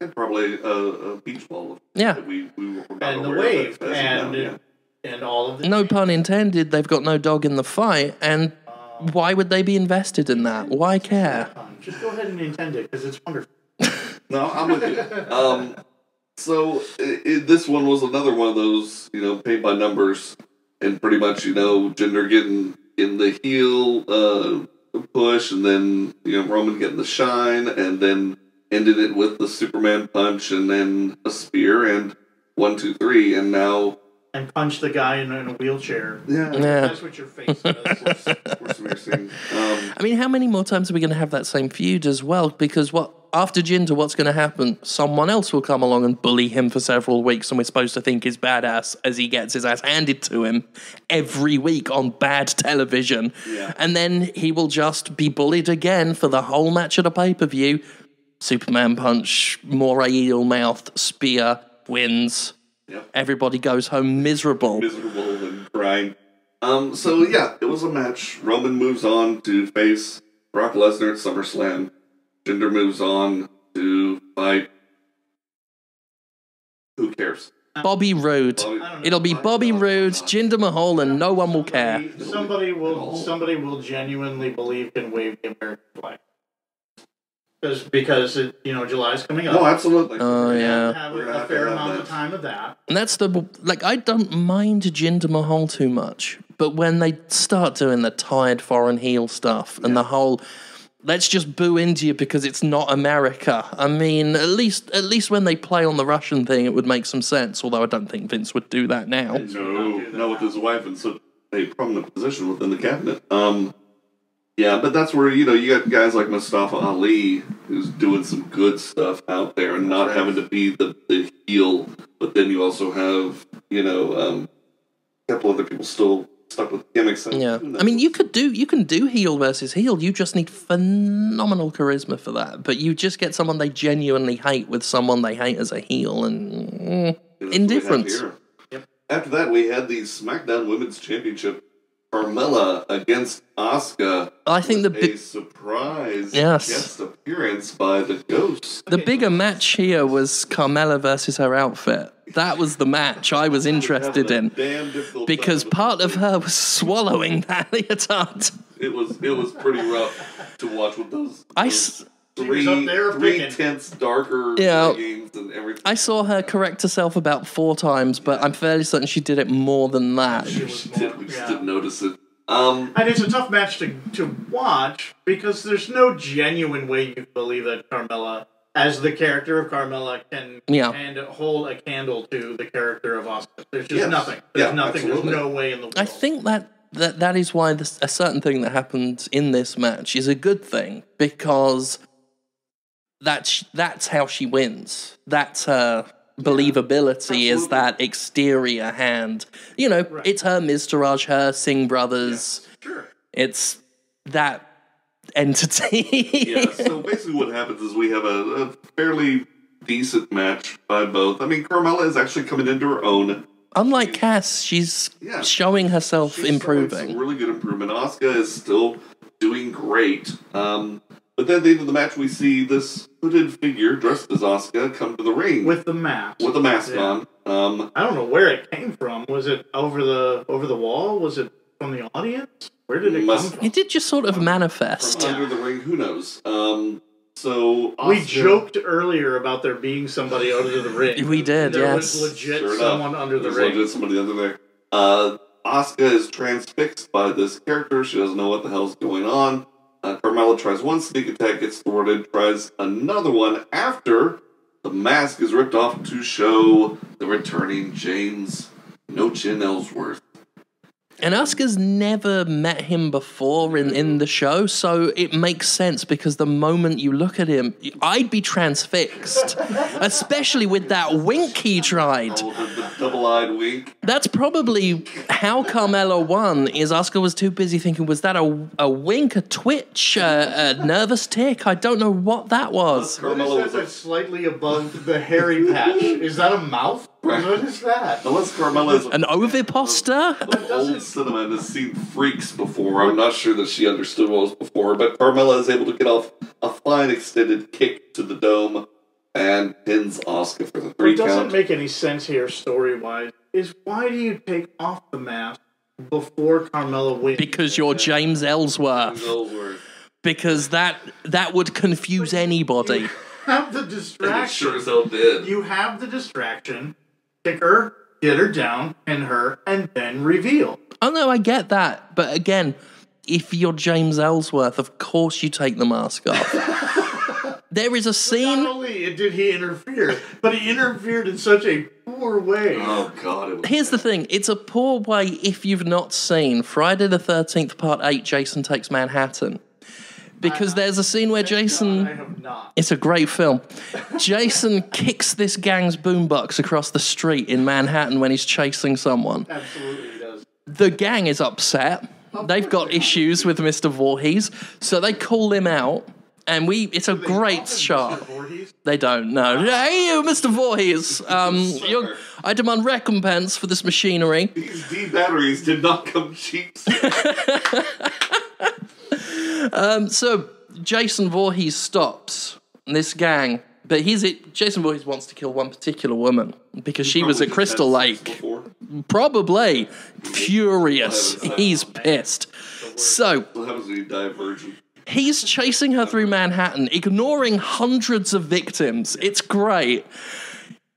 [SPEAKER 1] And probably a, a beach ball.
[SPEAKER 3] Yeah.
[SPEAKER 1] that We, we were not
[SPEAKER 2] And the wave,
[SPEAKER 1] of
[SPEAKER 2] and
[SPEAKER 1] now, yeah.
[SPEAKER 2] and all of the
[SPEAKER 3] No pun intended, they've got no dog in the fight, and why would they be invested in that? Why care?
[SPEAKER 2] Just go ahead and intend it because it's wonderful. (laughs)
[SPEAKER 1] No, I'm with you. Um, so i i this one was another one of those, you know, paid by numbers, and pretty much, you know, Jinder getting in the heel uh, push, and then you know Roman getting the shine, and then ended it with the Superman punch, and then a spear, and one, two, three, and now
[SPEAKER 2] And punch the guy in, in a wheelchair.
[SPEAKER 1] yeah,
[SPEAKER 3] Yeah.
[SPEAKER 2] That's what your face does.
[SPEAKER 1] Um,
[SPEAKER 3] I mean, how many more times are we going to have that same feud as well? Because what after Jinder, what's going to happen? Someone else will come along and bully him for several weeks, and we're supposed to think he's badass as he gets his ass handed to him every week on bad (laughs) television.
[SPEAKER 1] Yeah.
[SPEAKER 3] And then he will just be bullied again for the whole match at a pay per view. Superman punch, Moray eel mouth, spear, wins. Everybody goes home miserable.
[SPEAKER 1] miserable and crying. Um, so yeah, it was a match. Roman moves on to face Brock Lesnar at SummerSlam. Jinder moves on to fight. Who cares?
[SPEAKER 3] Bobby Roode.
[SPEAKER 1] Bobby-
[SPEAKER 2] I don't know.
[SPEAKER 3] It'll be Bobby Roode, Jinder Mahal, and no one will care.
[SPEAKER 2] Somebody, somebody will somebody will genuinely believe can wave the American flag. Because because it, you know July's coming up.
[SPEAKER 1] Oh, absolutely.
[SPEAKER 3] Oh, yeah.
[SPEAKER 2] Have
[SPEAKER 1] We're
[SPEAKER 2] a, a fair
[SPEAKER 1] have
[SPEAKER 2] amount
[SPEAKER 1] that.
[SPEAKER 2] of time of that.
[SPEAKER 3] And that's the like I don't mind Jinder Mahal too much, but when they start doing the tired foreign heel stuff and the whole let's just boo India because it's not America. I mean, at least at least when they play on the Russian thing, it would make some sense. Although I don't think Vince would do that now.
[SPEAKER 1] No, not with his wife in such a prominent position within the cabinet. Um, yeah, but that's where you know you got guys like Mustafa Ali who's doing some good stuff out there and not having to be the, the heel. But then you also have you know um, a couple other people still stuck with gimmicks. and
[SPEAKER 3] Yeah,
[SPEAKER 1] who
[SPEAKER 3] I mean, you could do you can do heel versus heel. You just need phenomenal charisma for that. But you just get someone they genuinely hate with someone they hate as a heel, and mm,
[SPEAKER 1] That's what we have
[SPEAKER 3] indifference.
[SPEAKER 1] here. After that, we had the SmackDown Women's Championship. Carmella against Asuka.
[SPEAKER 3] I think the
[SPEAKER 1] with
[SPEAKER 3] big
[SPEAKER 1] a surprise
[SPEAKER 3] Yes.
[SPEAKER 1] guest appearance by the Ghost.
[SPEAKER 3] The bigger match here was Carmella versus her outfit. That was the match I was interested in because part of her was swallowing (laughs) that leotard.
[SPEAKER 1] it was it was pretty rough to watch with those,
[SPEAKER 3] I,
[SPEAKER 1] those three,
[SPEAKER 2] there
[SPEAKER 1] three
[SPEAKER 2] picking.
[SPEAKER 1] tense darker
[SPEAKER 3] Yeah.
[SPEAKER 1] games and everything.
[SPEAKER 3] I saw her correct herself about four times, but I'm fairly certain she did it more than that.
[SPEAKER 2] She
[SPEAKER 1] we
[SPEAKER 2] was
[SPEAKER 1] just, did,
[SPEAKER 2] more-
[SPEAKER 1] we just
[SPEAKER 2] yeah.
[SPEAKER 1] didn't notice it. Um,
[SPEAKER 2] And it's a tough match to, to watch because there's no genuine way you can believe that Carmella, as the character of Carmella can
[SPEAKER 3] Yeah.
[SPEAKER 2] and hold a candle to the character of Asuka. There's just
[SPEAKER 1] Yes.
[SPEAKER 2] nothing. There's
[SPEAKER 1] Yeah,
[SPEAKER 2] nothing.
[SPEAKER 1] absolutely.
[SPEAKER 2] There's no way in the world.
[SPEAKER 3] I think that that, that is why this, a certain thing that happened in this match is a good thing because that's that's how she wins. That's her believability is that exterior hand. You know, it's her Miztourage, her Singh brothers.
[SPEAKER 2] Sure.
[SPEAKER 3] It's that entity.
[SPEAKER 1] yeah, so basically what happens is we have a, a fairly decent match by both. I mean, Carmella is actually coming into her own.
[SPEAKER 3] Unlike Cass, she's
[SPEAKER 1] Yeah.
[SPEAKER 3] showing herself
[SPEAKER 1] She's
[SPEAKER 3] improving.
[SPEAKER 1] Some really good improvement. Asuka is still doing great. Um, but then at the end of the match, we see this hooded figure dressed as Asuka come to the ring
[SPEAKER 2] With the mask.
[SPEAKER 1] with a mask
[SPEAKER 2] Yeah.
[SPEAKER 1] on. Um,
[SPEAKER 2] I don't know where it came from. Was it over the over the wall? Was it from the audience? Where did it
[SPEAKER 1] Must-
[SPEAKER 2] come from?
[SPEAKER 3] It did just sort of manifest.
[SPEAKER 1] from under the ring, who knows? Um, so
[SPEAKER 2] We joked earlier about there being somebody under the ring.
[SPEAKER 3] We did,
[SPEAKER 2] there
[SPEAKER 3] yes.
[SPEAKER 2] was legit
[SPEAKER 1] Sure enough.
[SPEAKER 2] someone under the
[SPEAKER 1] There's
[SPEAKER 2] ring.
[SPEAKER 1] legit somebody under there. Uh, Asuka is transfixed by this character. She doesn't know what the hell's going on. Uh, Carmella tries one sneak attack, gets thwarted, tries another one after the mask is ripped off to show the returning James No Chin Ellsworth.
[SPEAKER 3] And Asuka's never met him before in, in the show, so it makes sense because the moment you look at him, I'd be transfixed. (laughs) Especially with that wink he tried.
[SPEAKER 1] Oh, the, the double-eyed wink.
[SPEAKER 3] That's probably how Carmella won. Is Asuka was too busy thinking, was that a, a wink, a twitch, a, a nervous tick? I don't know what that was.
[SPEAKER 2] What
[SPEAKER 1] Carmella was
[SPEAKER 2] that
[SPEAKER 1] a
[SPEAKER 2] that's slightly above the hairy patch? Is that a mouth? What is that?
[SPEAKER 1] Unless Carmella is
[SPEAKER 3] An oviposter?
[SPEAKER 1] old cinema has seen freaks before, I'm not sure that she understood what was before, but Carmella is able to get off a fine extended kick to the dome and pins Asuka for the three
[SPEAKER 2] What doesn't make any sense here, story wise, is why do you take off the mask before Carmella wins?
[SPEAKER 3] Because you're James Ellsworth.
[SPEAKER 1] Ellsworth.
[SPEAKER 3] Because that that would confuse anybody.
[SPEAKER 2] have the
[SPEAKER 1] And it
[SPEAKER 2] distraction.
[SPEAKER 1] sure as hell did.
[SPEAKER 2] You have the distraction. Kick her, get her down, pin her, and then reveal.
[SPEAKER 3] Oh no, I get that, but again, if you're James Ellsworth, of course you take the mask off. (laughs) there is a scene.
[SPEAKER 2] Not
[SPEAKER 3] scene.
[SPEAKER 2] only did he interfere, but he interfered in such a poor way.
[SPEAKER 1] oh god, it was
[SPEAKER 3] Here's the thing: it's a poor way if you've not seen Friday the Thirteenth Part Eight. Jason takes Manhattan, because there's a scene where Jason.
[SPEAKER 2] I have not.
[SPEAKER 3] It's a great film. Jason kicks this gang's boombox across the street in Manhattan when he's chasing someone.
[SPEAKER 2] Absolutely, he does.
[SPEAKER 3] The gang is upset. They've got issues with Mr. Voorhees, so they call him out. And we, it's a great shot.
[SPEAKER 2] Voorhees?
[SPEAKER 3] They don't know. Hey, you, Mr. Voorhees. (laughs) Um, you're, I demand recompense for this machinery.
[SPEAKER 1] These D batteries did not come cheap. (laughs)
[SPEAKER 3] Um, so Jason Voorhees stops this gang, but he's it. Jason Voorhees wants to kill one particular woman because she was at Crystal Lake.
[SPEAKER 1] Before.
[SPEAKER 3] Probably furious. He's pissed. So
[SPEAKER 1] What happens when you die a virgin?
[SPEAKER 3] he's chasing her through Manhattan, ignoring hundreds of victims. It's great.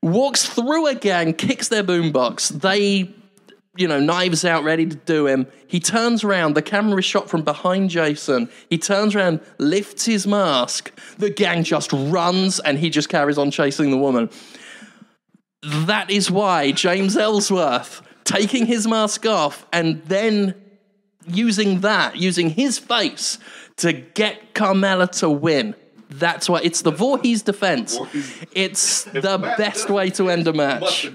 [SPEAKER 3] Walks through a gang, kicks their boombox. They, you know, knives out, ready to do him. He turns around. The camera is shot from behind Jason. He turns around, lifts his mask. The gang just runs, and he just carries on chasing the woman. That is why James Ellsworth taking his mask off and then using that, using his face to get Carmella to win. That's why it's the Voorhees defense. It's the best way to end a match.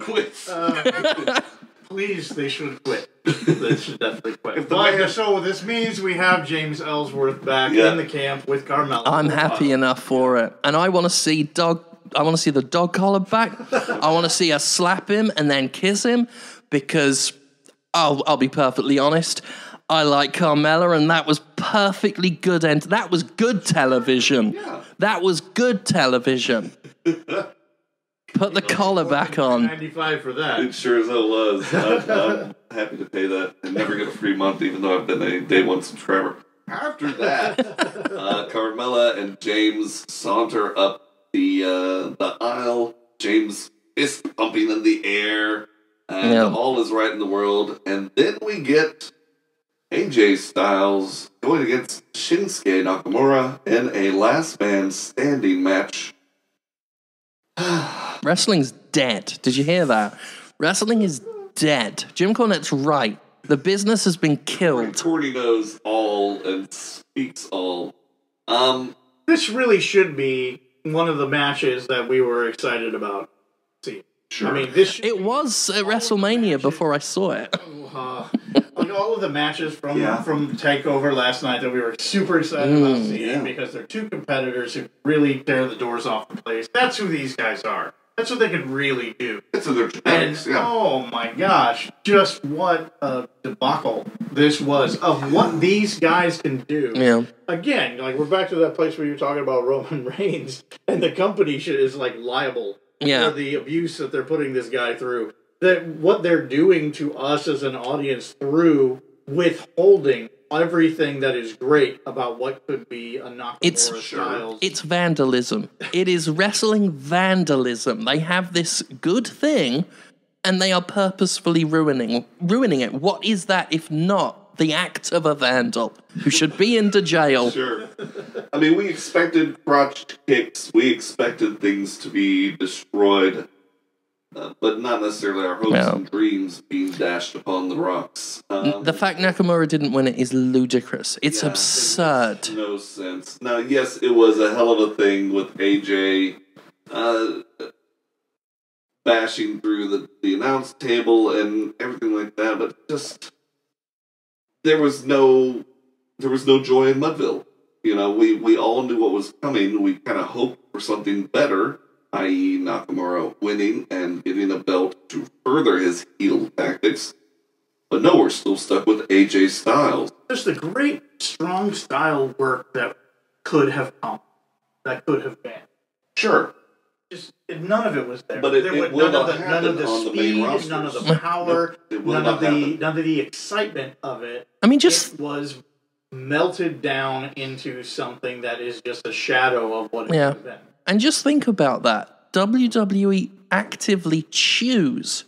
[SPEAKER 1] Have quit.
[SPEAKER 2] Please, they should quit. (laughs) they should definitely quit.
[SPEAKER 1] the
[SPEAKER 2] But,
[SPEAKER 1] man-
[SPEAKER 2] so this means we have James Ellsworth back
[SPEAKER 1] Yeah.
[SPEAKER 2] in the camp with Carmella.
[SPEAKER 3] I'm happy enough for it, and I want to see dog. I want to see the dog collar back. (laughs) I want to see her slap him and then kiss him because I'll I'll be perfectly honest. I like Carmella, and that was perfectly good. And that was good television. That was good television. (laughs) Put the collar back on.
[SPEAKER 2] 95 for that.
[SPEAKER 1] It sure as hell was. (laughs) I'm, I'm happy to pay that and never get a free month, even though I've been a day one subscriber. After that, (laughs) uh, Carmella and James saunter up the uh, the aisle. James is pumping in the air, and
[SPEAKER 3] Yeah.
[SPEAKER 1] all is right in the world. And then we get AJ Styles going against Shinsuke Nakamura in a last man standing match.
[SPEAKER 3] Wrestling's dead. Did you hear that? Wrestling is dead. Jim Cornette's right. The business has been killed.
[SPEAKER 1] Corny knows all and speaks all. Um,
[SPEAKER 2] This really should be one of the matches that we were excited about. See,
[SPEAKER 1] Sure.
[SPEAKER 2] I mean, this
[SPEAKER 3] It was at WrestleMania before I saw it. (laughs)
[SPEAKER 2] uh, like all of the matches from
[SPEAKER 1] Yeah.
[SPEAKER 2] from Takeover last night that we were super excited about seeing
[SPEAKER 1] yeah.
[SPEAKER 2] because they're two competitors who really tear the doors off the place. That's who these guys are. That's what they could really do.
[SPEAKER 1] it's in their
[SPEAKER 2] And
[SPEAKER 1] yeah.
[SPEAKER 2] oh my gosh, just what a debacle this was of what these guys can do.
[SPEAKER 3] Yeah.
[SPEAKER 2] Again, like we're back to that place where you're talking about (laughs) Roman Reigns, and the company should, is like liable
[SPEAKER 3] Yeah.
[SPEAKER 2] for the abuse that they're putting this guy through. That what they're doing to us as an audience through withholding everything that is great about what could be a Nakamura
[SPEAKER 3] It's-
[SPEAKER 2] Styles.
[SPEAKER 3] It's vandalism. (laughs) It is wrestling vandalism. They have this good thing and they are purposefully ruining ruining it. What is that if not the act of a vandal who should be into jail. (laughs)
[SPEAKER 1] Sure. I mean, we expected crotch kicks. We expected things to be destroyed, uh, but not necessarily our hopes
[SPEAKER 3] No.
[SPEAKER 1] and dreams being dashed upon the rocks. Um,
[SPEAKER 3] The fact Nakamura didn't win it is ludicrous. It's
[SPEAKER 1] Yeah, it
[SPEAKER 3] absurd.
[SPEAKER 1] no sense. Now, yes, it was a hell of a thing with AJ uh, bashing through the, the announce table and everything like that, but just there was no there was no joy in Mudville. You know, we, we all knew what was coming. We kind of hoped for something better, i.e., Nakamura winning and getting a belt to further his heel tactics. But no, we're still stuck with AJ Styles.
[SPEAKER 2] There's the great, strong style work that could have come, that could have been.
[SPEAKER 1] Sure,
[SPEAKER 2] Just none of it was there.
[SPEAKER 1] But it-
[SPEAKER 2] there
[SPEAKER 1] it
[SPEAKER 2] was
[SPEAKER 1] will
[SPEAKER 2] none of
[SPEAKER 1] not
[SPEAKER 2] the none of the
[SPEAKER 1] on the main
[SPEAKER 2] speed, none of the (laughs) power,
[SPEAKER 1] it will
[SPEAKER 2] none of the
[SPEAKER 1] happen.
[SPEAKER 2] none of the excitement of it.
[SPEAKER 3] I mean, just
[SPEAKER 2] it was melted down into something that is just a shadow of what it
[SPEAKER 3] Yeah.
[SPEAKER 2] could have been.
[SPEAKER 3] And just think about that. WWE actively choose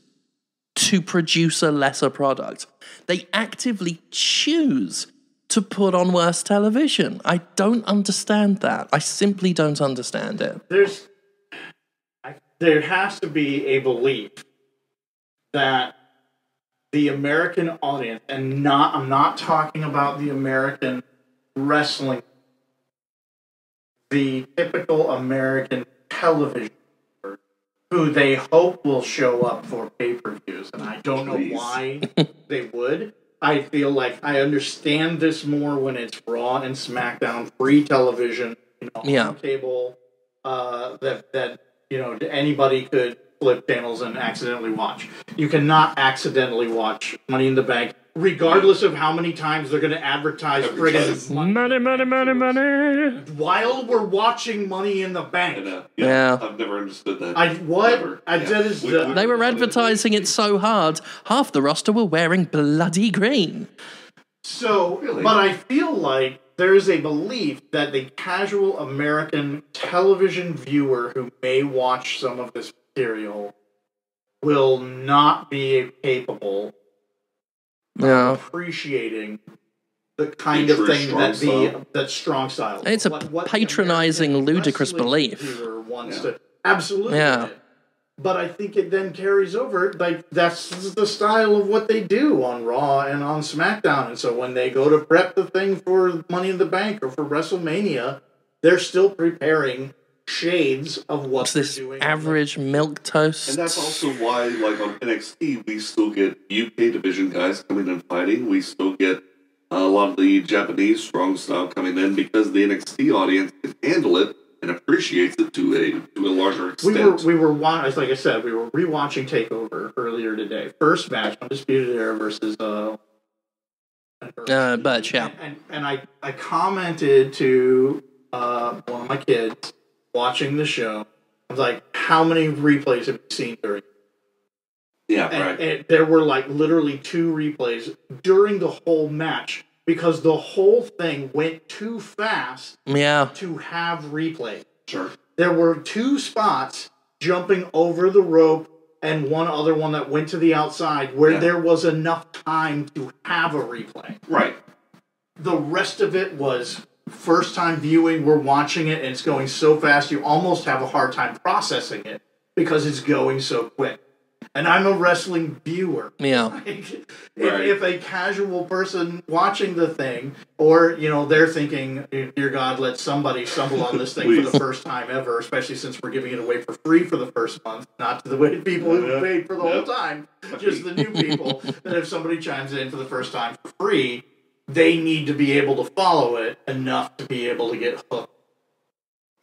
[SPEAKER 3] to produce a lesser product. They actively choose to put on worse television. I don't understand that. I simply don't understand it.
[SPEAKER 2] there's there has to be a belief that the American audience and not I'm not talking about the American wrestling the typical American television viewer who they hope will show up for pay-per-views and I don't
[SPEAKER 1] Please.
[SPEAKER 2] know why they would I feel like I understand this more when it's Raw and SmackDown free television, you know,
[SPEAKER 3] Yeah.
[SPEAKER 2] on cable, uh, that that you know anybody could flip channels and accidentally watch. You cannot accidentally watch Money in the Bank, regardless of how many times they're going to advertise
[SPEAKER 1] Advertise.
[SPEAKER 2] friggin' money.
[SPEAKER 3] Money, money, money, money.
[SPEAKER 2] While we're watching Money in the Bank,
[SPEAKER 1] know.
[SPEAKER 3] Uh, yeah.
[SPEAKER 1] I've never understood that.
[SPEAKER 2] I what
[SPEAKER 1] Never.
[SPEAKER 2] I
[SPEAKER 1] Yeah.
[SPEAKER 2] that is
[SPEAKER 1] We-
[SPEAKER 2] the,
[SPEAKER 3] They were advertising it so hard, half the roster were wearing bloody green.
[SPEAKER 2] So,
[SPEAKER 1] Really?
[SPEAKER 2] but I feel like there is a belief that the casual American television viewer who may watch some of this material will not be capable
[SPEAKER 3] Yeah.
[SPEAKER 2] appreciating the kind
[SPEAKER 1] The
[SPEAKER 2] of thing
[SPEAKER 1] strong
[SPEAKER 2] that the that strong style.
[SPEAKER 3] It's a
[SPEAKER 2] the
[SPEAKER 3] patronizing,
[SPEAKER 2] American
[SPEAKER 3] ludicrous
[SPEAKER 2] wrestling
[SPEAKER 3] belief.
[SPEAKER 2] viewer wants
[SPEAKER 1] Yeah.
[SPEAKER 2] to absolutely.
[SPEAKER 3] Yeah.
[SPEAKER 2] But I think it then carries over. Like that's the style of what they do on Raw and on SmackDown. And so when they go to prep the thing for Money in the Bank or for WrestleMania, they're still preparing shades of what
[SPEAKER 3] It's this
[SPEAKER 2] they're doing.
[SPEAKER 3] average milk toast.
[SPEAKER 1] And that's also why, like on NXT, we still get UK division guys coming and fighting. We still get a lot of the Japanese strong style coming in because the NXT audience can handle it and appreciates it to a to a larger extent.
[SPEAKER 2] We were
[SPEAKER 1] extent.
[SPEAKER 2] we were watching, like I said we were rewatching Takeover earlier today. First match, Undisputed Era versus uh.
[SPEAKER 3] Uh, Burch, yeah.
[SPEAKER 2] And, and, and I I commented to uh one of my kids watching the show. I was like, "How many replays have you seen during?"
[SPEAKER 1] yeah,
[SPEAKER 2] And,
[SPEAKER 1] right.
[SPEAKER 2] and there were like literally two replays during the whole match because the whole thing went too fast
[SPEAKER 3] yeah.
[SPEAKER 2] to have replay
[SPEAKER 1] Sure.
[SPEAKER 2] there were two spots jumping over the rope and one other one that went to the outside where
[SPEAKER 1] Yeah.
[SPEAKER 2] there was enough time to have a replay.
[SPEAKER 1] Right.
[SPEAKER 2] The rest of it was first time viewing, we're watching it and it's going so fast you almost have a hard time processing it because it's going so quick. And I'm a wrestling viewer. (laughs)
[SPEAKER 3] Yeah.
[SPEAKER 2] if,
[SPEAKER 1] Right.
[SPEAKER 2] if a casual person watching the thing, or you know, they're thinking, "Dear God, let somebody stumble on this thing for the first time ever," especially since we're giving it away for free for the first month, not to the way (laughs) people who
[SPEAKER 1] Yeah.
[SPEAKER 2] paid for the
[SPEAKER 1] Yeah.
[SPEAKER 2] whole time, just the new people. (laughs) that if somebody chimes in for the first time for free, they need to be able to follow it enough to be able to get hooked.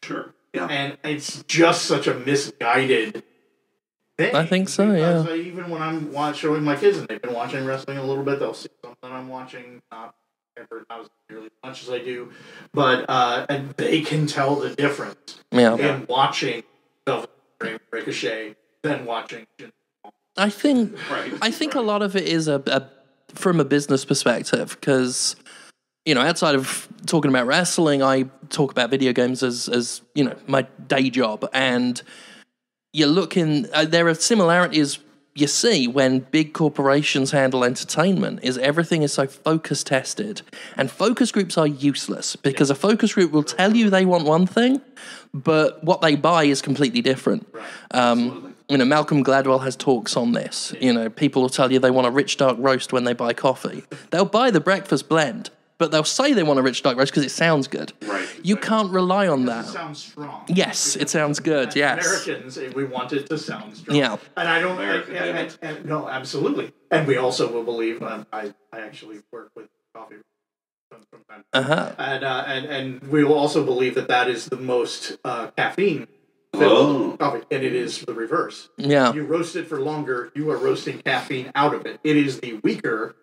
[SPEAKER 1] Sure. Yeah.
[SPEAKER 2] And it's just such a misguided. Thing
[SPEAKER 3] I think so, yeah.
[SPEAKER 2] I, even when I'm watch, showing my kids and they've been watching wrestling a little bit, they'll see something I'm watching, not ever not as nearly as much as I do, but uh, and they can tell the difference
[SPEAKER 3] Yeah.
[SPEAKER 2] in watching Velvet Dream Ricochet than watching.
[SPEAKER 3] I think
[SPEAKER 1] Right.
[SPEAKER 3] I think a lot of it is a, a from a business perspective because you know outside of talking about wrestling, I talk about video games as as you know my day job, and you're looking. Uh, there are similarities you see when big corporations handle entertainment is everything is so focus tested. And focus groups are useless because a focus group will tell you they want one thing but what they buy is completely different. Um, you know malcolm gladwell has talks on this you know people will tell you they want a rich dark roast when they buy coffee they'll buy the breakfast blend but they'll say they want a rich dark roast because it sounds good
[SPEAKER 1] Right.
[SPEAKER 3] you can't rely on that.
[SPEAKER 2] It
[SPEAKER 3] that
[SPEAKER 2] sounds strong.
[SPEAKER 3] yes it sounds good yes
[SPEAKER 2] Americans, eh, we want it to sound strong.
[SPEAKER 3] Yeah.
[SPEAKER 2] And I don't.
[SPEAKER 1] American,
[SPEAKER 2] and,
[SPEAKER 1] damn
[SPEAKER 2] and,
[SPEAKER 1] it.
[SPEAKER 2] and- no, absolutely. And we also will believe. Um, I I actually work with coffee from, from time.
[SPEAKER 3] uh-huh
[SPEAKER 2] And uh, and and we will also believe that that is the most uh, caffeine
[SPEAKER 1] Oh.
[SPEAKER 2] coffee, and it is the reverse.
[SPEAKER 3] yeah
[SPEAKER 2] You roast it for longer, you are roasting caffeine out of it. It is the weaker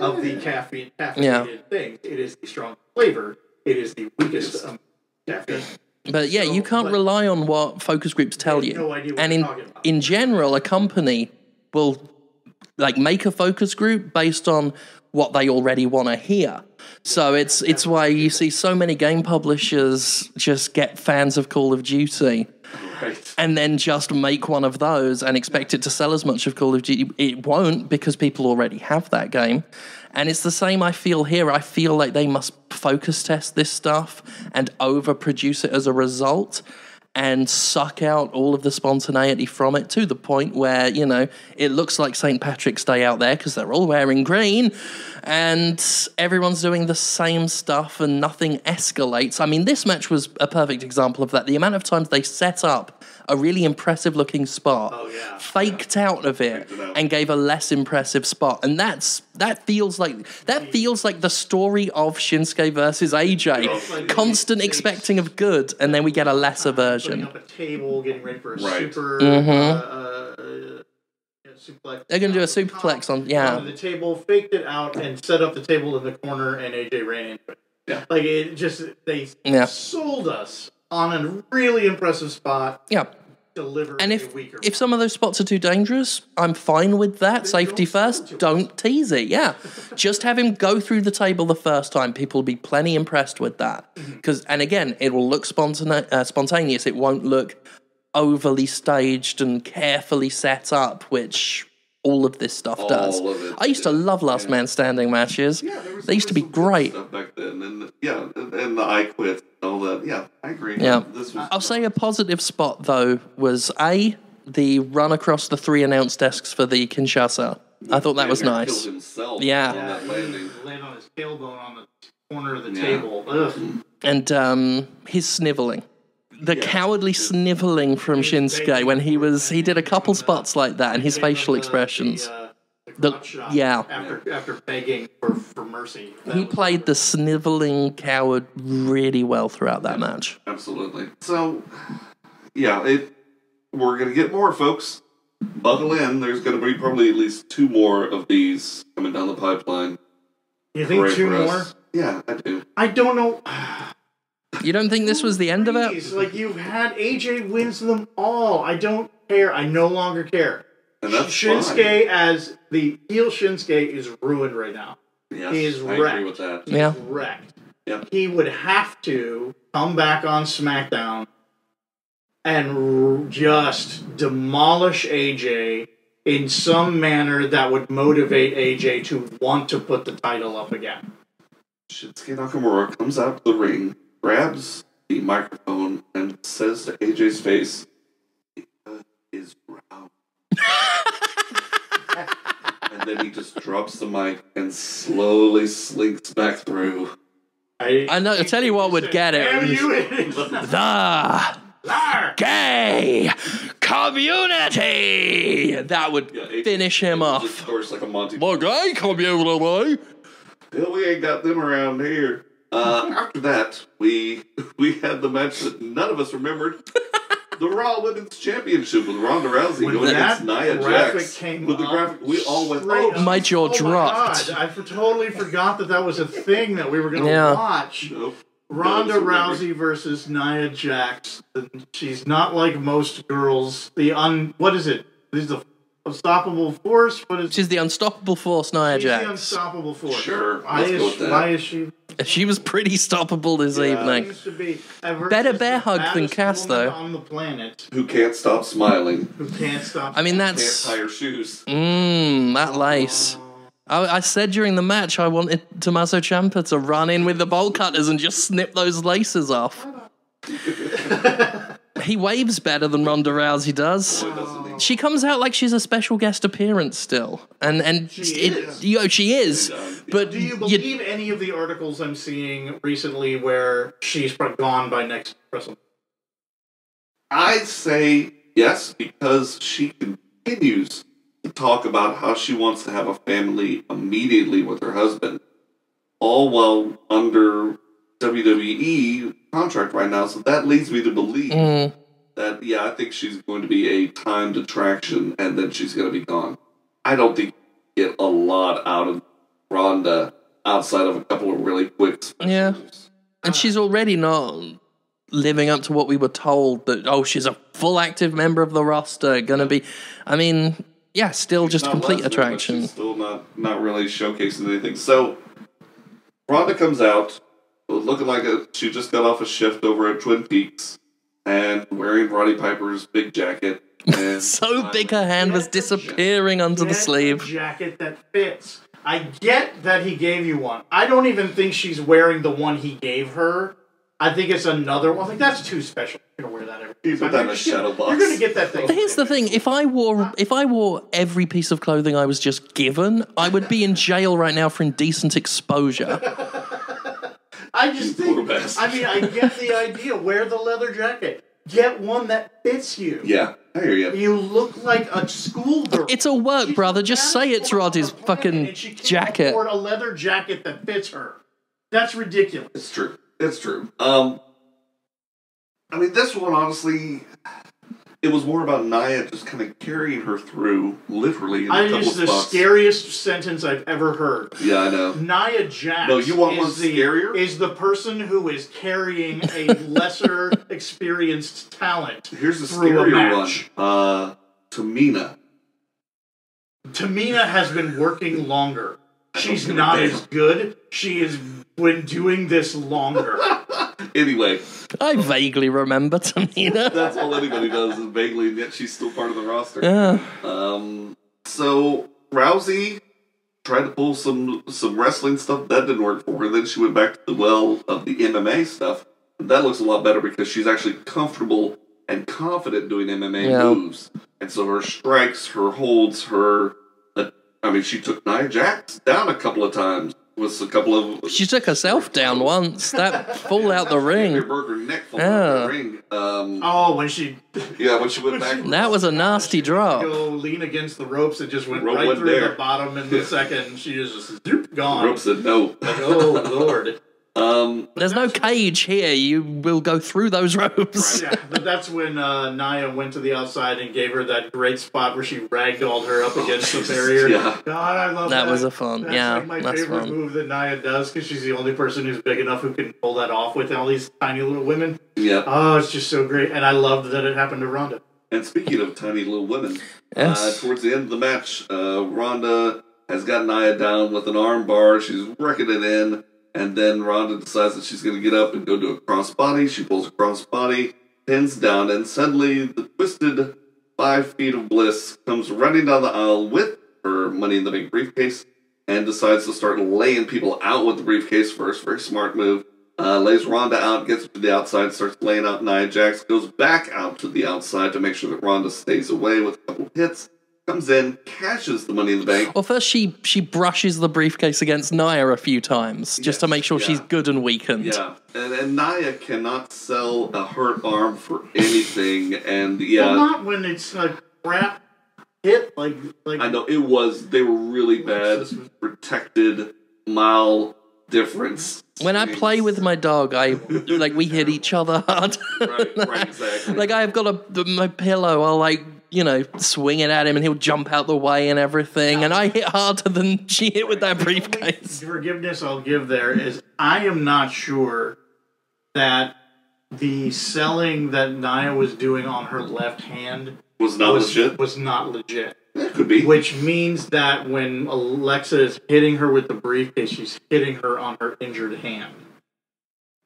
[SPEAKER 2] of the caffeine caffeinated things. It is the strong flavor. It is the weakest um, caffeine.
[SPEAKER 3] But yeah, you can't rely on what focus groups tell you.
[SPEAKER 2] no idea what
[SPEAKER 3] and
[SPEAKER 2] they're
[SPEAKER 3] in
[SPEAKER 2] talking about.
[SPEAKER 3] in general, a company will like make a focus group based on what they already want to hear. So it's it's why you see so many game publishers just get fans of Call of Duty And then just make one of those and expect it to sell as much of Call of Duty. It won't because people already have that game. And it's the same I feel here. I feel like they must focus test this stuff and overproduce it as a result and suck out all of the spontaneity from it to the point where, you know, it looks like St. Patrick's Day out there because they're all wearing green and everyone's doing the same stuff and nothing escalates. I mean, this match was a perfect example of that. The amount of times they set up a really impressive looking spot,
[SPEAKER 2] Oh, yeah.
[SPEAKER 3] faked out of it,
[SPEAKER 1] it out.
[SPEAKER 3] and gave a less impressive spot. And that's that feels like that feels like the story of Shinsuke versus AJ. Constant expecting of good, and then we get a lesser
[SPEAKER 2] Putting
[SPEAKER 3] version.
[SPEAKER 2] up a table, getting ready for a
[SPEAKER 1] Right.
[SPEAKER 2] super.
[SPEAKER 3] Mhm.
[SPEAKER 2] Uh, uh, suplex.
[SPEAKER 3] They're gonna do a superplex on- yeah.
[SPEAKER 2] onto the table, faked it out, and set up the table in the corner, and AJ ran into it.
[SPEAKER 1] Yeah.
[SPEAKER 2] Like it just they
[SPEAKER 3] Yeah.
[SPEAKER 2] sold us on a really impressive spot.
[SPEAKER 3] Yeah.
[SPEAKER 2] Delivered
[SPEAKER 3] And if if some of those spots are too dangerous, I'm fine with that. Safety
[SPEAKER 2] don't
[SPEAKER 3] first.
[SPEAKER 2] it to us.
[SPEAKER 3] Don't tease it. Yeah, (laughs) just have him go through the table the first time. People will be plenty impressed with that.
[SPEAKER 2] Mm-hmm.
[SPEAKER 3] Because and again, it will look spontane- uh, spontaneous. It won't look overly staged and carefully set up, which all of this stuff
[SPEAKER 1] All
[SPEAKER 3] does.
[SPEAKER 1] of it
[SPEAKER 3] I used to love last
[SPEAKER 1] yeah.
[SPEAKER 3] man standing matches.
[SPEAKER 1] Yeah, there was,
[SPEAKER 3] they used to
[SPEAKER 1] there
[SPEAKER 3] be
[SPEAKER 1] was some good
[SPEAKER 3] great.
[SPEAKER 1] stuff back then, and yeah, and, and the I quit all that. Yeah, I agree.
[SPEAKER 3] Yeah.
[SPEAKER 1] this was.
[SPEAKER 3] I'll say a positive spot though was a the run across the three announce desks for the Kinshasa. I thought that was nice.
[SPEAKER 1] Killed himself
[SPEAKER 3] Yeah.
[SPEAKER 1] on that landing.
[SPEAKER 2] land on his tailbone on the corner of the
[SPEAKER 1] Yeah.
[SPEAKER 2] table. Ugh.
[SPEAKER 3] and um, his sniveling. The cowardly sniveling from Shinsuke when he was he did a couple spots like that and his facial expressions.
[SPEAKER 2] The, uh, the
[SPEAKER 3] The-
[SPEAKER 2] crotch shot
[SPEAKER 3] yeah.
[SPEAKER 2] After after begging for, for mercy.
[SPEAKER 3] He played the sniveling coward really well throughout that match.
[SPEAKER 1] Absolutely. So, yeah, it. We're gonna get more, folks. Buckle in. There's gonna be probably at least two more of these coming down the pipeline.
[SPEAKER 2] You think
[SPEAKER 1] Great
[SPEAKER 2] two
[SPEAKER 1] for us.
[SPEAKER 2] more?
[SPEAKER 1] Yeah, I do.
[SPEAKER 2] I don't know.
[SPEAKER 3] You don't think this was the end of it?
[SPEAKER 2] Please, Like you've had AJ wins them all. I don't care. I no longer care.
[SPEAKER 1] And that's
[SPEAKER 2] Shinsuke
[SPEAKER 1] fine.
[SPEAKER 2] as the heel Shinsuke is ruined right now.
[SPEAKER 1] Yes,
[SPEAKER 2] he is
[SPEAKER 1] I
[SPEAKER 2] wrecked.
[SPEAKER 1] agree with that.
[SPEAKER 3] Yeah.
[SPEAKER 2] Wrecked.
[SPEAKER 1] Yeah.
[SPEAKER 2] He would have to come back on SmackDown and r- just demolish AJ in some manner that would motivate AJ to want to put the title up again.
[SPEAKER 1] Shinsuke Nakamura comes out to the ring, grabs the microphone, and says to AJ's face, "Ika is round." and then he just drops the mic and slowly slinks back through.
[SPEAKER 2] I,
[SPEAKER 3] I know. I tell you what would get it. the gay community. That would
[SPEAKER 1] Yeah, AJ
[SPEAKER 3] finish him off.
[SPEAKER 1] of course, like a Monty.
[SPEAKER 3] The gay community.
[SPEAKER 1] Hell, we ain't got them around here. Uh, after that, we (laughs) we had the match that none of us remembered. (laughs) the Raw Women's Championship with Ronda Rousey
[SPEAKER 2] When
[SPEAKER 1] going
[SPEAKER 2] that
[SPEAKER 1] against Nia
[SPEAKER 2] graphic
[SPEAKER 1] Jax.
[SPEAKER 2] came
[SPEAKER 1] with the
[SPEAKER 2] up,
[SPEAKER 1] graphic, we all went, "Oh,
[SPEAKER 2] up-
[SPEAKER 3] My jaw
[SPEAKER 2] oh my
[SPEAKER 3] dropped.
[SPEAKER 2] God, I for- totally forgot that that was a thing that we were going to
[SPEAKER 3] Yeah.
[SPEAKER 2] watch.
[SPEAKER 1] nope."
[SPEAKER 2] Ronda
[SPEAKER 1] That was
[SPEAKER 2] Rousey versus Nia Jax. She's not like most girls. The un what is it? This is the unstoppable force, but
[SPEAKER 3] She's the unstoppable force, Nia
[SPEAKER 2] she's the
[SPEAKER 3] Jax.
[SPEAKER 2] unstoppable force.
[SPEAKER 1] Sure,
[SPEAKER 2] Why
[SPEAKER 1] let's
[SPEAKER 2] is,
[SPEAKER 1] go with that.
[SPEAKER 2] why is she?
[SPEAKER 3] She was pretty stoppable this evening.
[SPEAKER 2] Seems to be I've heard
[SPEAKER 3] Better
[SPEAKER 2] she's
[SPEAKER 3] bear
[SPEAKER 2] the
[SPEAKER 3] hug than
[SPEAKER 2] baddest
[SPEAKER 3] Cass,
[SPEAKER 2] woman
[SPEAKER 3] though.
[SPEAKER 2] On the planet,
[SPEAKER 1] Who can't stop smiling?
[SPEAKER 2] who can't stop.
[SPEAKER 3] I mean,
[SPEAKER 1] Can't
[SPEAKER 3] that's.
[SPEAKER 1] tie her shoes.
[SPEAKER 3] Mmm, that oh. lace. I, I said during the match I wanted Tommaso Ciampa to run in with the bolt cutters and just snip those laces off. (laughs) he waves better than Ronda Rousey does.
[SPEAKER 1] Doesn't?
[SPEAKER 3] She comes out like she's a special guest appearance still, and and
[SPEAKER 2] She
[SPEAKER 3] it,
[SPEAKER 2] is.
[SPEAKER 3] you know, she is. But
[SPEAKER 2] Do you believe any of the articles I'm seeing recently where she's gone by next WrestleMania?
[SPEAKER 1] I'd say yes because she continues to talk about how she wants to have a family immediately with her husband, all while under WWE contract right now. So that leads me to believe
[SPEAKER 3] Mm,
[SPEAKER 1] that yeah, I think she's going to be a timed attraction, and then she's going to be gone. I don't think you get a lot out of Ronda outside of a couple of really quick.
[SPEAKER 3] Yeah.
[SPEAKER 1] moves.
[SPEAKER 3] and she's already not living up to what we were told that oh she's a full active member of the roster, gonna be. I mean, yeah, still just
[SPEAKER 1] Not
[SPEAKER 3] complete
[SPEAKER 1] Lesnar,
[SPEAKER 3] attraction.
[SPEAKER 1] She's still not not really showcasing anything. So Ronda comes out looking like a, she just got off a shift over at Twin Peaks and wearing Roddy Piper's big jacket. And (laughs)
[SPEAKER 3] So big her hand was
[SPEAKER 2] Get jacket.
[SPEAKER 3] disappearing under the sleeve.
[SPEAKER 2] jacket that fits. I get that he gave you one. I don't even think she's wearing the one he gave her. I think it's another one. Like that's too special. You're gonna wear that every
[SPEAKER 1] You put
[SPEAKER 2] time.
[SPEAKER 1] that in
[SPEAKER 2] You're
[SPEAKER 1] a shadow
[SPEAKER 2] gonna-
[SPEAKER 1] box.
[SPEAKER 2] You're gonna get that thing.
[SPEAKER 3] Here's the thing: if I wore if I wore every piece of clothing I was just given, I would be in jail right now for indecent exposure. (laughs)
[SPEAKER 2] I just
[SPEAKER 1] Poor
[SPEAKER 2] think.
[SPEAKER 1] bastard.
[SPEAKER 2] I mean, I get the idea. Wear the leather jacket. Get one that fits you.
[SPEAKER 1] Yeah, I hear you.
[SPEAKER 2] You look like a schoolgirl.
[SPEAKER 3] It's a work,
[SPEAKER 2] She's
[SPEAKER 3] brother. Just say it's Roddy's fucking
[SPEAKER 2] and she can't
[SPEAKER 3] jacket.
[SPEAKER 2] Afford a leather jacket that fits her. That's ridiculous.
[SPEAKER 1] It's true. It's true. Um, I mean, this one honestly, it was more about Nia just kind of carrying her through, literally in
[SPEAKER 2] I it's
[SPEAKER 1] of
[SPEAKER 2] the
[SPEAKER 1] spots.
[SPEAKER 2] scariest sentence I've ever heard.
[SPEAKER 1] Yeah, I know.
[SPEAKER 2] Nia Jax
[SPEAKER 1] No, you want
[SPEAKER 2] is
[SPEAKER 1] one
[SPEAKER 2] the,
[SPEAKER 1] scarier?
[SPEAKER 2] is the person who is carrying a lesser (laughs) experienced talent.
[SPEAKER 1] Here's the scarier one. Uh, Tamina.
[SPEAKER 2] Tamina has been working longer. She's not as good. She has been doing this longer. (laughs)
[SPEAKER 1] Anyway,
[SPEAKER 3] I vaguely remember Tamina. (laughs)
[SPEAKER 1] that's all anybody does is vaguely, and yet she's still part of the roster.
[SPEAKER 3] Yeah.
[SPEAKER 1] Um, so Rousey tried to pull some some wrestling stuff that didn't work for her. Then she went back to the well of the MMA stuff. That looks a lot better because she's actually comfortable and confident doing MMA
[SPEAKER 3] Yeah.
[SPEAKER 1] moves. And so her strikes, her holds, her. Uh, I mean, she took Nia Jax down a couple of times with a couple of.
[SPEAKER 3] She took herself down once. That fall out the
[SPEAKER 1] They
[SPEAKER 3] ring.
[SPEAKER 1] broke her neck fall out the ring. Um,
[SPEAKER 2] oh, when she
[SPEAKER 1] yeah, when she went (laughs) back.
[SPEAKER 3] That was a nasty drop.
[SPEAKER 2] go lean against the ropes, it just went
[SPEAKER 1] Rope
[SPEAKER 2] right
[SPEAKER 1] went
[SPEAKER 2] through
[SPEAKER 1] there.
[SPEAKER 2] the bottom in the second. She was just zoop, gone.
[SPEAKER 1] Rope said no.
[SPEAKER 2] Like, oh lord. (laughs)
[SPEAKER 1] Um,
[SPEAKER 3] There's no cage here. You will go through those (laughs) ropes.
[SPEAKER 2] Yeah, but that's when uh, Nia went to the outside and gave her that great spot where she ragdolled her up against the (laughs) barrier.
[SPEAKER 1] yeah.
[SPEAKER 2] God, I love that.
[SPEAKER 3] That was a fun-
[SPEAKER 2] That's
[SPEAKER 3] yeah,
[SPEAKER 2] like my
[SPEAKER 3] that's
[SPEAKER 2] favorite
[SPEAKER 3] fun.
[SPEAKER 2] move that Nia does because she's the only person who's big enough who can pull that off with all these tiny little women.
[SPEAKER 1] Yeah.
[SPEAKER 2] Oh, it's just so great, and I loved that it happened to Ronda.
[SPEAKER 1] And speaking of tiny little women,
[SPEAKER 3] Yes.
[SPEAKER 1] uh, towards the end of the match, uh, Ronda has got Nia down with an arm bar. She's wrecking it in. And then Ronda decides that she's going to get up and go do a crossbody. She pulls a crossbody, pins down, and suddenly the twisted five feet of bliss comes running down the aisle with her money in the bank briefcase and decides to start laying people out with the briefcase first. Very smart move. Uh, lays Ronda out, gets to the outside, starts laying out Nia Jax, goes back out to the outside to make sure that Ronda stays away with a couple hits. Comes in, cashes the money in the bank.
[SPEAKER 3] Well, first she she brushes the briefcase against Nia a few times just to make sure
[SPEAKER 1] yeah.
[SPEAKER 3] she's good and weakened.
[SPEAKER 1] Yeah, and, and Nia cannot sell a hurt arm for anything. And yeah,
[SPEAKER 2] Well, not when it's a crap hit like like
[SPEAKER 1] I know it was. They were really bad, protected, mile difference.
[SPEAKER 3] When I play with my dog, I like we hit (laughs) each other hard.
[SPEAKER 1] right, right, exactly. (laughs)
[SPEAKER 3] like I've got a my pillow. I'll like you know swing it at him, and he'll jump out the way and everything. And I hit harder than she hit with that briefcase.
[SPEAKER 2] The only forgiveness I'll give there is I am not sure that the selling that Nia was doing on her left hand
[SPEAKER 1] was not
[SPEAKER 2] was,
[SPEAKER 1] legit.
[SPEAKER 2] was not legit.
[SPEAKER 1] That could be.
[SPEAKER 2] which means that when Alexa is hitting her with the briefcase, she's hitting her on her injured hand.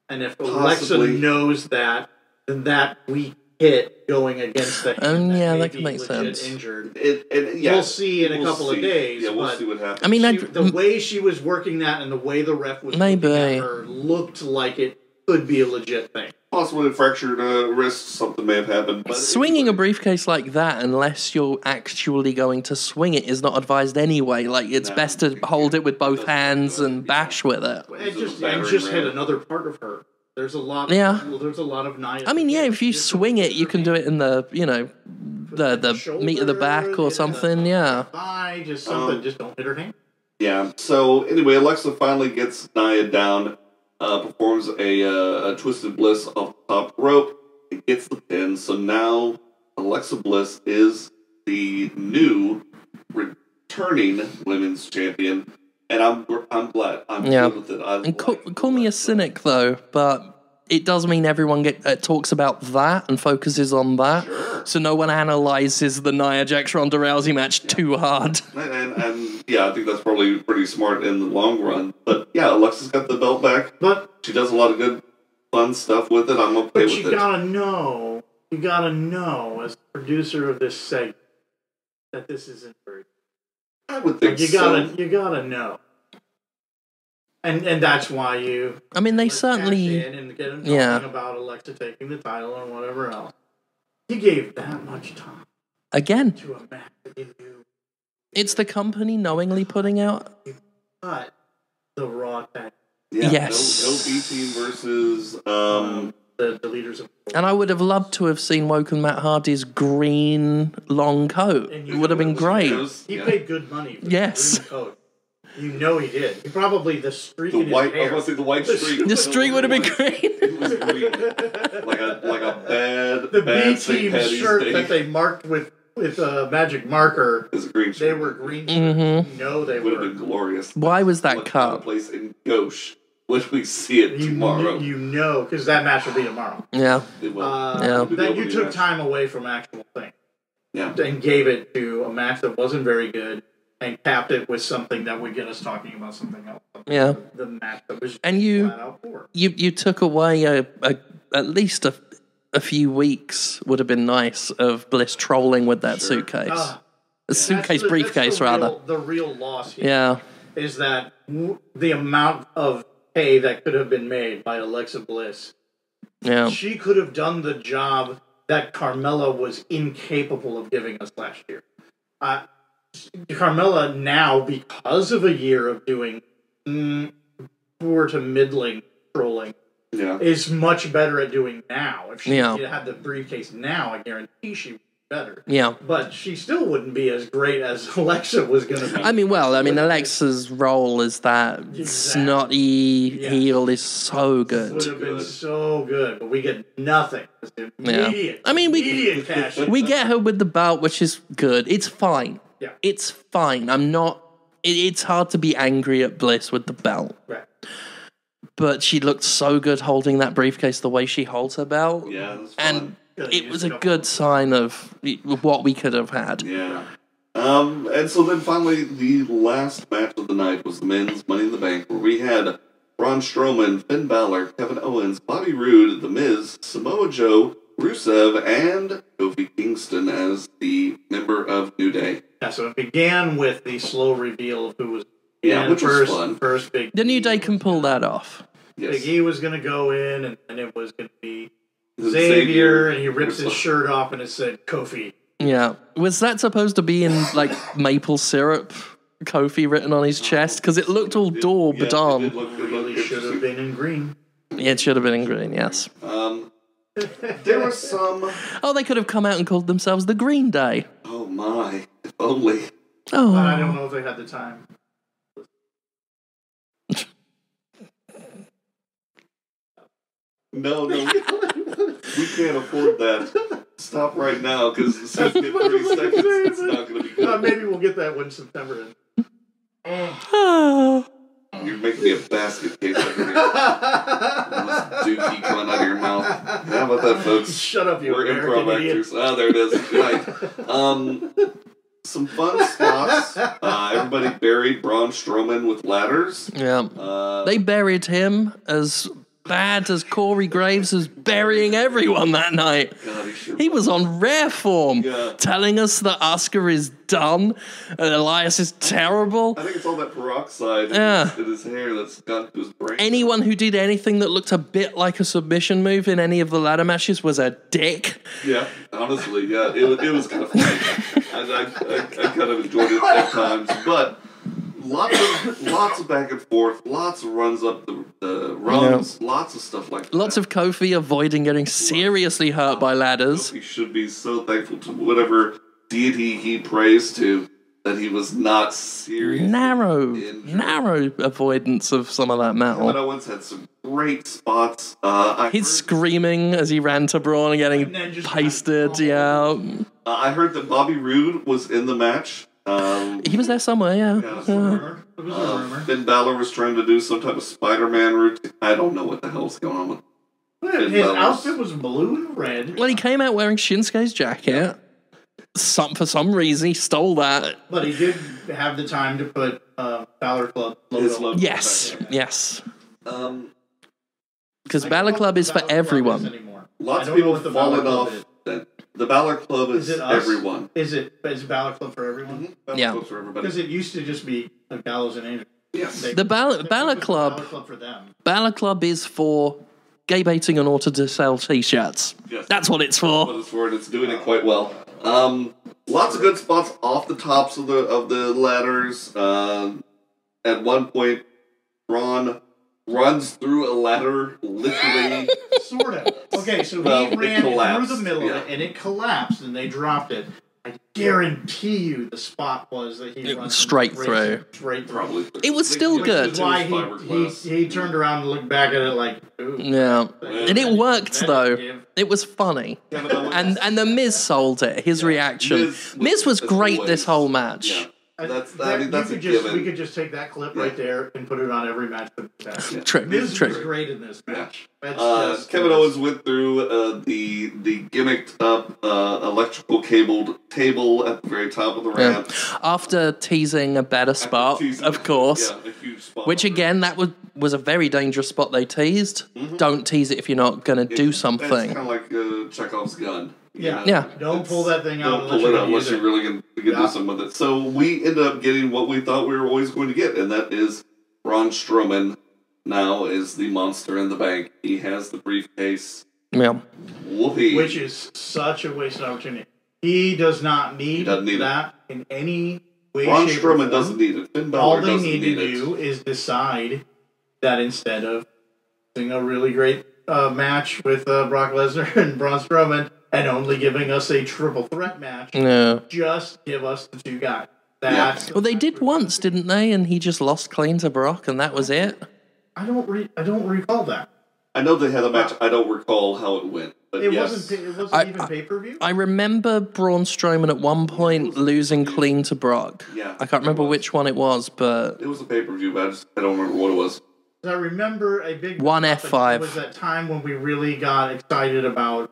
[SPEAKER 2] And if Alexa knows that, then that weak hit going against the hand
[SPEAKER 3] Um, yeah, that could make sense.
[SPEAKER 2] Injured.
[SPEAKER 1] It, it, yeah,
[SPEAKER 2] We'll see in a
[SPEAKER 1] we'll
[SPEAKER 2] couple of days,
[SPEAKER 1] Yeah, we'll
[SPEAKER 2] but-
[SPEAKER 1] see what happens.
[SPEAKER 3] I mean,
[SPEAKER 2] She,
[SPEAKER 3] I,
[SPEAKER 2] the way she was working that and the way the ref was
[SPEAKER 3] Maybe.
[SPEAKER 2] looking at her looked like it could be a legit thing.
[SPEAKER 1] possibly a fractured uh, wrist, something may have happened. But
[SPEAKER 3] swinging a briefcase like that, unless you're actually going to swing it, is not advised anyway. Like it's
[SPEAKER 1] No.
[SPEAKER 3] best to hold it with both hands and bash with it.
[SPEAKER 2] And just and just hit another part of her. There's a lot.
[SPEAKER 3] Yeah.
[SPEAKER 2] Well, there's a lot of Nia.
[SPEAKER 3] I mean, yeah, if you swing it, you can do it in the you know the the meat of the back or something. Yeah.
[SPEAKER 2] Thigh, just something.
[SPEAKER 1] Um,
[SPEAKER 2] just don't hit her hand.
[SPEAKER 1] Yeah. So anyway, Alexa finally gets Nia down, uh, performs a, uh, a twisted bliss off the top rope, and gets the pin. So now Alexa Bliss is the new returning women's champion, and I'm I'm glad. I'm
[SPEAKER 3] Yeah.
[SPEAKER 1] good with it. I
[SPEAKER 3] And call,
[SPEAKER 1] like
[SPEAKER 3] call me a
[SPEAKER 1] Alexa.
[SPEAKER 3] cynic though, but it does mean everyone get uh, talks about that and focuses on that.
[SPEAKER 1] Sure.
[SPEAKER 3] So no one analyzes the Nia Jax Ronda Rousey match too hard. (laughs)
[SPEAKER 1] And, and, and yeah, I think that's probably pretty smart in the long run. But yeah, Alexa's got the belt back.
[SPEAKER 2] But
[SPEAKER 1] She does a lot of good, fun stuff with it. I'm okay
[SPEAKER 2] but
[SPEAKER 1] with
[SPEAKER 2] you
[SPEAKER 1] it.
[SPEAKER 2] gotta know. You gotta know as producer of this segment that this isn't very.
[SPEAKER 1] I would think
[SPEAKER 2] Like, you
[SPEAKER 1] so.
[SPEAKER 2] gotta you gotta know. And and that's why you
[SPEAKER 3] I mean, they
[SPEAKER 2] Let's
[SPEAKER 3] certainly.
[SPEAKER 2] in and get him talking
[SPEAKER 3] Yeah.
[SPEAKER 2] about Alexa taking the title and whatever else. You gave that much time
[SPEAKER 3] Again,
[SPEAKER 2] to a match that you knew
[SPEAKER 3] it's the company knowingly putting out.
[SPEAKER 2] cut the Raw tag,
[SPEAKER 1] Yeah,
[SPEAKER 3] Yes.
[SPEAKER 1] No, no B team versus um.
[SPEAKER 2] The, the leaders of.
[SPEAKER 3] And I would have loved to have seen Woken Matt Hardy's green long coat.
[SPEAKER 2] And
[SPEAKER 3] It
[SPEAKER 2] you
[SPEAKER 3] would have been great.
[SPEAKER 1] Those-
[SPEAKER 2] He
[SPEAKER 1] yeah.
[SPEAKER 2] paid good money. For
[SPEAKER 3] Yes.
[SPEAKER 2] the green coat. You know he did. He probably the streak
[SPEAKER 1] the
[SPEAKER 2] in his
[SPEAKER 1] white. I
[SPEAKER 2] hair.
[SPEAKER 1] was gonna say the white streak.
[SPEAKER 3] The streak would have been
[SPEAKER 1] It
[SPEAKER 3] great.
[SPEAKER 1] was green, like a like a bad
[SPEAKER 2] the
[SPEAKER 1] bad
[SPEAKER 2] B team shirt
[SPEAKER 1] Day
[SPEAKER 2] that they marked with with a magic marker.
[SPEAKER 1] is a green
[SPEAKER 2] They were green.
[SPEAKER 3] Mhm.
[SPEAKER 2] No, they
[SPEAKER 1] would have been glorious.
[SPEAKER 3] Why was that
[SPEAKER 1] What kind of
[SPEAKER 3] cut?
[SPEAKER 1] place in Gauche when we see it
[SPEAKER 2] You,
[SPEAKER 1] tomorrow?
[SPEAKER 2] kn- you know, because that match will be tomorrow.
[SPEAKER 3] Yeah.
[SPEAKER 1] It will.
[SPEAKER 2] Uh,
[SPEAKER 3] Yeah.
[SPEAKER 2] That you took
[SPEAKER 1] match.
[SPEAKER 2] time away from actual things.
[SPEAKER 1] Yeah.
[SPEAKER 2] and gave it to a match that wasn't very good and capped it with something that would get us talking about something else.
[SPEAKER 3] Yeah.
[SPEAKER 2] The match that was
[SPEAKER 3] And you-
[SPEAKER 2] flat out poor.
[SPEAKER 3] You you took away a, a at least a, a few weeks would have been nice of Bliss trolling with that
[SPEAKER 1] Sure.
[SPEAKER 3] suitcase.
[SPEAKER 2] Ah,
[SPEAKER 3] a suitcase
[SPEAKER 2] the- that's
[SPEAKER 3] briefcase
[SPEAKER 2] the
[SPEAKER 3] rather.
[SPEAKER 2] Real, the real loss here
[SPEAKER 3] Yeah.
[SPEAKER 2] is that w- the amount of pay that could have been made by Alexa Bliss.
[SPEAKER 3] Yeah.
[SPEAKER 2] She could have done the job that Carmella was incapable of giving us last year. Uh, Carmella now, because of a year of doing mm, poor to middling trolling,
[SPEAKER 1] Yeah.
[SPEAKER 2] is much better at doing now. If she
[SPEAKER 3] Yeah.
[SPEAKER 2] had the briefcase now, I guarantee she would be better.
[SPEAKER 3] Yeah.
[SPEAKER 2] But she still wouldn't be as great as (laughs) Alexa was going to be.
[SPEAKER 3] I mean, well, I mean, Alexa's role as that
[SPEAKER 2] Exactly.
[SPEAKER 3] snotty
[SPEAKER 2] Yeah.
[SPEAKER 3] heel is so good.
[SPEAKER 2] would
[SPEAKER 3] good.
[SPEAKER 2] have been so good, but we get nothing. It's Immediate.
[SPEAKER 3] I mean, we-
[SPEAKER 2] immediate cash.
[SPEAKER 3] We get her with the belt, which is good. It's fine.
[SPEAKER 2] Yeah.
[SPEAKER 3] It's fine. I'm not. It, it's hard to be angry at Bliss with the belt,
[SPEAKER 2] right.
[SPEAKER 3] but she looked so good holding that briefcase the way she holds her belt.
[SPEAKER 1] Yeah. That's
[SPEAKER 3] and
[SPEAKER 1] fun.
[SPEAKER 2] Good.
[SPEAKER 3] It was a good sign of what we could have had.
[SPEAKER 1] Yeah. Um, and so then finally, the last match of the night was the men's Money in the Bank, where we had Braun Strowman, Finn Balor, Kevin Owens, Bobby Roode, The Miz, Samoa Joe, Rusev, and Kofi Kingston as the member of New Day.
[SPEAKER 2] Yeah, so it began with the slow reveal of who was
[SPEAKER 1] Yeah,
[SPEAKER 2] and
[SPEAKER 1] which was
[SPEAKER 2] first,
[SPEAKER 1] fun.
[SPEAKER 2] First big
[SPEAKER 3] The New Day can pull that off.
[SPEAKER 1] Yes.
[SPEAKER 2] Big E was going to go in, and, and it was going to be
[SPEAKER 1] Xavier,
[SPEAKER 2] Xavier, and he rips his shirt off, and it said Kofi.
[SPEAKER 3] Yeah. Was that supposed to be in like maple syrup? Kofi written on his chest because it looked all
[SPEAKER 1] It-
[SPEAKER 3] daubed
[SPEAKER 1] yeah, it
[SPEAKER 3] on.
[SPEAKER 1] did look- it
[SPEAKER 2] Really should have been in green.
[SPEAKER 3] Yeah, it should have been in green. Yes.
[SPEAKER 1] Um, there was some.
[SPEAKER 3] Oh, they could have come out and called themselves the Green Day.
[SPEAKER 1] Oh my! If only.
[SPEAKER 3] Oh,
[SPEAKER 2] But I don't know if they had the time. (laughs)
[SPEAKER 1] No, no, (laughs) we can't afford that. Stop right now, because as soon as we get thirty seconds, it's not going to be
[SPEAKER 2] Uh,
[SPEAKER 1] good.
[SPEAKER 2] maybe we'll get that when September ends.
[SPEAKER 3] Oh. (sighs)
[SPEAKER 1] You're making me a basket case over here. All this dookie coming out of your mouth. How about that, folks?
[SPEAKER 2] Shut up, you
[SPEAKER 1] We're
[SPEAKER 2] American
[SPEAKER 1] improv
[SPEAKER 2] idiot.
[SPEAKER 1] actors. Ah, there it is. Right. Um, some fun spots. Uh, everybody buried Braun Strowman with ladders.
[SPEAKER 3] Yeah.
[SPEAKER 1] Uh,
[SPEAKER 3] They buried him as bad as Corey Graves was burying everyone that night.
[SPEAKER 1] God, he
[SPEAKER 3] was on rare form,
[SPEAKER 1] Yeah.
[SPEAKER 3] telling us that Asuka is done and Elias is terrible.
[SPEAKER 1] I think it's all that peroxide in, his, in his hair that's got to his brain.
[SPEAKER 3] Anyone who did anything that looked a bit like a submission move in any of the ladder matches was a dick.
[SPEAKER 1] Yeah, honestly, yeah, it, was- it was kind of funny. (laughs) and I, I, I kind of enjoyed it at times, but lots of lots of back and forth, lots of runs up the, the rungs, lots of stuff like that.
[SPEAKER 3] Lots of Kofi avoiding getting seriously hurt by ladders.
[SPEAKER 1] He should be so thankful to whatever deity he prays to that he was not serious.
[SPEAKER 3] Narrow,
[SPEAKER 1] Injured.
[SPEAKER 3] narrow avoidance of some of that metal.
[SPEAKER 1] Kevin
[SPEAKER 3] metal.
[SPEAKER 1] Owens had some great spots. Uh,
[SPEAKER 3] He's
[SPEAKER 1] heard-
[SPEAKER 3] screaming as he ran to Braun and
[SPEAKER 2] And
[SPEAKER 3] getting
[SPEAKER 2] just
[SPEAKER 3] pasted.
[SPEAKER 2] got-
[SPEAKER 3] Yeah,
[SPEAKER 1] Uh, I heard that Bobby Roode was in the match. Um,
[SPEAKER 3] he was there somewhere. Yeah.
[SPEAKER 1] Yeah,
[SPEAKER 3] Uh,
[SPEAKER 2] Rumor. It was a
[SPEAKER 1] uh,
[SPEAKER 2] rumor.
[SPEAKER 1] Finn Balor was trying to do some type of Spider-Man routine. I don't know what the hell's going on with. Finn
[SPEAKER 2] His
[SPEAKER 1] Balor's-
[SPEAKER 2] outfit was blue and red,
[SPEAKER 3] well, he came out wearing Shinsuke's jacket. Some for some reason he stole that.
[SPEAKER 2] but he did have the time to put uh, Balor Club logo.
[SPEAKER 1] His logo.
[SPEAKER 3] Yes, yes.
[SPEAKER 1] Um,
[SPEAKER 3] Because
[SPEAKER 2] I
[SPEAKER 3] Balor Club is
[SPEAKER 2] the
[SPEAKER 3] for
[SPEAKER 2] Club
[SPEAKER 3] everyone.
[SPEAKER 2] is
[SPEAKER 1] lots of people
[SPEAKER 2] what the
[SPEAKER 1] have fallen off. That the Balor Club is,
[SPEAKER 2] Is it
[SPEAKER 1] everyone.
[SPEAKER 2] Is it is Balor Club for everyone?
[SPEAKER 1] Balor
[SPEAKER 3] Yeah.
[SPEAKER 1] For everybody.
[SPEAKER 2] Because it used to just be like Gallows and Angel.
[SPEAKER 1] Yes.
[SPEAKER 2] They-
[SPEAKER 3] The Balor,
[SPEAKER 2] they-
[SPEAKER 3] Balor
[SPEAKER 2] it
[SPEAKER 3] Club,
[SPEAKER 2] Balor Club for them.
[SPEAKER 3] Balor Club is for gay baiting in order to sell T-shirts.
[SPEAKER 1] Yes.
[SPEAKER 3] That's what it's
[SPEAKER 1] But
[SPEAKER 3] for.
[SPEAKER 1] it's for it. It's doing it quite well. Um, lots of good spots off the tops of the of the ladders. Um, at one point, Braun runs through a ladder, literally. (laughs)
[SPEAKER 2] Sort of. Okay, so
[SPEAKER 1] Well,
[SPEAKER 2] he ran through the middle
[SPEAKER 1] yeah.
[SPEAKER 2] of it, and it collapsed, and they dropped it. I guarantee you, the spot was that he
[SPEAKER 3] It
[SPEAKER 2] runs
[SPEAKER 3] was straight
[SPEAKER 2] straight
[SPEAKER 3] through.
[SPEAKER 2] straight through.
[SPEAKER 1] probably.
[SPEAKER 3] It was still
[SPEAKER 1] Which
[SPEAKER 3] good.
[SPEAKER 2] Which is why he, he, he turned around and looked back at it like, ooh.
[SPEAKER 3] Yeah, and it worked though.
[SPEAKER 2] give-
[SPEAKER 3] It was funny,
[SPEAKER 1] Kevin
[SPEAKER 3] and and the Miz sold it. His reaction,
[SPEAKER 1] Miz was-
[SPEAKER 3] Miz was great
[SPEAKER 1] always.
[SPEAKER 3] this whole match.
[SPEAKER 1] Yeah.
[SPEAKER 2] I-
[SPEAKER 1] That's- I
[SPEAKER 2] that-
[SPEAKER 1] mean, that's a
[SPEAKER 2] could just,
[SPEAKER 1] given.
[SPEAKER 2] We could just take that clip
[SPEAKER 1] Yeah.
[SPEAKER 2] right there and put it on every match. For the
[SPEAKER 1] Yeah.
[SPEAKER 3] True,
[SPEAKER 2] Miz
[SPEAKER 3] true.
[SPEAKER 2] was great in this match. That's
[SPEAKER 1] Uh, Kevin Owens went through uh, the the gimmicked up uh, electrical cabled table at the very top of the
[SPEAKER 3] Yeah.
[SPEAKER 1] ramp.
[SPEAKER 3] After teasing a better spot,
[SPEAKER 1] Teasing-
[SPEAKER 3] of course.
[SPEAKER 1] Yeah, a huge spot.
[SPEAKER 3] Which again, that was was a very dangerous spot they teased. Don't tease it if you're not going to do
[SPEAKER 1] It's
[SPEAKER 3] something.
[SPEAKER 1] kind of like uh, Chekhov's gun. You
[SPEAKER 2] Yeah.
[SPEAKER 3] Yeah.
[SPEAKER 2] Don't pull that thing out
[SPEAKER 1] Don't pull it out unless you're really going to get
[SPEAKER 2] Yeah.
[SPEAKER 1] do something with it. So we ended up getting what we thought we were always going to get, and that is Braun Strowman now is the monster in the bank. He has the briefcase.
[SPEAKER 3] Yeah.
[SPEAKER 1] Whoopee.
[SPEAKER 2] which is such a wasted opportunity. He does not need
[SPEAKER 1] doesn't need it.
[SPEAKER 2] that in any way,
[SPEAKER 1] Braun
[SPEAKER 2] shape, or
[SPEAKER 1] Strowman
[SPEAKER 2] form.
[SPEAKER 1] doesn't need it. Finn Balor
[SPEAKER 2] All they need
[SPEAKER 1] need
[SPEAKER 2] to
[SPEAKER 1] it.
[SPEAKER 2] do is decide that instead of doing a really great uh, match with uh, Brock Lesnar (laughs) and Braun Strowman and only giving us a triple threat match,
[SPEAKER 3] Yeah.
[SPEAKER 2] just give us the two guys. That's
[SPEAKER 3] Well, they did once, didn't they? And he just lost clean to Brock, and that was it.
[SPEAKER 2] I don't re- I don't recall that.
[SPEAKER 1] I know they had a match. I don't recall how it went, but
[SPEAKER 2] It
[SPEAKER 1] yes.
[SPEAKER 2] wasn't. It wasn't
[SPEAKER 3] I-
[SPEAKER 2] even pay per view.
[SPEAKER 3] I remember Braun Strowman at one point losing clean to Brock.
[SPEAKER 1] Yeah,
[SPEAKER 3] I can't remember
[SPEAKER 1] was.
[SPEAKER 3] which one it was, but
[SPEAKER 1] It was a pay per view, but I, just, I don't remember what it was.
[SPEAKER 2] I remember a big
[SPEAKER 3] One F5.
[SPEAKER 2] was that time when we really got excited about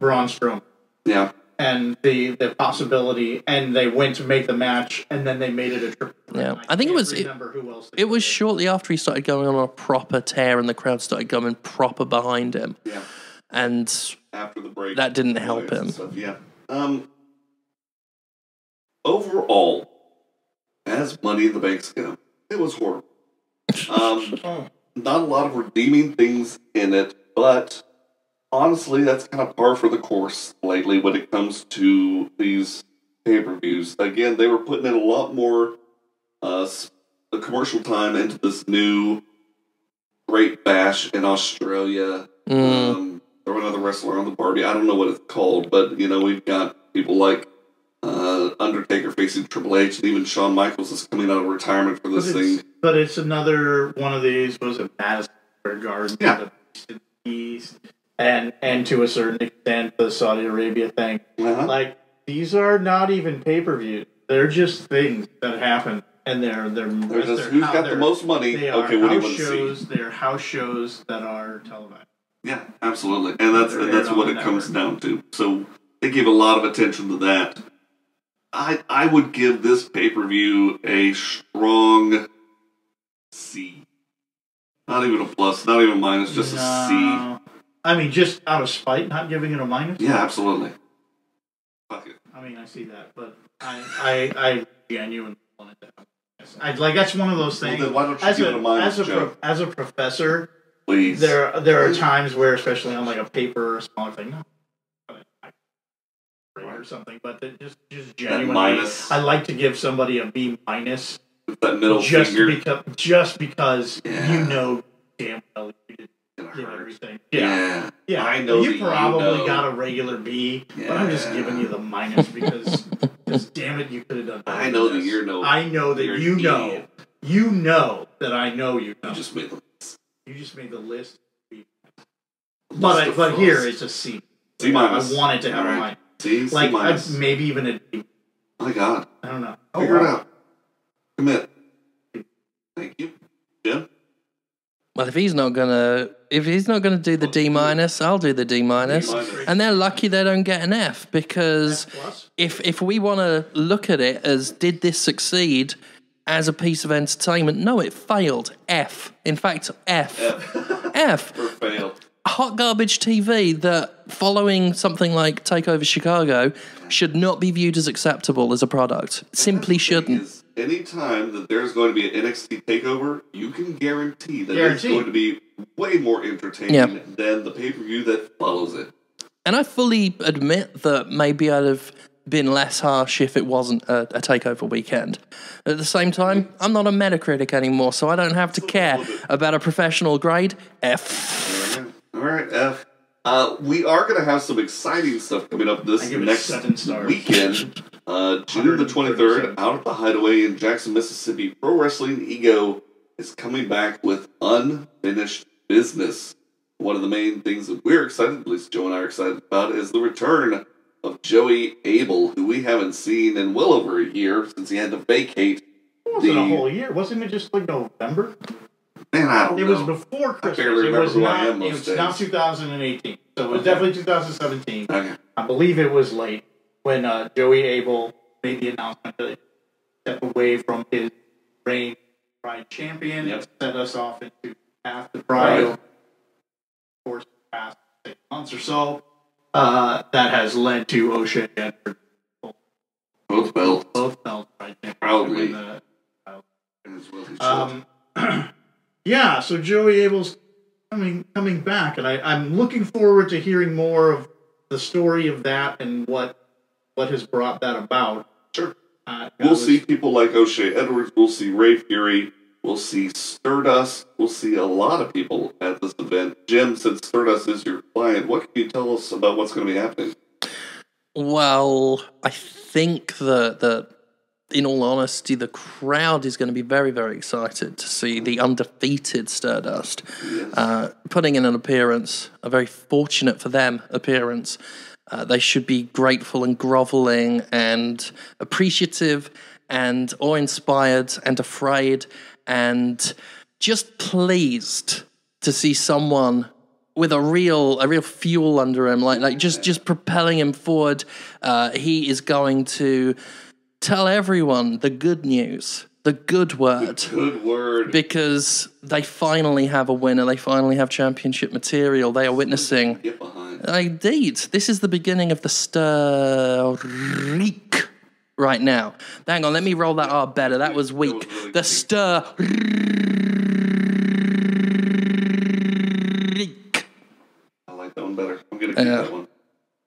[SPEAKER 2] Braun Strowman
[SPEAKER 1] Yeah,
[SPEAKER 2] and the the possibility, and they went to make the match, and then they made it a triple. threat.
[SPEAKER 3] Yeah.
[SPEAKER 2] And
[SPEAKER 3] I think it
[SPEAKER 2] can't
[SPEAKER 3] was- it-
[SPEAKER 2] Remember who else?
[SPEAKER 3] it was
[SPEAKER 2] put
[SPEAKER 3] shortly after he started going on a proper tear, and the crowd started going proper behind him.
[SPEAKER 1] yeah.
[SPEAKER 3] And
[SPEAKER 1] After the break,
[SPEAKER 3] That didn't help him.
[SPEAKER 1] Stuff. Yeah. Um. Overall, as Money in the Bank's go, it was horrible. (laughs) Um, not a lot of redeeming things in it, but honestly, that's kind of par for the course lately when it comes to these pay per views. Again, they were putting in a lot more uh, the commercial time into this new Great Bash in Australia.
[SPEAKER 3] mm,
[SPEAKER 1] Um, throw another wrestler on the party. I don't know what it's called, but you know we've got people like uh, Undertaker facing Triple H, and even Shawn Michaels is coming out of retirement for this
[SPEAKER 2] it's,
[SPEAKER 1] thing.
[SPEAKER 2] but it's another one of these. Was it Madison Square Garden?
[SPEAKER 1] Yeah.
[SPEAKER 2] the East, and and to a certain extent the Saudi Arabia thing.
[SPEAKER 1] Uh-huh.
[SPEAKER 2] Like these are not even pay per view. They're just things that happen, and they're they're,
[SPEAKER 1] They're just
[SPEAKER 2] they're
[SPEAKER 1] who's
[SPEAKER 2] how
[SPEAKER 1] got the most money?
[SPEAKER 2] They are
[SPEAKER 1] Okay, what do you
[SPEAKER 2] house
[SPEAKER 1] to see?
[SPEAKER 2] They're house shows that are televised.
[SPEAKER 1] Yeah, absolutely, and that's and that's what it
[SPEAKER 2] the
[SPEAKER 1] comes down to. So they give a lot of attention to that. I I would give this pay per view a strong C. Not even a plus, not even a minus, just a C.
[SPEAKER 2] I mean, just out of spite, not giving it a minus.
[SPEAKER 1] Yeah, absolutely. Fuck it.
[SPEAKER 2] I mean, I see that, but I, I, I genuinely wanted to. Have. I like that's one of those
[SPEAKER 1] Well,
[SPEAKER 2] things.
[SPEAKER 1] then why don't you
[SPEAKER 2] as
[SPEAKER 1] give
[SPEAKER 2] a,
[SPEAKER 1] it a minus,
[SPEAKER 2] as a pro, as a professor,
[SPEAKER 1] Please.
[SPEAKER 2] there there are times where, especially on like a paper or smaller thing, no, or something, but just just genuinely,
[SPEAKER 1] minus.
[SPEAKER 2] I like to give somebody a B minus
[SPEAKER 1] that middle
[SPEAKER 2] just
[SPEAKER 1] finger.
[SPEAKER 2] because just because
[SPEAKER 1] Yeah.
[SPEAKER 2] you know damn well you did,
[SPEAKER 1] It
[SPEAKER 2] did
[SPEAKER 1] hurts.
[SPEAKER 2] everything.
[SPEAKER 1] Yeah.
[SPEAKER 2] Yeah,
[SPEAKER 1] I know
[SPEAKER 2] you
[SPEAKER 1] that you
[SPEAKER 2] probably
[SPEAKER 1] know.
[SPEAKER 2] got a regular B, but I'm just giving you the minus (laughs) because, because damn it, you could have done.
[SPEAKER 1] I know that you're no.
[SPEAKER 2] I know that
[SPEAKER 1] you're
[SPEAKER 2] know. You know that I know you know.
[SPEAKER 1] You just made the list.
[SPEAKER 2] You just made the list.
[SPEAKER 1] list
[SPEAKER 2] But I, but here it's a C.
[SPEAKER 1] C minus.
[SPEAKER 2] I wanted to have
[SPEAKER 1] All
[SPEAKER 2] a minus.
[SPEAKER 1] C, C
[SPEAKER 2] Like
[SPEAKER 1] minus.
[SPEAKER 2] Maybe even a D.
[SPEAKER 1] Oh My God.
[SPEAKER 2] I don't know.
[SPEAKER 1] Figure
[SPEAKER 2] Oh,
[SPEAKER 1] it out. Commit. Thank you. Jim?
[SPEAKER 3] Well, if he's not gonna, if he's not gonna do the D minus, I'll do the D minus. And they're lucky they don't get an F because if if we want to look at it as did this succeed as a piece of entertainment, no, it failed. F. In fact, F. F.
[SPEAKER 1] Or (laughs) fail.
[SPEAKER 3] Hot garbage TV that following something like Takeover Chicago should not be viewed as acceptable as a product. Simply shouldn't.
[SPEAKER 1] Is anytime that there's going to be an NXT takeover, you can guarantee that
[SPEAKER 2] Guarantee.
[SPEAKER 1] it's going to be way more entertaining
[SPEAKER 3] Yeah.
[SPEAKER 1] than the pay per view that follows it.
[SPEAKER 3] And I fully admit that maybe I'd have been less harsh if it wasn't a, a takeover weekend. At the same time, I'm not a Metacritic anymore, so I don't have to care about a professional grade. F.
[SPEAKER 1] All right, F. Uh, we are going to have some exciting stuff coming up this
[SPEAKER 2] I give it
[SPEAKER 1] next
[SPEAKER 2] seven stars.
[SPEAKER 1] weekend. (laughs) Uh, June the 23rd, out at the Hideaway in Jackson, Mississippi, Pro Wrestling Ego is coming back with unfinished business. One of the main things that we're excited, at least Joe and I are excited about, is the return of Joey Abel, who we haven't seen in well over a year since he had to vacate.
[SPEAKER 2] It wasn't
[SPEAKER 1] The-
[SPEAKER 2] a whole year. Wasn't it just like November?
[SPEAKER 1] Man, I don't
[SPEAKER 2] It
[SPEAKER 1] know.
[SPEAKER 2] was before Christmas. it was not. it was not 2018. So it was
[SPEAKER 1] Okay.
[SPEAKER 2] definitely 2017.
[SPEAKER 1] Okay.
[SPEAKER 2] I believe it was late when uh, Joey Abel made the announcement to step away from his reign Pride champion
[SPEAKER 1] Yep.
[SPEAKER 2] and set us off into path to Pride.
[SPEAKER 1] Right.
[SPEAKER 2] Of course, the past six months or so, uh, that has led to O'Shea and
[SPEAKER 1] Both belts.
[SPEAKER 2] both belts Pride champions.
[SPEAKER 1] Proudly.
[SPEAKER 2] And, uh,
[SPEAKER 1] As well he.
[SPEAKER 2] Um, (clears throat) yeah, so Joey Abel's coming coming back, and I, I'm looking forward to hearing more of the story of that and what what has brought that about.
[SPEAKER 1] Sure.
[SPEAKER 2] Uh,
[SPEAKER 1] We'll
[SPEAKER 2] was-
[SPEAKER 1] see people like O'Shea Edwards. We'll see Ray Fury. We'll see Stardust. We'll see a lot of people at this event. Jim, since Stardust is your client, what can you tell us about what's going to be happening?
[SPEAKER 3] Well, I think that that in all honesty, the crowd is going to be very, very excited to see the undefeated Stardust uh, putting in an appearance, a very fortunate for them appearance. Uh, they should be grateful and groveling and appreciative and awe inspired and afraid and just pleased to see someone with a real a real fuel under him like like just just propelling him forward. Uh, he is going to tell everyone the good news the good word
[SPEAKER 1] Good word.
[SPEAKER 3] because they finally have a winner they finally have championship material they are witnessing
[SPEAKER 1] Get behind.
[SPEAKER 3] Indeed, this is the beginning of the streak right now. Hang on, let me roll that R better. That was weak. The stir.
[SPEAKER 1] I like that one better. I'm going to keep
[SPEAKER 3] Yeah.
[SPEAKER 1] that one.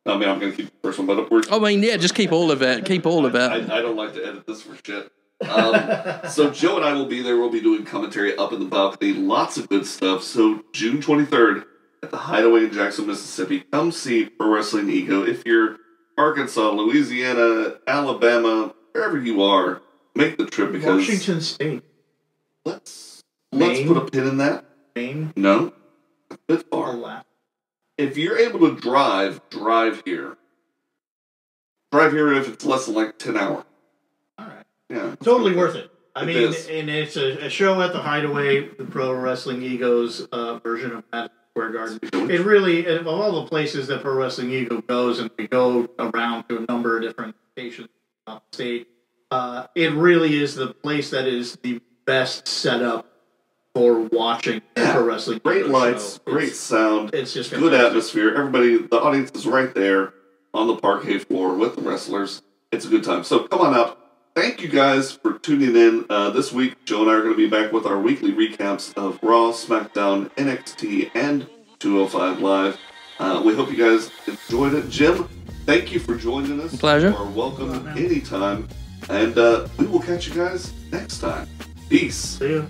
[SPEAKER 1] I mean, I'm going to keep the first one, but we're,
[SPEAKER 3] I mean, yeah, just keep all of it. Keep all of
[SPEAKER 1] I,
[SPEAKER 3] it.
[SPEAKER 1] I don't like to edit this for shit. Um, so Joe and I will be there. We'll be doing commentary up in the balcony. Lots of good stuff. So June 23rd at the Hideaway in Jackson, Mississippi. Come see Pro Wrestling Ego. If you're Arkansas, Louisiana, Alabama, wherever you are, make the trip because
[SPEAKER 2] Washington State,
[SPEAKER 1] let's let's
[SPEAKER 2] Maine?
[SPEAKER 1] put a pin in that.
[SPEAKER 2] Maine,
[SPEAKER 1] No, a bit far.
[SPEAKER 2] Alaska.
[SPEAKER 1] If you're able to drive, drive here. Drive here if it's less than like 10 hours. Yeah.
[SPEAKER 2] totally worth it. I
[SPEAKER 1] It
[SPEAKER 2] mean,
[SPEAKER 1] is.
[SPEAKER 2] and it's a, a show at the Hideaway, the Pro Wrestling Egos uh, version of Madison Square Garden. It really, of all the places that Pro Wrestling Ego goes, and we go around to a number of different locations, State. Uh, it really is the place that is the best setup for watching
[SPEAKER 1] Yeah,
[SPEAKER 2] pro wrestling.
[SPEAKER 1] Great
[SPEAKER 2] show.
[SPEAKER 1] lights, great
[SPEAKER 2] It's,
[SPEAKER 1] sound,
[SPEAKER 2] it's just
[SPEAKER 1] good
[SPEAKER 2] fantastic.
[SPEAKER 1] atmosphere. Everybody, the audience is right there on the parquet floor with the wrestlers. It's a good time. So come on out. Thank you guys for tuning in. Uh, this week, Joe and I are going to be back with our weekly recaps of Raw, SmackDown, NXT, and 205 Live. Uh, we hope you guys enjoyed it. Jim, thank you for joining us.
[SPEAKER 3] Pleasure.
[SPEAKER 1] You are welcome anytime. And uh, we will catch you guys next time. Peace.
[SPEAKER 2] See ya.